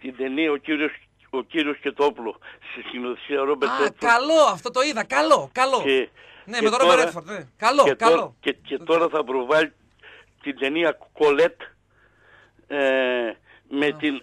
Speaker 5: την ταινία ο κύριος, ο κύριος Κετόπλο στη σκηνοθεσία Ρόμπερτ
Speaker 1: Α,
Speaker 5: Ρέντφορντ.
Speaker 1: καλό, αυτό το είδα. Καλό, καλό.
Speaker 5: Και-
Speaker 1: ναι,
Speaker 5: και
Speaker 1: με τον Ρόμπερ
Speaker 5: τώρα-
Speaker 1: Ρέντφορντ. Ναι. Καλό,
Speaker 5: και
Speaker 1: καλό.
Speaker 5: Τώρα, και, και τώρα θα προβάλλει την ταινία Κολέτ ε, με, την,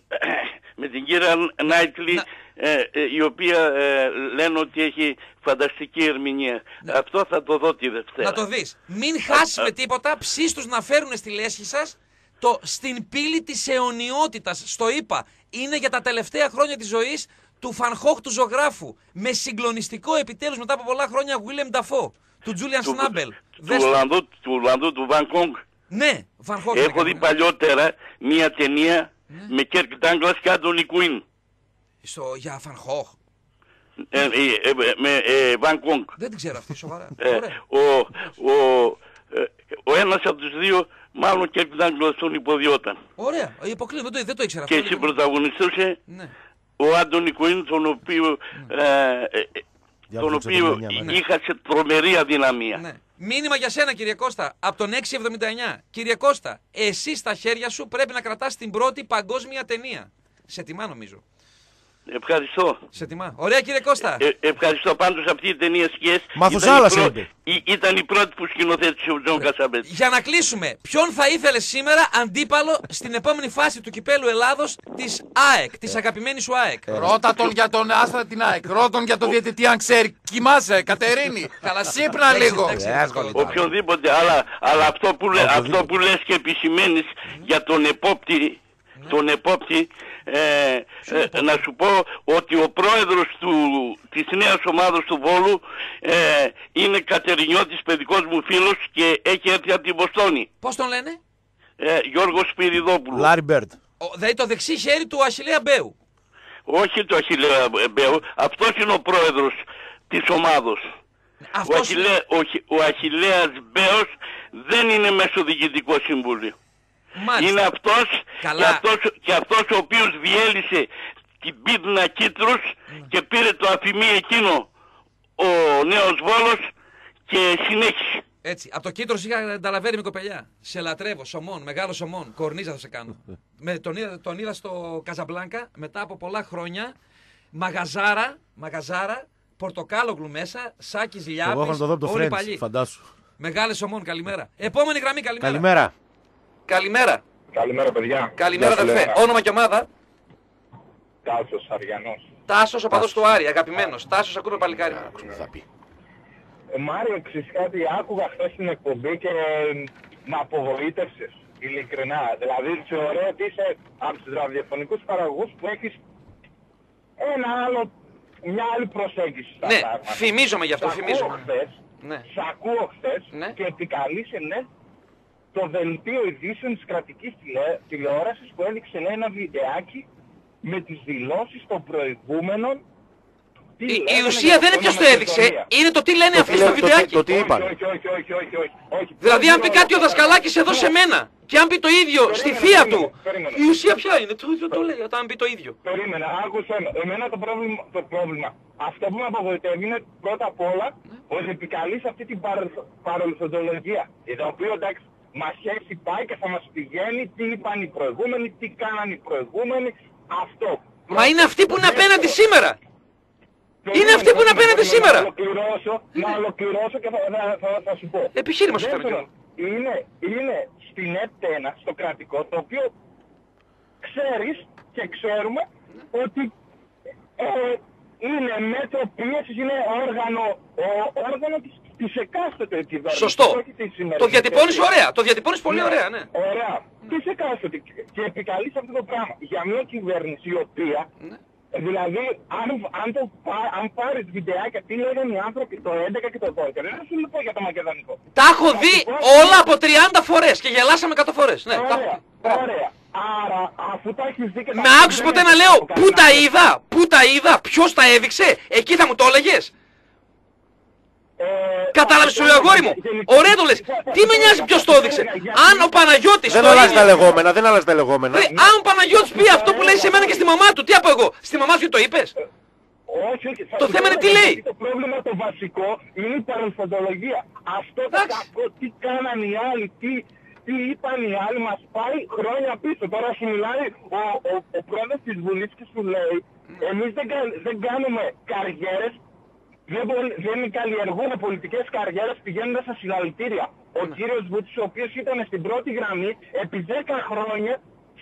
Speaker 5: με την κύρα Νάιτλι
Speaker 1: Να-
Speaker 5: ε, ε, η οποία ε, λένε ότι έχει φανταστική ερμηνεία. Αυτό θα το δω τη Δευτέρα.
Speaker 1: Ναι. Να το δεις. Μην χάσεις με τίποτα, ψίστους να φέρουν στη λέσχη σας το στην πύλη της αιωνιότητας. Στο είπα, είναι για τα τελευταία χρόνια της ζωής του Φαν Χοχ του ζωγράφου. Με συγκλονιστικό επιτέλους μετά από πολλά χρόνια William Dafoe. Του Julian
Speaker 5: του,
Speaker 1: Schnabel.
Speaker 5: του,
Speaker 1: Δες το.
Speaker 5: Ολλανδού, του Ολλανδού του Βαν Γκογκ.
Speaker 1: Ναι, Φαν Χοχ.
Speaker 5: Έχω δει παλιότερα μία ταινία
Speaker 1: Ναι.
Speaker 5: με Κερκ Ντάγκλας και Άντωνι Κουίν.
Speaker 1: Στο, για Φαν Χοχ.
Speaker 5: Ε, ε, ε, με ε, Βαν Γκογκ.
Speaker 1: Δεν την ξέρω αυτή, σοβαρά.
Speaker 5: Ε,
Speaker 1: Ωραία.
Speaker 5: ο, ο, ε, ο ένας από τους δύο μάλλον και ήταν τον υποδυόταν.
Speaker 1: Ωραία. Υποκλίνω, δεν το, δεν το ήξερα
Speaker 5: Και
Speaker 1: αυτό. λοιπόν.
Speaker 5: συμπροταγωνιστούσε
Speaker 1: Ναι.
Speaker 5: Ο Άντωνι Κουίν, τον οποίο, ε, ε, ε,
Speaker 2: Για
Speaker 5: τον
Speaker 2: δείξε
Speaker 5: οποίο
Speaker 2: το μενιά, ναι.
Speaker 5: είχα σε τρομερή αδυναμία.
Speaker 1: Ναι. Μήνυμα για σένα, κύριε Κώστα, από τον 679. Κύριε Κώστα, εσύ στα χέρια σου πρέπει να κρατάς την πρώτη παγκόσμια ταινία. Σε τιμά νομίζω.
Speaker 5: Ευχαριστώ.
Speaker 1: Σε τιμά. Ωραία κύριε Κώστα.
Speaker 5: Ε, ευχαριστώ πάντως αυτή η ταινία Σκιές.
Speaker 2: Μαθουσάλας
Speaker 5: ήταν, η πρω-
Speaker 2: είπε.
Speaker 5: η- ήταν η πρώτη που σκηνοθέτησε ο Τζον Κασαμπέτη.
Speaker 1: Για να κλείσουμε, ποιον θα ήθελε σήμερα αντίπαλο στην επόμενη φάση του κυπέλου Ελλάδος της ΑΕΚ, της αγαπημένης σου ΑΕΚ;
Speaker 3: Ρώτα τον για τον Άστα την ΑΕΚ. Ρώτα τον για τον διαιτητή αν ξέρει. Κοιμάσαι, Κατερίνη. *laughs* Καλά, σύπνα λίγο.
Speaker 1: εντάξει.
Speaker 2: Ε, ασχολείται.
Speaker 5: Οποιονδήποτε, αλλά, αλλά αυτό, που, λέ-
Speaker 2: Οποιοδήποτε.
Speaker 5: αυτό που λες και επισημαίνεις για τον επόπτη, τον επόπτη ε, ε, να σου πω ότι ο πρόεδρος του, της νέας ομάδας του Βόλου ε, είναι Κατερινιώτης, παιδικός μου φίλος και έχει έρθει από την Βοστόνη.
Speaker 1: Πώς τον λένε;
Speaker 5: Ε, Γιώργος Σπυριδόπουλος.
Speaker 2: Λάρι Μπέρντ.
Speaker 1: Ο, δηλαδή το δεξί χέρι του Αχιλέα Μπέου.
Speaker 5: Όχι το Αχιλέα Μπέου, αυτός είναι ο πρόεδρος της ομάδος. Ο,
Speaker 1: Αυτός
Speaker 5: Αχιλέ, ο, Χι- ο Αχιλέας Μπέος δεν είναι μέσω διοικητικό συμβούλιο.
Speaker 1: Μάλιστα.
Speaker 5: Είναι αυτός
Speaker 1: Καλά.
Speaker 5: και, αυτός και αυτός ο οποίος διέλυσε την πίτνα Κίτρους και πήρε το αφημί εκείνο ο νέος Βόλος και συνέχισε.
Speaker 1: Έτσι, από το κίτρο είχα ταλαβέρει με κοπελιά. Σε λατρεύω, σωμών, μεγάλο σωμών. Κορνίζα θα σε κάνω. *laughs* με, τον, είδα, τον είδα στο Καζαμπλάνκα μετά από πολλά χρόνια. Μαγαζάρα, μαγαζάρα, πορτοκάλογλου μέσα, σάκι ζηλιάπη.
Speaker 2: Εγώ έχω να το δω από το
Speaker 1: όλοι
Speaker 2: Friends.
Speaker 1: παλιοί.
Speaker 2: Φαντάσου.
Speaker 1: Μεγάλε σωμών, καλημέρα. Επόμενη γραμμή, καλημέρα.
Speaker 2: Καλημέρα.
Speaker 1: Καλημέρα.
Speaker 6: Καλημέρα, παιδιά.
Speaker 1: Καλημέρα,
Speaker 6: Γεια σου,
Speaker 1: αδερφέ.
Speaker 6: Λένα.
Speaker 1: Όνομα και ομάδα.
Speaker 6: Τάσος Αριανός.
Speaker 1: Τάσος, ο παδός του Άρη, αγαπημένος. Τάσος, ακούμε παλικάρι.
Speaker 2: Τι θα πει.
Speaker 6: Ε, Μάριο, ξέρεις κάτι, άκουγα χθες την εκπομπή και ε, με απογοήτευσες. Ειλικρινά. Δηλαδή, θεωρώ ότι είσαι από τους ραδιοφωνικούς παραγωγούς που έχεις ένα άλλο, μια άλλη προσέγγιση στα
Speaker 1: Ναι,
Speaker 6: πράγματα.
Speaker 1: θυμίζομαι γι' αυτό,
Speaker 6: Σ'
Speaker 1: θυμίζομαι.
Speaker 6: ακούω χθες,
Speaker 1: Ναι.
Speaker 6: σ' ακούω χθες
Speaker 1: Ναι.
Speaker 6: και επικαλείσαι, ναι, το δελτίο ειδήσεων της κρατικής τηλε, τηλεόρασης που έδειξε λέει, ένα βιντεάκι με τις δηλώσεις των προηγούμενων τι
Speaker 1: Η, η
Speaker 6: λέγανε
Speaker 1: ουσία
Speaker 6: για
Speaker 1: δεν είναι
Speaker 6: το
Speaker 1: ποιος το
Speaker 6: όνομα
Speaker 1: έδειξε,
Speaker 6: Μακεδονία.
Speaker 1: είναι το τι λένε
Speaker 2: Το
Speaker 1: αυτοί
Speaker 2: τι
Speaker 1: στο
Speaker 2: λένε- το τι-
Speaker 1: βιντεάκι.
Speaker 2: το τι
Speaker 6: Όχι,
Speaker 2: είπαν.
Speaker 6: όχι, όχι, όχι, όχι, όχι, όχι.
Speaker 1: Δηλαδή, αν πει
Speaker 6: Περίμενε,
Speaker 1: κάτι ο δασκαλάκης εδώ σε μένα και αν πει το ίδιο στη
Speaker 6: Περίμενε,
Speaker 1: θεία
Speaker 6: περίμενε,
Speaker 1: του,
Speaker 6: περίμενε.
Speaker 1: η ουσία ποια είναι, το, το, το λέει όταν πει το ίδιο.
Speaker 6: Περίμενε, άκουσε με. Εμένα το πρόβλημα, το πρόβλημα. Αυτό που με απογοητεύει είναι πρώτα απ' όλα ότι επικαλείς αυτή την παρελθ- παρελθοντολογία. Για το οποίο εντάξει μας έχει πάει και θα μας πηγαίνει τι είπαν οι προηγούμενοι, τι κάναν οι προηγούμενοι. Αυτό.
Speaker 1: Μα είναι αυτοί που είναι
Speaker 6: Δεύτερο,
Speaker 1: απέναντι σήμερα.
Speaker 6: περίμενε,
Speaker 1: αυτοί που είναι
Speaker 6: περίμενε,
Speaker 1: απέναντι
Speaker 6: περίμενε,
Speaker 1: σήμερα.
Speaker 6: Να ολοκληρώσω, να ολοκληρώσω και θα, θα, θα, θα σου πω.
Speaker 1: Επιχείρημα σου
Speaker 6: Δεύτερον,
Speaker 1: φέρνει.
Speaker 6: είναι, είναι στην ΕΤ1, στο κρατικό, το οποίο ξέρεις και ξέρουμε ότι ε, είναι μέτρο πίεσης, είναι όργανο, ο, όργανο της, της εκάστοτε κυβέρνησης.
Speaker 1: Σωστό.
Speaker 6: όχι της σημερινής
Speaker 1: Το διατυπώνεις
Speaker 6: κυβέρνησης.
Speaker 1: ωραία, το διατυπώνεις πολύ
Speaker 6: Ναι,
Speaker 1: ωραία, ναι.
Speaker 6: Ωραία. Της εκάστοτε και επικαλείς αυτό το πράγμα για μια κυβέρνηση η οποία
Speaker 1: Ναι.
Speaker 6: Δηλαδή, αν, αν, το, πά- αν πάρεις βιντεάκια τι λέγανε οι άνθρωποι το 11 και το 12, δεν θα σου πω για το μακεδονικό.
Speaker 1: Τα έχω δει όλα από 30 φορές και γελάσαμε 100 φορές. Ναι, τα έχω
Speaker 6: Ωραία,
Speaker 1: δει. Μπράβο.
Speaker 6: ωραία. Άρα, αφού τα έχεις δει και τα
Speaker 1: Με άκουσες ποτέ να λέω πού τα είδα, πού τα είδα, ποιος τα έδειξε, εκεί θα μου το έλεγες.
Speaker 6: Ε,
Speaker 1: Κατάλαβες σου λέω αγόρι μου; Ωραία το λες. Τι με νοιάζει ποιος το έδειξε; Αν ο Παναγιώτης
Speaker 2: Δεν
Speaker 1: το
Speaker 2: αλλάζεις τα
Speaker 1: ίδιο-
Speaker 2: λεγόμενα, δεν αλλάζεις τα λεγόμενα.
Speaker 1: Ρε, αν ο Παναγιώτης πει αυτό που λέει σε μένα και στη μαμά του, τι από εγώ; Στη μαμά σου το είπες;
Speaker 6: Όχι, όχι. θα
Speaker 1: Το
Speaker 6: σου
Speaker 1: θέμα
Speaker 6: πω
Speaker 1: είναι τι
Speaker 6: γιατί
Speaker 1: λέει.
Speaker 6: Το πρόβλημα το βασικό είναι η παρελθοντολογία. Αυτό το
Speaker 1: Εντάξει.
Speaker 6: κακό, τι κάνανε οι άλλοι, τι, τι είπαν οι άλλοι, μας πάει χρόνια πίσω. Τώρα σου μιλάει ο, ο, ο πρόεδρος της Βουλής και σου λέει, εμείς δεν, κα- δεν κάνουμε καριέρες, δεν, μπο- δεν καλλιεργούμε πολιτικές καριέρες πηγαίνοντας στα συλλαλητήρια. Ο κύριος Βούτσης, ο οποίος ήταν στην πρώτη γραμμή επί 10 χρόνια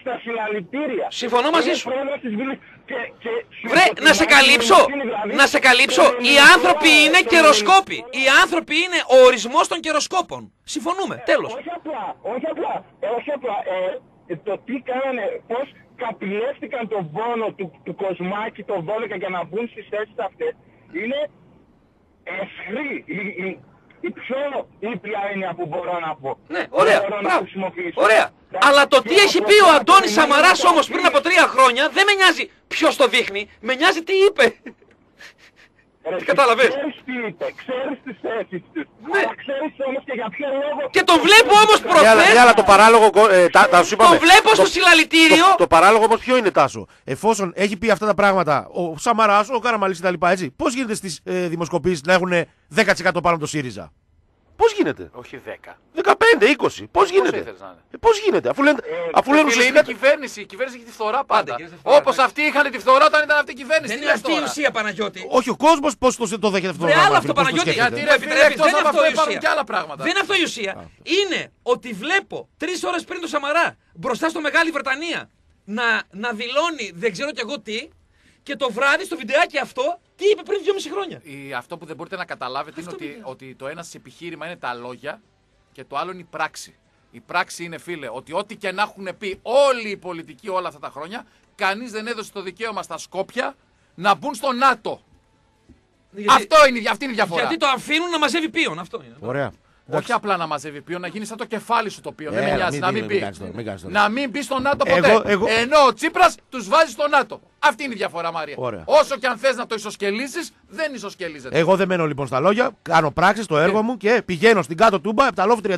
Speaker 6: στα συλλαλητήρια.
Speaker 1: Συμφωνώ μαζί
Speaker 6: Είναι
Speaker 1: σου.
Speaker 6: πρόεδρος της Βουλής. Και, και σου
Speaker 1: Βρε, να σε
Speaker 6: υποτιμάει
Speaker 1: καλύψω.
Speaker 6: την δηλαδή,
Speaker 1: Να σε καλύψω.
Speaker 6: το
Speaker 1: Οι άνθρωποι
Speaker 6: ελληνικό,
Speaker 1: είναι
Speaker 6: το
Speaker 1: καιροσκόποι.
Speaker 6: ελληνικό.
Speaker 1: Οι άνθρωποι είναι ο ορισμός των καιροσκόπων. Συμφωνούμε. Τέλος.
Speaker 6: Όχι απλά, όχι απλά, ε, όχι απλά. Ε, το τι κάνανε, πώς καπηλεύτηκαν τον πόνο του, του Κοσμάκη τον 12 για να μπουν στις θέσεις αυτές, είναι εσχρή. Η, η, η πιο ήπια έννοια που μπορώ να πω.
Speaker 1: Ναι, ωραία.
Speaker 6: Μπορώ να
Speaker 1: μπράβο.
Speaker 6: χρησιμοποιήσω.
Speaker 1: Ωραία.
Speaker 6: Εντάξει,
Speaker 1: Αλλά το
Speaker 6: και
Speaker 1: τι έχει
Speaker 6: από
Speaker 1: πει ο
Speaker 6: αυτά
Speaker 1: Αντώνης
Speaker 6: περιμένω
Speaker 1: Σαμαράς
Speaker 6: να
Speaker 1: όμως
Speaker 6: πει-
Speaker 1: πριν από τρία χρόνια δεν με νοιάζει ποιος το δείχνει. Με νοιάζει τι είπε.
Speaker 6: Ρε,
Speaker 1: Τι κατάλαβες?
Speaker 6: Ξέρεις τι είπε, ξέρεις τις θέσεις τους.
Speaker 1: Ναι.
Speaker 6: Αλλά ξέρεις όμως και για ποιο λόγο...
Speaker 1: Και τον βλέπω όμως
Speaker 2: Για άλλα-
Speaker 1: προχθές.
Speaker 2: για άλλα, το παράλογο. κο- Ε, τα, τα σου είπαμε.
Speaker 1: Το βλέπω στο
Speaker 2: Το-
Speaker 1: συλλαλητήριο.
Speaker 2: Το, το παράλογο όμω ποιο είναι, Τάσο. Εφόσον έχει πει αυτά τα πράγματα ο Σαμαρά, ο Καραμαλή κτλ. Έτσι, πώ γίνεται στι ε, δημοσκοπήσει να έχουν 10% πάνω το ΣΥΡΙΖΑ. Πώς γίνεται;
Speaker 3: Όχι 10.
Speaker 2: 15, 20. Πώς γίνεται;
Speaker 3: ήθελες να είναι;
Speaker 2: Ε, Πώς γίνεται; Αφού λένε, αφού λένε
Speaker 3: Φίλε, είναι
Speaker 2: ουσιαστικά.
Speaker 3: η κυβέρνηση. Η κυβέρνηση έχει τη φθορά πάντα.
Speaker 1: κύριε, τη φθορά,
Speaker 3: Όπως
Speaker 1: ναι.
Speaker 3: αυτοί είχαν τη φθορά όταν ήταν αυτή η κυβέρνηση.
Speaker 1: Δεν
Speaker 3: Τι
Speaker 1: είναι
Speaker 3: λες
Speaker 1: αυτή η
Speaker 3: τώρα;
Speaker 1: ουσία, Παναγιώτη.
Speaker 2: Όχι, ο κόσμος πώς το, το δέχεται αυτό το
Speaker 1: Βρε
Speaker 2: πράγμα.
Speaker 1: άλλο
Speaker 2: φίλε,
Speaker 1: αυτό,
Speaker 2: πώς το
Speaker 1: Παναγιώτη.
Speaker 2: σκέφτεται;
Speaker 3: Γιατί
Speaker 1: Μου
Speaker 3: ρε
Speaker 1: επιτρέπεις,
Speaker 3: φίλε, εκτός
Speaker 1: δεν είναι
Speaker 3: από
Speaker 1: αυτό
Speaker 3: αυτό
Speaker 1: η
Speaker 3: υπάρχουν
Speaker 1: ουσία.
Speaker 3: και άλλα πράγματα.
Speaker 1: Δεν είναι αυτό η ουσία. Είναι ότι βλέπω τρεις ώρες πριν το Σαμαρά μπροστά στο Μεγάλη Βρετανία να, να δηλώνει δεν ξέρω κι εγώ τι και το βράδυ στο βιντεάκι αυτό τι είπε πριν 2,5 χρόνια;
Speaker 3: Η- αυτό που δεν μπορείτε να καταλάβετε είναι
Speaker 1: Αυτό
Speaker 3: ότι,
Speaker 1: μιλάω.
Speaker 3: ότι το ένας σας επιχείρημα είναι τα λόγια και το άλλο είναι η πράξη. Η πράξη είναι, φίλε, ότι ό,τι και να έχουν πει όλοι οι πολιτικοί όλα αυτά τα χρόνια, κανείς δεν έδωσε το δικαίωμα στα Σκόπια να μπουν στο ΝΑΤΟ.
Speaker 1: Γιατί,
Speaker 3: Αυτό είναι, αυτή είναι η διαφορά.
Speaker 1: γιατί το αφήνουν να μαζεύει πίον. Αυτό είναι.
Speaker 2: Ωραία.
Speaker 3: Όχι απλά να μαζεύει πίον, να γίνει σαν το κεφάλι σου το πίον. δεν
Speaker 2: Έλα,
Speaker 3: με νοιάζει,
Speaker 2: μην-
Speaker 3: να μην
Speaker 2: μην-
Speaker 3: μπει.
Speaker 2: μην κάνεις τώρα, μην κάνεις τώρα.
Speaker 3: Να μην μπει στο ΝΑΤΟ ποτέ.
Speaker 2: Εγώ- εγώ-
Speaker 3: Ενώ ο Τσίπρας τους βάζει στο ΝΑΤΟ. Αυτή είναι η διαφορά, Μάρια.
Speaker 2: Ωραία.
Speaker 3: Όσο και αν θες να το ισοσκελίσει, δεν ισοσκελίζεται.
Speaker 2: Εγώ δεν μένω λοιπόν στα λόγια, κάνω πράξεις το έργο μου και πηγαίνω στην κάτω τούμπα, Επταλόφου 31,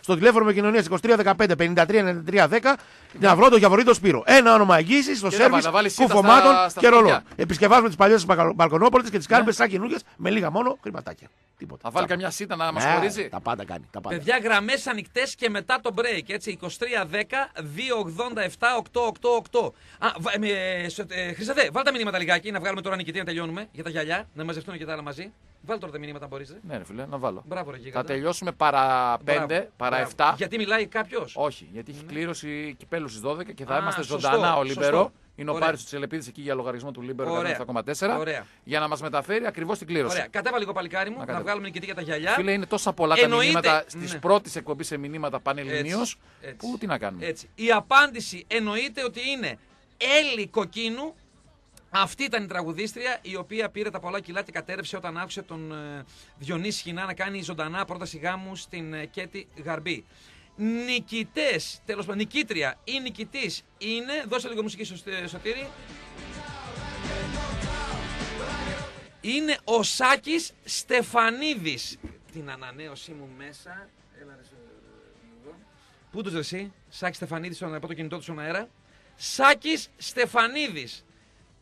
Speaker 2: στο τηλέφωνο επικοινωνία 2315 53 93 10, να βρω τον Γιαβορίδο Σπύρο. Ένα όνομα εγγύησης στο
Speaker 3: Και να
Speaker 2: σερβις
Speaker 3: βάλει- να βάλει σίτα
Speaker 2: κουφωμάτων
Speaker 3: στα- στα
Speaker 2: και ρολών.
Speaker 3: σπίτια.
Speaker 2: Επισκευάζουμε τις παλιές μπαλκονόπολες και τις κάνουμε σαν καινούργιες με λίγα μόνο χρηματάκια. Τίποτα.
Speaker 3: Θα βάλει
Speaker 2: Τσάμπα.
Speaker 3: καμιά σίτα να μας
Speaker 2: Ναι,
Speaker 3: χωρίζει.
Speaker 2: Τα πάντα κάνει. Τα πάντα.
Speaker 1: Παιδιά, γραμμές ανοιχτές και μετά το break. Έτσι, 2310-287-888. Α, βα- ε, με, σε- ε, Χρύσαφε, βάλτε τα μηνύματα λιγάκι να βγάλουμε τώρα νικητή να τελειώνουμε για τα γυαλιά, να μαζευτούν και τα άλλα μαζί. Βάλτε τώρα τα μηνύματα αν μπορείτε.
Speaker 3: Ναι, ρε φίλε, να βάλω.
Speaker 1: Μπράβο, ρε
Speaker 3: Θα
Speaker 1: γίγαντα.
Speaker 3: τελειώσουμε παρά 5,
Speaker 1: Μπράβο,
Speaker 3: παρά
Speaker 1: μπράβο.
Speaker 3: 7.
Speaker 1: Γιατί μιλάει κάποιος.
Speaker 3: Όχι, γιατί έχει κλήρωση κυπέλλου στις 12 και θα
Speaker 1: Α,
Speaker 3: είμαστε
Speaker 1: σωστό,
Speaker 3: ζωντανά ο
Speaker 1: σωστό.
Speaker 3: Λίμπερο. Είναι ο
Speaker 1: Ωραία.
Speaker 3: Πάρης του Τσελεπίδης εκεί για λογαριασμό του Λίμπερο
Speaker 1: Ωραία.
Speaker 3: 7,4
Speaker 1: Ωραία.
Speaker 3: για να μας μεταφέρει ακριβώς την κλήρωση.
Speaker 1: Ωραία, κατέβα λίγο παλικάρι μου, να,
Speaker 3: κατέβα.
Speaker 1: βγάλουμε νικητή για τα γυαλιά.
Speaker 3: Φίλε, είναι τόσα πολλά τα
Speaker 1: Εννοείται,
Speaker 3: μηνύματα στις
Speaker 1: ναι.
Speaker 3: πρώτες εκπομπή σε μηνύματα πανελληνίως.
Speaker 1: Έτσι, έτσι.
Speaker 3: Που τι να κάνουμε;
Speaker 1: Έτσι. Η απάντηση εννοείται ότι είναι Έλλη Κοκκίνου. Αυτή ήταν η τραγουδίστρια η οποία πήρε τα πολλά κιλά και κατέρευσε όταν άκουσε τον ε, Διονύση Χινά να κάνει ζωντανά πρόταση γάμου στην ε, Κέτη Γαρμπή. Νικητές, τέλος πάντων, νικήτρια ή νικητής είναι. Δώσε λίγο μουσική στο Σωτήρι. Σωτήρη. Είναι ο Σάκης Στεφανίδης. Την ανανέωσή μου μέσα. Έλα ρε, εδώ. Πού τους ρε εσύ, Σάκη Στεφανίδης, στον από το κινητό του στον αέρα. Σάκης Στεφανίδης.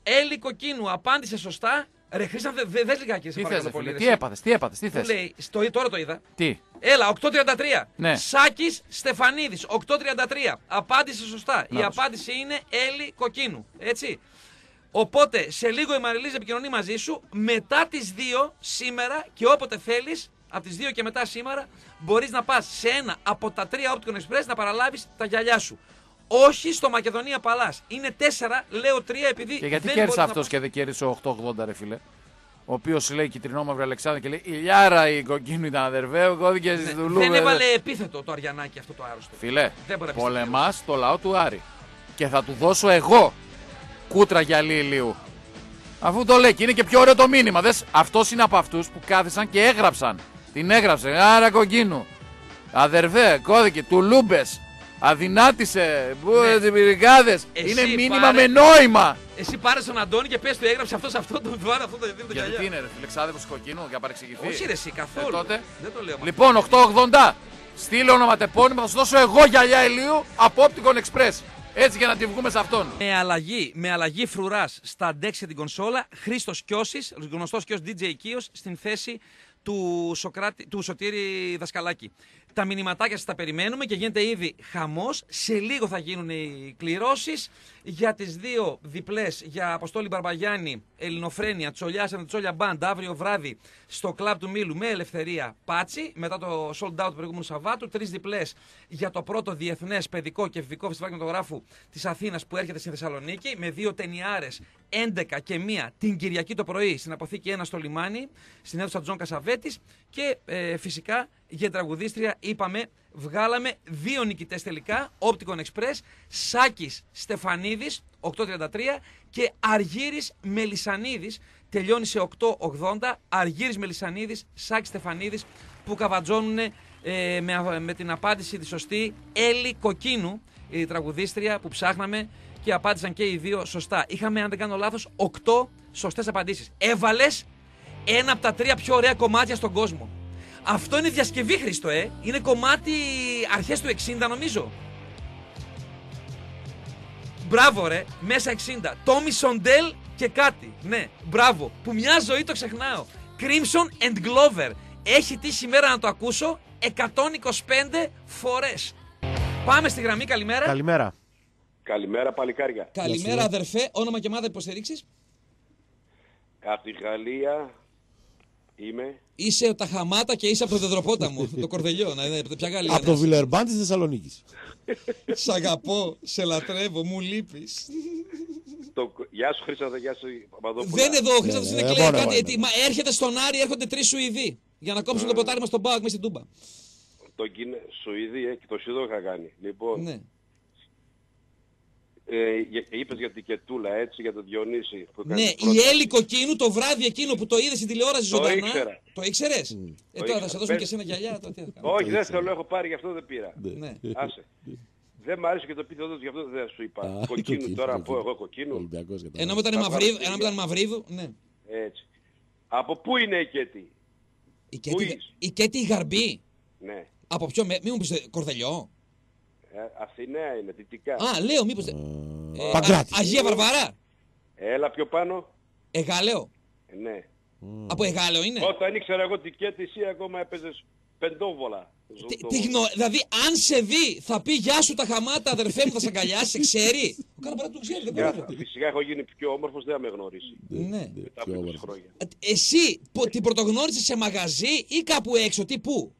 Speaker 1: Έλλη Κοκκίνου, απάντησε σωστά. Ρε Χρήσαν, δε, δε, δες λιγάκι, σε
Speaker 3: Τι θες,
Speaker 1: παρακαλώ πολύ.
Speaker 3: φίλε,
Speaker 1: ρε,
Speaker 3: τι
Speaker 1: εσύ.
Speaker 3: έπαθες, τι έπαθες, τι
Speaker 1: Που
Speaker 3: θες;
Speaker 1: λέει, στο, τώρα το είδα.
Speaker 3: Τι;
Speaker 1: Έλα, 8.33.
Speaker 3: Ναι.
Speaker 1: Σάκης Στεφανίδης, 8.33. Απάντησε σωστά. Η
Speaker 3: Μπράβος.
Speaker 1: απάντηση είναι Έλλη Κοκκίνου. Έτσι. Οπότε, σε λίγο η Μαριλίζα επικοινωνεί μαζί σου. Μετά τις 2 σήμερα και όποτε θέλεις, από τις 2 και μετά σήμερα, μπορείς να πας σε ένα από τα τρία Opticon Express να παραλάβεις τα γυαλιά σου. Όχι στο Μακεδονία Παλάς. Είναι 4, λέω 3 επειδή
Speaker 3: Και γιατί
Speaker 1: δεν
Speaker 3: κέρδισε
Speaker 1: μπορείς να
Speaker 3: αυτός
Speaker 1: πας.
Speaker 3: και δεν κέρδισε ο 880, ρε φίλε. Ο οποίος λέει κυτρινό μαύρο Αλεξάνδρου και λέει Ηλιάρα η κοκκίνου ήταν αδερβέ, κώδικε
Speaker 1: Ναι,
Speaker 3: του Λούβε.
Speaker 1: δεν έβαλε επίθετο το Αριανάκι αυτό το άρρωστο.
Speaker 3: Φίλε,
Speaker 1: Δεν μπορεί να
Speaker 3: πολεμάς το λαό του Άρη. Και θα του δώσω εγώ κούτρα γυαλί ηλίου. Αφού το λέει και είναι και πιο ωραίο το μήνυμα. Δες, αυτός είναι από αυτούς που κάθισαν και έγραψαν. Την έγραψε. Άρα κοκκίνου. Αδερβέ, κώδικε, τουλούμπες. Αδυνάτησε.
Speaker 1: Ναι.
Speaker 3: Ναι. Πυρικάδες.
Speaker 1: Εσύ
Speaker 3: Είναι μήνυμα
Speaker 1: πάρε-
Speaker 3: με νόημα.
Speaker 1: Εσύ πάρε τον Αντώνη και πες του έγραψε αυτός σε αυτό, του βάλε αυτό το δίνει το
Speaker 3: Γιατί
Speaker 1: γυαλιά.
Speaker 3: τι είναι, ρε φίλε, ξάδερφος κοκκίνου, για να παρεξηγηθεί.
Speaker 1: Όχι ρε εσύ, καθόλου.
Speaker 3: Ε, τότε.
Speaker 1: Δεν το λέω.
Speaker 3: Λοιπόν, 880. Στείλε ονοματεπώνυμο, θα σου δώσω εγώ γυαλιά ηλίου από Opticon Express. Έτσι για να τη βγούμε σε αυτόν.
Speaker 1: Με αλλαγή, με αλλαγή φρουράς στα ντεξ και την κονσόλα, Χρήστος Κιώσης, γνωστός και ω DJ Κίος, στην θέση του, Σοκράτη, του Σωτήρη Δασκαλάκη. Τα μηνυματάκια σας τα περιμένουμε και γίνεται ήδη χαμός. Σε λίγο θα γίνουν οι κληρώσεις για τις δύο διπλές για Αποστόλη Μπαρμπαγιάννη, Ελληνοφρένια, Τσολιά and Τσόλια Μπαντ αύριο βράδυ στο κλαμπ του Μήλου με Ελευθερία Πάτσι. Μετά το sold out του προηγούμενου Σαββάτου. Τρεις διπλές για το πρώτο διεθνές παιδικό και εφηβικό φεστιβάλ κινηματογράφου της Αθήνας που έρχεται στη Θεσσαλονίκη με δύο ταινιάρες 11 και 1 την Κυριακή το πρωί στην αποθήκη 1 στο λιμάνι, στην αίθουσα Τζον Κασαβέτης. Και ε, φυσικά για την τραγουδίστρια είπαμε, βγάλαμε δύο νικητές τελικά. Opticon Express, Σάκης Στεφανίδης 833 και Αργύρι Μελισανίδης. Τελειώνει σε 880. Αργύρι Μελισανίδης, Σάκης Στεφανίδης που καβατζώνουν ε, με, α- με την απάντηση τη σωστή Έλλη Κοκκίνου, η τραγουδίστρια που ψάχναμε και απάντησαν και οι δύο σωστά. Είχαμε, αν δεν κάνω λάθος, 8 σωστές απαντήσεις. Έβαλες ένα από τα τρία πιο ωραία κομμάτια στον κόσμο. Αυτό είναι διασκευή, Χρήστο, ε. Είναι κομμάτι αρχές του 60, νομίζω. Μπράβο, ρε. Μέσα 60. Τόμι Σοντέλ και κάτι. Ναι, μπράβο. Που μια ζωή το ξεχνάω. Crimson and Glover. Έχει τύχει σήμερα να το ακούσω 125 φορές. Πάμε στη γραμμή, καλημέρα.
Speaker 2: Καλημέρα.
Speaker 7: Καλημέρα παλικάρια.
Speaker 1: Καλημέρα, αδερφέ. Όνομα και ομάδα υποστηρίξης.
Speaker 7: Από τη Γαλλία είμαι.
Speaker 1: Είσαι τα χαμάτα και είσαι από το Δεδροπόταμο, *laughs* το κορδελιό. Να δείτε, ποια Γαλλία
Speaker 8: Από
Speaker 1: να
Speaker 8: το
Speaker 1: είσαι.
Speaker 8: Βιλερμπάν της Θεσσαλονίκης. *laughs*
Speaker 1: Σ' αγαπώ, σε λατρεύω, μου λείπεις.
Speaker 7: Το... Γεια σου Χρήστο, γεια σου Παπαδόπουλα.
Speaker 1: Δεν είναι εδώ, ο Χρήστος
Speaker 8: ναι,
Speaker 1: είναι
Speaker 8: ναι,
Speaker 1: κλαίει
Speaker 8: μόνο
Speaker 1: κάτι.
Speaker 8: εγώ
Speaker 1: ε, τι-
Speaker 8: είμαι.
Speaker 1: μα έρχεται στον Άρη, έρχονται τρεις Σουηδοί. Για να κόψουν το ποτάρι μας στον Πάοκ μέσα στην Τούμπα.
Speaker 7: Το Κινε... Σουηδία και το Σουηδό είχα κάνει. Λοιπόν,
Speaker 1: Ναι.
Speaker 7: Ε, για- είπες για την Κετούλα έτσι, για τον Διονύση. Που έκανε
Speaker 1: Ναι,
Speaker 7: την πρόταση.
Speaker 1: η Έλλη Κοκκίνου το βράδυ εκείνο που το είδες στην τηλεόραση
Speaker 7: Το
Speaker 1: ζωντανά.
Speaker 7: ήξερα.
Speaker 1: Το ήξερες; Ε, τώρα θα
Speaker 7: ήξερα.
Speaker 1: σε δώσουμε και
Speaker 7: Πες.
Speaker 1: εσένα γυαλιά. Τώρα τι θα κάνω.
Speaker 7: Όχι, δεν θέλω, έχω πάρει, γι' αυτό δεν πήρα.
Speaker 1: Ναι.
Speaker 7: Άσε. Δεν μ' άρεσε και το επίθετο του, γι' αυτό δεν σου είπα.
Speaker 8: Α,
Speaker 7: κοκκίνου
Speaker 8: κοκκίνου,
Speaker 7: τώρα,
Speaker 8: κοκκίνου.
Speaker 7: πω εγώ κοκκίνου.
Speaker 8: Ολυμπιακός κατά.
Speaker 1: Ενώ μετά είναι
Speaker 7: Θα
Speaker 1: Μαυρίδου,
Speaker 7: πάρω
Speaker 1: ενώ μετά είναι Μαυρίδου, ναι.
Speaker 7: Έτσι. Από πού είναι η Κέτη;
Speaker 1: Η
Speaker 7: Πού
Speaker 1: Κέτη,
Speaker 7: είσαι;
Speaker 1: η Κέτη η Γαρμπή.
Speaker 7: Ναι.
Speaker 1: Από ποιο, με- μη μου πεις κορδελιό.
Speaker 7: Ε, Αθηναία είναι, δυτικά.
Speaker 1: Α, λέω, μήπως... Ε,
Speaker 8: Παγκράτη.
Speaker 1: Α- Αγία Βαρβάρα.
Speaker 7: Έλα πιο πάνω.
Speaker 1: Εγάλεο.
Speaker 7: Ε, ναι.
Speaker 1: Από Εγάλεο είναι;
Speaker 7: Όταν ήξερα εγώ την Κέτη, εσύ ακόμα έπαιζες πεντόβολα.
Speaker 1: Τι,
Speaker 7: Ζωντό.
Speaker 1: τι γνω... Δηλαδή, αν σε δει, θα πει Γεια σου τα χαμάτα, αδερφέ μου, θα σε αγκαλιάσει, σε ξέρει. Ο Καραμπαρά το ξέρει, δεν
Speaker 7: Γεια
Speaker 1: μπορεί.
Speaker 7: σας. Φυσικά έχω γίνει πιο όμορφος, δεν θα με γνωρίσει.
Speaker 1: Ναι.
Speaker 7: Μετά από 20 χρόνια.
Speaker 1: Ε, Εσύ πο- την πρωτογνώρισε σε μαγαζί ή κάπου έξω, τι πού;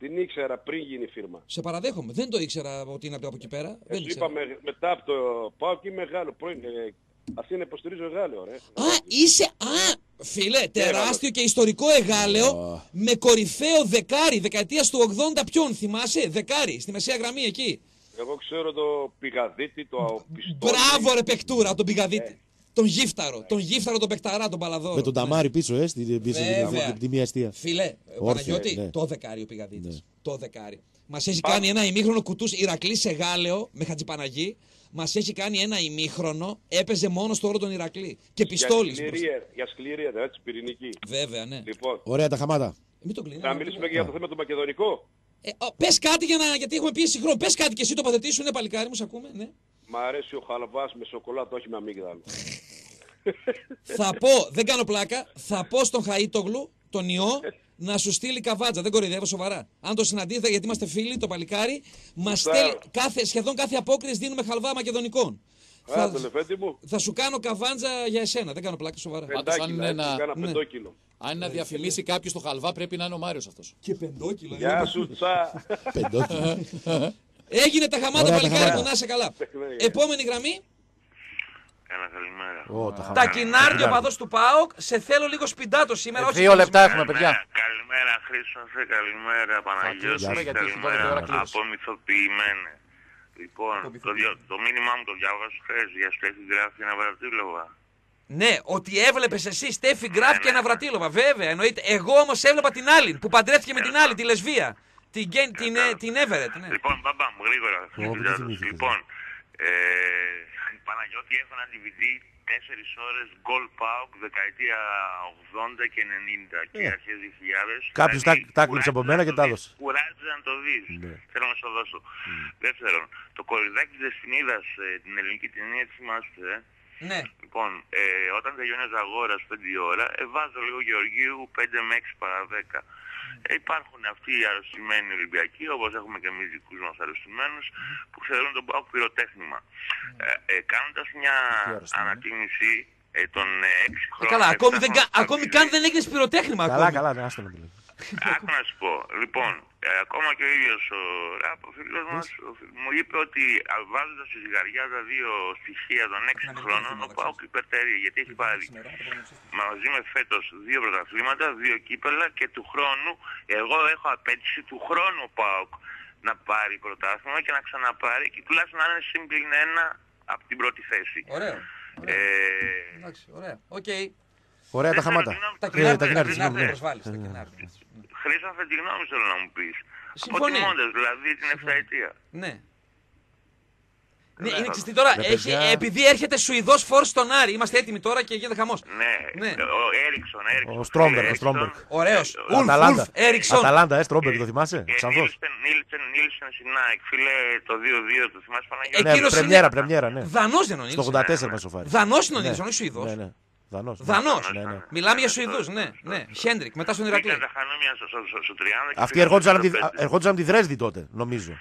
Speaker 7: Την ήξερα πριν γίνει φίρμα.
Speaker 1: Σε παραδέχομαι. Δεν το ήξερα ότι είναι από από εκεί πέρα.
Speaker 7: Ε,
Speaker 1: Δεν
Speaker 7: σου
Speaker 1: ήξερα.
Speaker 7: είπα με- μετά από το πάω και μεγάλο πρώην. Ε, αυτή είναι υποστηρίζω Γάλλιο, ρε.
Speaker 1: Α, είσαι. Α, φίλε, τεράστιο και ιστορικό εγάλεο με κορυφαίο δεκάρι δεκαετίας του 80 ποιον θυμάσαι, δεκάρι στη μεσαία γραμμή εκεί.
Speaker 7: Εγώ ξέρω το πηγαδίτη, το πιστόλι.
Speaker 1: Μπράβο ρε παικτούρα, τον
Speaker 7: Ε.
Speaker 1: πηγαδίτη. Τον γύφταρο, τον γύφταρο τον παικταρά, τον παλαδόρο.
Speaker 8: Με τον
Speaker 1: Ναι.
Speaker 8: Ταμάρι πίσω, ε, στην πίσω
Speaker 1: Βέβαια.
Speaker 8: την- την μία αστεία.
Speaker 1: Φίλε, ο
Speaker 8: Όρθια,
Speaker 1: Παναγιώτη,
Speaker 8: ναι.
Speaker 1: το δεκάρι ο πηγαδίτη.
Speaker 8: Ναι.
Speaker 1: Το δεκάρι. Μας έχει κάνει ένα ημίχρονο κουτούς Ηρακλή σε Γάλεο με Χατζηπαναγή. Μας έχει κάνει ένα ημίχρονο, έπαιζε μόνος στο όρο τον Ηρακλή. Και πιστόλι.
Speaker 7: Για σκληρή, ε- για σκληρή, έδρα, έτσι, πυρηνική.
Speaker 1: Βέβαια, ναι.
Speaker 7: Λοιπόν,
Speaker 8: Ωραία τα χαμάτα.
Speaker 1: Μην το κλείνει.
Speaker 7: θα μιλήσουμε και για το θέμα του μακεδονικό.
Speaker 1: Ε, Πες κάτι για να, γιατί έχουμε πίεση χρόνου. Πες κάτι και εσύ το παθετήσου, ναι, παλικάρι μου, σε ακούμε. Ναι.
Speaker 7: Μ' αρέσει ο χαλβάς με σοκολάτα, όχι με αμύγδαλο.
Speaker 1: θα πω, δεν κάνω πλάκα, θα πω στον Χαΐτογλου, τον ιό, να σου στείλει καβάτζα. Δεν κοροϊδεύω σοβαρά. Αν το συναντήσετε, γιατί είμαστε φίλοι, το παλικάρι, μας στέλνει κάθε, σχεδόν κάθε απόκριση δίνουμε χαλβά μακεδονικών.
Speaker 7: Α, το λεφέντη μου.
Speaker 1: θα σου κάνω καβάντζα για εσένα. Δεν κάνω πλάκα σοβαρά.
Speaker 3: Πάντως, αν
Speaker 7: Πεντάκιλα,
Speaker 3: είναι
Speaker 7: έτσι,
Speaker 3: ένα-
Speaker 7: κάνα
Speaker 1: ναι.
Speaker 7: πεντόκιλο.
Speaker 3: Αν είναι να διαφημίσει κάποιος το χαλβά, πρέπει να είναι ο Μάριος αυτός.
Speaker 1: Και πεντόκιλο.
Speaker 7: Γεια σου, τσα. *laughs*
Speaker 8: Πεντόκιλο.
Speaker 1: Έγινε τα χαμάτα
Speaker 8: Ωραία, τα
Speaker 1: παλικάρι
Speaker 8: χαμάτα.
Speaker 1: μου, να είσαι καλά.
Speaker 7: Παιχνίδια.
Speaker 1: Επόμενη γραμμή.
Speaker 9: Καλά, καλημέρα.
Speaker 2: Ω, τα
Speaker 1: Τα
Speaker 2: χαμάτα.
Speaker 1: κοινάρια ο παδός του ΠΑΟΚ. Σε θέλω λίγο σπιντάτο σήμερα. όχι
Speaker 3: Δύο
Speaker 1: σε-
Speaker 3: λεπτά έχουμε, παιδιά.
Speaker 9: Καλημέρα Χρήστοφε, καλημέρα Παναγιώτης,
Speaker 3: κλείσουμε, γιατί έχει
Speaker 9: καλημέρα
Speaker 3: 12 ώρα κλείσει.
Speaker 9: απομυθοποιημένες. Λοιπόν, το, δια- το μήνυμά μου το διάβασα χθες για Στέφη Γκράφ και Ναυρατήλοβα.
Speaker 1: Ναι, ότι έβλεπες εσύ Στέφη Γκράφ και Ναυρατήλοβα. Βέβαια, εννοείται. Εγώ όμως έβλεπα την άλλη που παντρεύτηκε με την άλλη, τη λεσβία. Την, Γκέν- την, ε, την Everett. Ναι.
Speaker 9: Λοιπόν, μπαμπά μου, γρήγορα.
Speaker 8: Ω, δεν
Speaker 9: Φιλιά τους.
Speaker 8: θυμήθηκες.
Speaker 9: Λοιπόν, ε, Παναγιώτη έχω ένα DVD 4 ώρες Gold Pauk δεκαετία 80 και 90 και αρχές 2000.
Speaker 2: Κάποιος
Speaker 9: Δηλαδή,
Speaker 2: τα- τα έκλειψε από
Speaker 9: κουράζεται
Speaker 2: μένα
Speaker 9: να
Speaker 2: και
Speaker 9: το
Speaker 2: τα
Speaker 9: δεις.
Speaker 2: έδωσε.
Speaker 9: Κουράζεται να το δεις.
Speaker 2: Ναι.
Speaker 9: Θέλω να σου το δώσω. Δεύτερον, το κοριδάκι της Δεσποινίδας, ε, την ελληνική ταινία, τη θυμάστε, ε;
Speaker 1: ναι.
Speaker 9: Λοιπόν, ε, όταν τελειώνει ο Ζαγόρας 5 η ώρα, ε, βάζω λίγο Γεωργίου 5 με 6 παρά 10. Ε, υπάρχουν αυτοί οι αρρωστημένοι Ολυμπιακοί, όπως έχουμε και εμείς δικούς μας αρρωστημένους, που θεωρούν τον ΠΑΟΚ πυροτέχνημα. Ε, ε, κάνοντας μια ανατίμηση ε, των 6
Speaker 1: Ε,
Speaker 9: χρόνων...
Speaker 1: καλά,
Speaker 9: επτά
Speaker 1: ακόμη, δεν, κα-
Speaker 9: χρόνων
Speaker 1: ακόμη
Speaker 9: στα
Speaker 1: καν
Speaker 9: Βιλή,
Speaker 1: δεν έγινε πυροτέχνημα.
Speaker 2: Καλά,
Speaker 1: ακόμη.
Speaker 2: καλά, ναι, άστο να το λέω.
Speaker 9: Άκου να σου πω. Λοιπόν, ε, ακόμα και ο ίδιος ο Ράπ, ο φίλος μας, ο φι- μου είπε ότι α, βάζοντας στη ζυγαριά τα δύο στοιχεία των 6 χρόνων, ο Πάοκ υπερτερεί, γιατί έχει πάρει μαζί με φέτος δύο πρωταθλήματα, δύο κύπελα και του χρόνου, εγώ έχω απαίτηση του χρόνου ο Πάοκ να πάρει πρωτάθλημα και να ξαναπάρει και τουλάχιστον να είναι συν πλην ένα από την πρώτη θέση.
Speaker 1: Ωραίο.
Speaker 9: Ε,
Speaker 1: Εντάξει, ωραία. Οκ.
Speaker 2: Ωραία τα χαμάτα.
Speaker 1: Τα
Speaker 2: Ε,
Speaker 1: κοινάρια
Speaker 2: τα κοινάρια,
Speaker 1: τα
Speaker 2: συγγνώμη, ναι.
Speaker 1: προσβάλλεις, τα κοινάρια.
Speaker 9: Χρήσαφε τη γνώμη θέλω να μου πεις.
Speaker 1: Συμφωνεί.
Speaker 9: Αποτιμώντας δηλαδή την εφταετία.
Speaker 1: Ναι. Ναι, είναι ξυστή τώρα.
Speaker 2: Ρε,
Speaker 1: Έχει,
Speaker 2: παιδιά.
Speaker 1: επειδή έρχεται Σουηδός φορ στον Άρη. Είμαστε έτοιμοι τώρα και γίνεται χαμός.
Speaker 9: Ναι,
Speaker 1: Ναι.
Speaker 9: ο Έριξον, Έριξον.
Speaker 2: Ο Στρόμπερ, ο
Speaker 9: Έριξον.
Speaker 2: Στρόμπερ.
Speaker 1: Ωραίος.
Speaker 9: Ε,
Speaker 1: Ουλφ,
Speaker 2: Αταλάντα.
Speaker 1: Ουλφ, Έριξον.
Speaker 2: Αταλάντα, ε, Στρόμπερ, το θυμάσαι;
Speaker 9: Και
Speaker 2: Ξανθός.
Speaker 9: Νίλσεν, Νίλσεν, Νίλσεν Σινάικ, φίλε το 2-2, το θυμάσαι Παναγιώτη;
Speaker 2: Ναι,
Speaker 1: Εκείνος
Speaker 2: πρεμιέρα,
Speaker 1: είναι-
Speaker 2: πρεμιέρα, ναι.
Speaker 1: Δανός δεν είναι ο
Speaker 2: Στο
Speaker 1: Νίλσον.
Speaker 2: 84 μες σοφάρι.
Speaker 1: Δανός είναι ο
Speaker 2: Ναι.
Speaker 1: Νίλσον, όχι Σουηδός.
Speaker 2: Ναι, ναι. Δανός.
Speaker 1: Δανό.
Speaker 2: Ναι, ναι.
Speaker 1: Μιλάμε για Σουηδούς, ναι. ναι. Χέντρικ, μετά στον Ηρακλή.
Speaker 9: Ήταν τα χανούμια στο, στο, στο 30 και
Speaker 2: Αυτοί
Speaker 9: πήγαν
Speaker 2: ερχόντουσαν από,
Speaker 9: στο
Speaker 2: τη,
Speaker 9: 45.
Speaker 2: α, ερχόντουσαν από τη Δρέσδη τότε, νομίζω.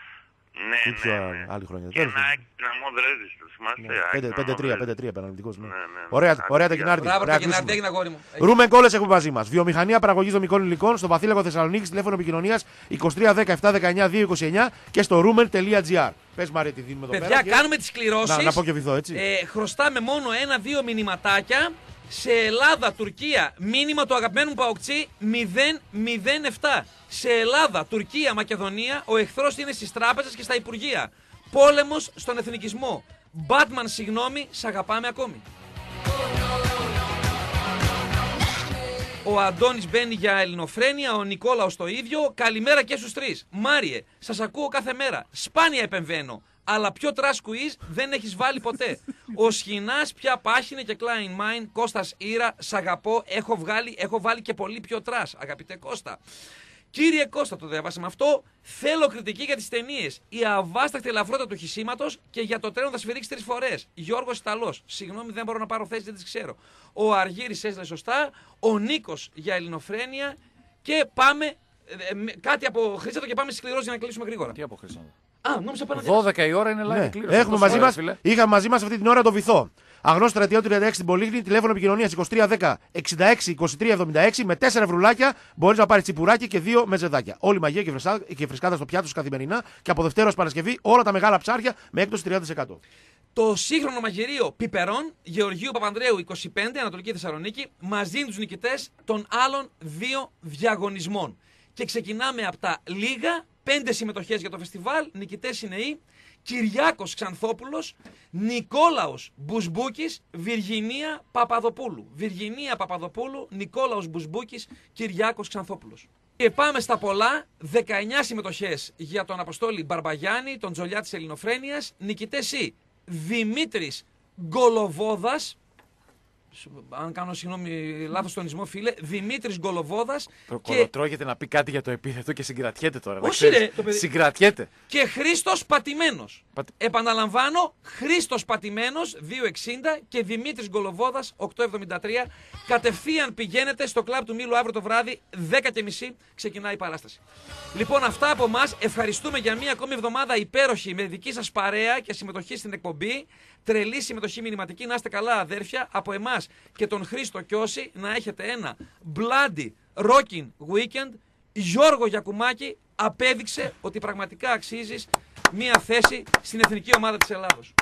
Speaker 9: Ναι,
Speaker 2: Ή πιο
Speaker 9: ναι, ναι.
Speaker 2: άλλη χρονιά.
Speaker 9: Και
Speaker 2: Τέλος
Speaker 9: ένα
Speaker 2: πάντων.
Speaker 9: Άκη Δυναμό Δρέσδης, το θυμάστε.
Speaker 2: Ναι,
Speaker 9: Άκη
Speaker 2: πέντε-
Speaker 9: Δυναμό
Speaker 2: 5-3,
Speaker 9: Δρέσδης.
Speaker 2: 5-3 επαναληπτικός, ναι.
Speaker 9: Ναι, ναι.
Speaker 2: Ωραία,
Speaker 9: Άκη
Speaker 2: ωραία τα
Speaker 9: Δυναμό.
Speaker 2: κοινάρτη.
Speaker 1: Μπράβο,
Speaker 2: Ωραία,
Speaker 1: τα κοινάρτη,
Speaker 2: κλείσουμε.
Speaker 1: έγινε αγόρι μου.
Speaker 2: Ρούμεν κόλλε έχουμε μαζί μας. Βιομηχανία παραγωγής δομικών υλικών στο Βαθύλακο Θεσσαλονίκη, τηλέφωνο επικοινωνίας 2310 719 229 και στο rumen.gr. Πες Μαρία, τι δίνουμε εδώ
Speaker 1: Παιδιά,
Speaker 2: πέρα. και-
Speaker 1: κάνουμε τις κληρώσεις.
Speaker 2: Να, να πω και βυθό, έτσι.
Speaker 1: Ε, χρωστάμε μόνο ένα-δύο μηνυματάκια σε Ελλάδα-Τουρκία. Μήνυμα του αγαπημένου μου Παοκτσί 007. Σε Ελλάδα, Τουρκία, Μακεδονία, ο εχθρός είναι στις τράπεζες και στα υπουργεία. Πόλεμος στον εθνικισμό. Batman, συγγνώμη, σ' αγαπάμε ακόμη. Ο Αντώνης μπαίνει για ελληνοφρένεια, ο Νικόλαος το ίδιο. Καλημέρα και στους τρεις. Μάριε, σας ακούω κάθε μέρα. Σπάνια επεμβαίνω. Αλλά πιο trash quiz δεν έχεις βάλει ποτέ. Ο Σχοινάς πια πάχυνε και κλάιν μάιν. Κώστας Ήρα, σ' αγαπώ. Έχω, βγάλει, έχω βάλει και πολύ πιο trash, αγαπητέ Κώστα. Κύριε Κώστα, το διαβάσαμε αυτό. Θέλω κριτική για τις ταινίες. Η αβάσταχτη ελαφρότητα του χυσίματος και για το τρένο θα σφυρίξει τρεις φορές. Γιώργος Ιταλό. Συγγνώμη, δεν μπορώ να πάρω θέση, δεν τις ξέρω. Ο Αργύρης έστειλε σωστά. Ο Νίκος για ελληνοφρένεια. Και πάμε. ε, ε, με- κάτι από Χρήστο και πάμε σκληρό για να κλείσουμε γρήγορα.
Speaker 3: Τι αποχρήσαμε.
Speaker 1: Α, νόμιζα πάνω
Speaker 3: 12 η ώρα είναι live
Speaker 2: Ναι.
Speaker 3: κλήρωση.
Speaker 2: Έχουμε
Speaker 3: Τόσο
Speaker 2: μαζί
Speaker 3: ωραία,
Speaker 2: μας,
Speaker 3: φίλε;
Speaker 2: είχαμε μαζί μας αυτή την ώρα το βυθό. Αγνός στρατιώτης 36 στην Πολύχνη, τηλέφωνο επικοινωνίας 2310 66 23 76 με 4 βρουλάκια μπορείς να πάρεις τσιπουράκι και 2 μεζεδάκια. Όλη μαγεία και, φρεσά, και φρεσκάδα στο πιάτο σου καθημερινά και από Δευτέρα ως Παρασκευή όλα τα μεγάλα ψάρια με έκπτωση 30%.
Speaker 1: Το σύγχρονο μαγειρίο Πιπερών, Γεωργίου Παπανδρέου 25, Ανατολική Θεσσαλονίκη, μας δίνει τους νικητές των άλλων δύο διαγωνισμών. Και ξεκινάμε από τα λίγα, πέντε συμμετοχές για το φεστιβάλ, νικητές είναι οι Κυριάκος Ξανθόπουλος, Νικόλαος Μπουσμπούκης, Βιργινία Παπαδοπούλου. Βιργινία Παπαδοπούλου, Νικόλαος Μπουσμπούκης, Κυριάκος Ξανθόπουλος. Και πάμε στα πολλά. 19 συμμετοχές για τον Αποστόλη Μπαρμπαγιάννη, τον Τζολιά της Ελληνοφρένειας. Νικητές οι Δημήτρης Γκολοβόδας, Σου- αν κάνω συγγνώμη λάθος τονισμό φίλε, Δημήτρης Γκολοβόδας και,
Speaker 3: Προκολοτρώγεται να πει κάτι για το επίθετο και συγκρατιέται τώρα. να
Speaker 1: Όχι,
Speaker 3: ξέρεις.
Speaker 1: ρε, το παιδί-
Speaker 3: Συγκρατιέται.
Speaker 1: και Χρήστος Πατημένος.
Speaker 3: Πατ-
Speaker 1: Επαναλαμβάνω, Χρήστος Πατημένος 2,60 και Δημήτρης Γκολοβόδας 8,73. Κατευθείαν πηγαίνετε στο κλαμπ του Μήλου αύριο το βράδυ, 10.30 ξεκινάει η παράσταση. Λοιπόν, αυτά από εμά. Ευχαριστούμε για μία ακόμη εβδομάδα υπέροχη με δική σας παρέα και συμμετοχή στην εκπομπή. Τρελή συμμετοχή μηνυματική. Να είστε καλά, αδέρφια. Από εμάς και τον Χρήστο Κιώση να έχετε ένα bloody rocking weekend. Γιώργο Γιακουμάκη απέδειξε ότι πραγματικά αξίζεις μία θέση στην εθνική ομάδα της Ελλάδος.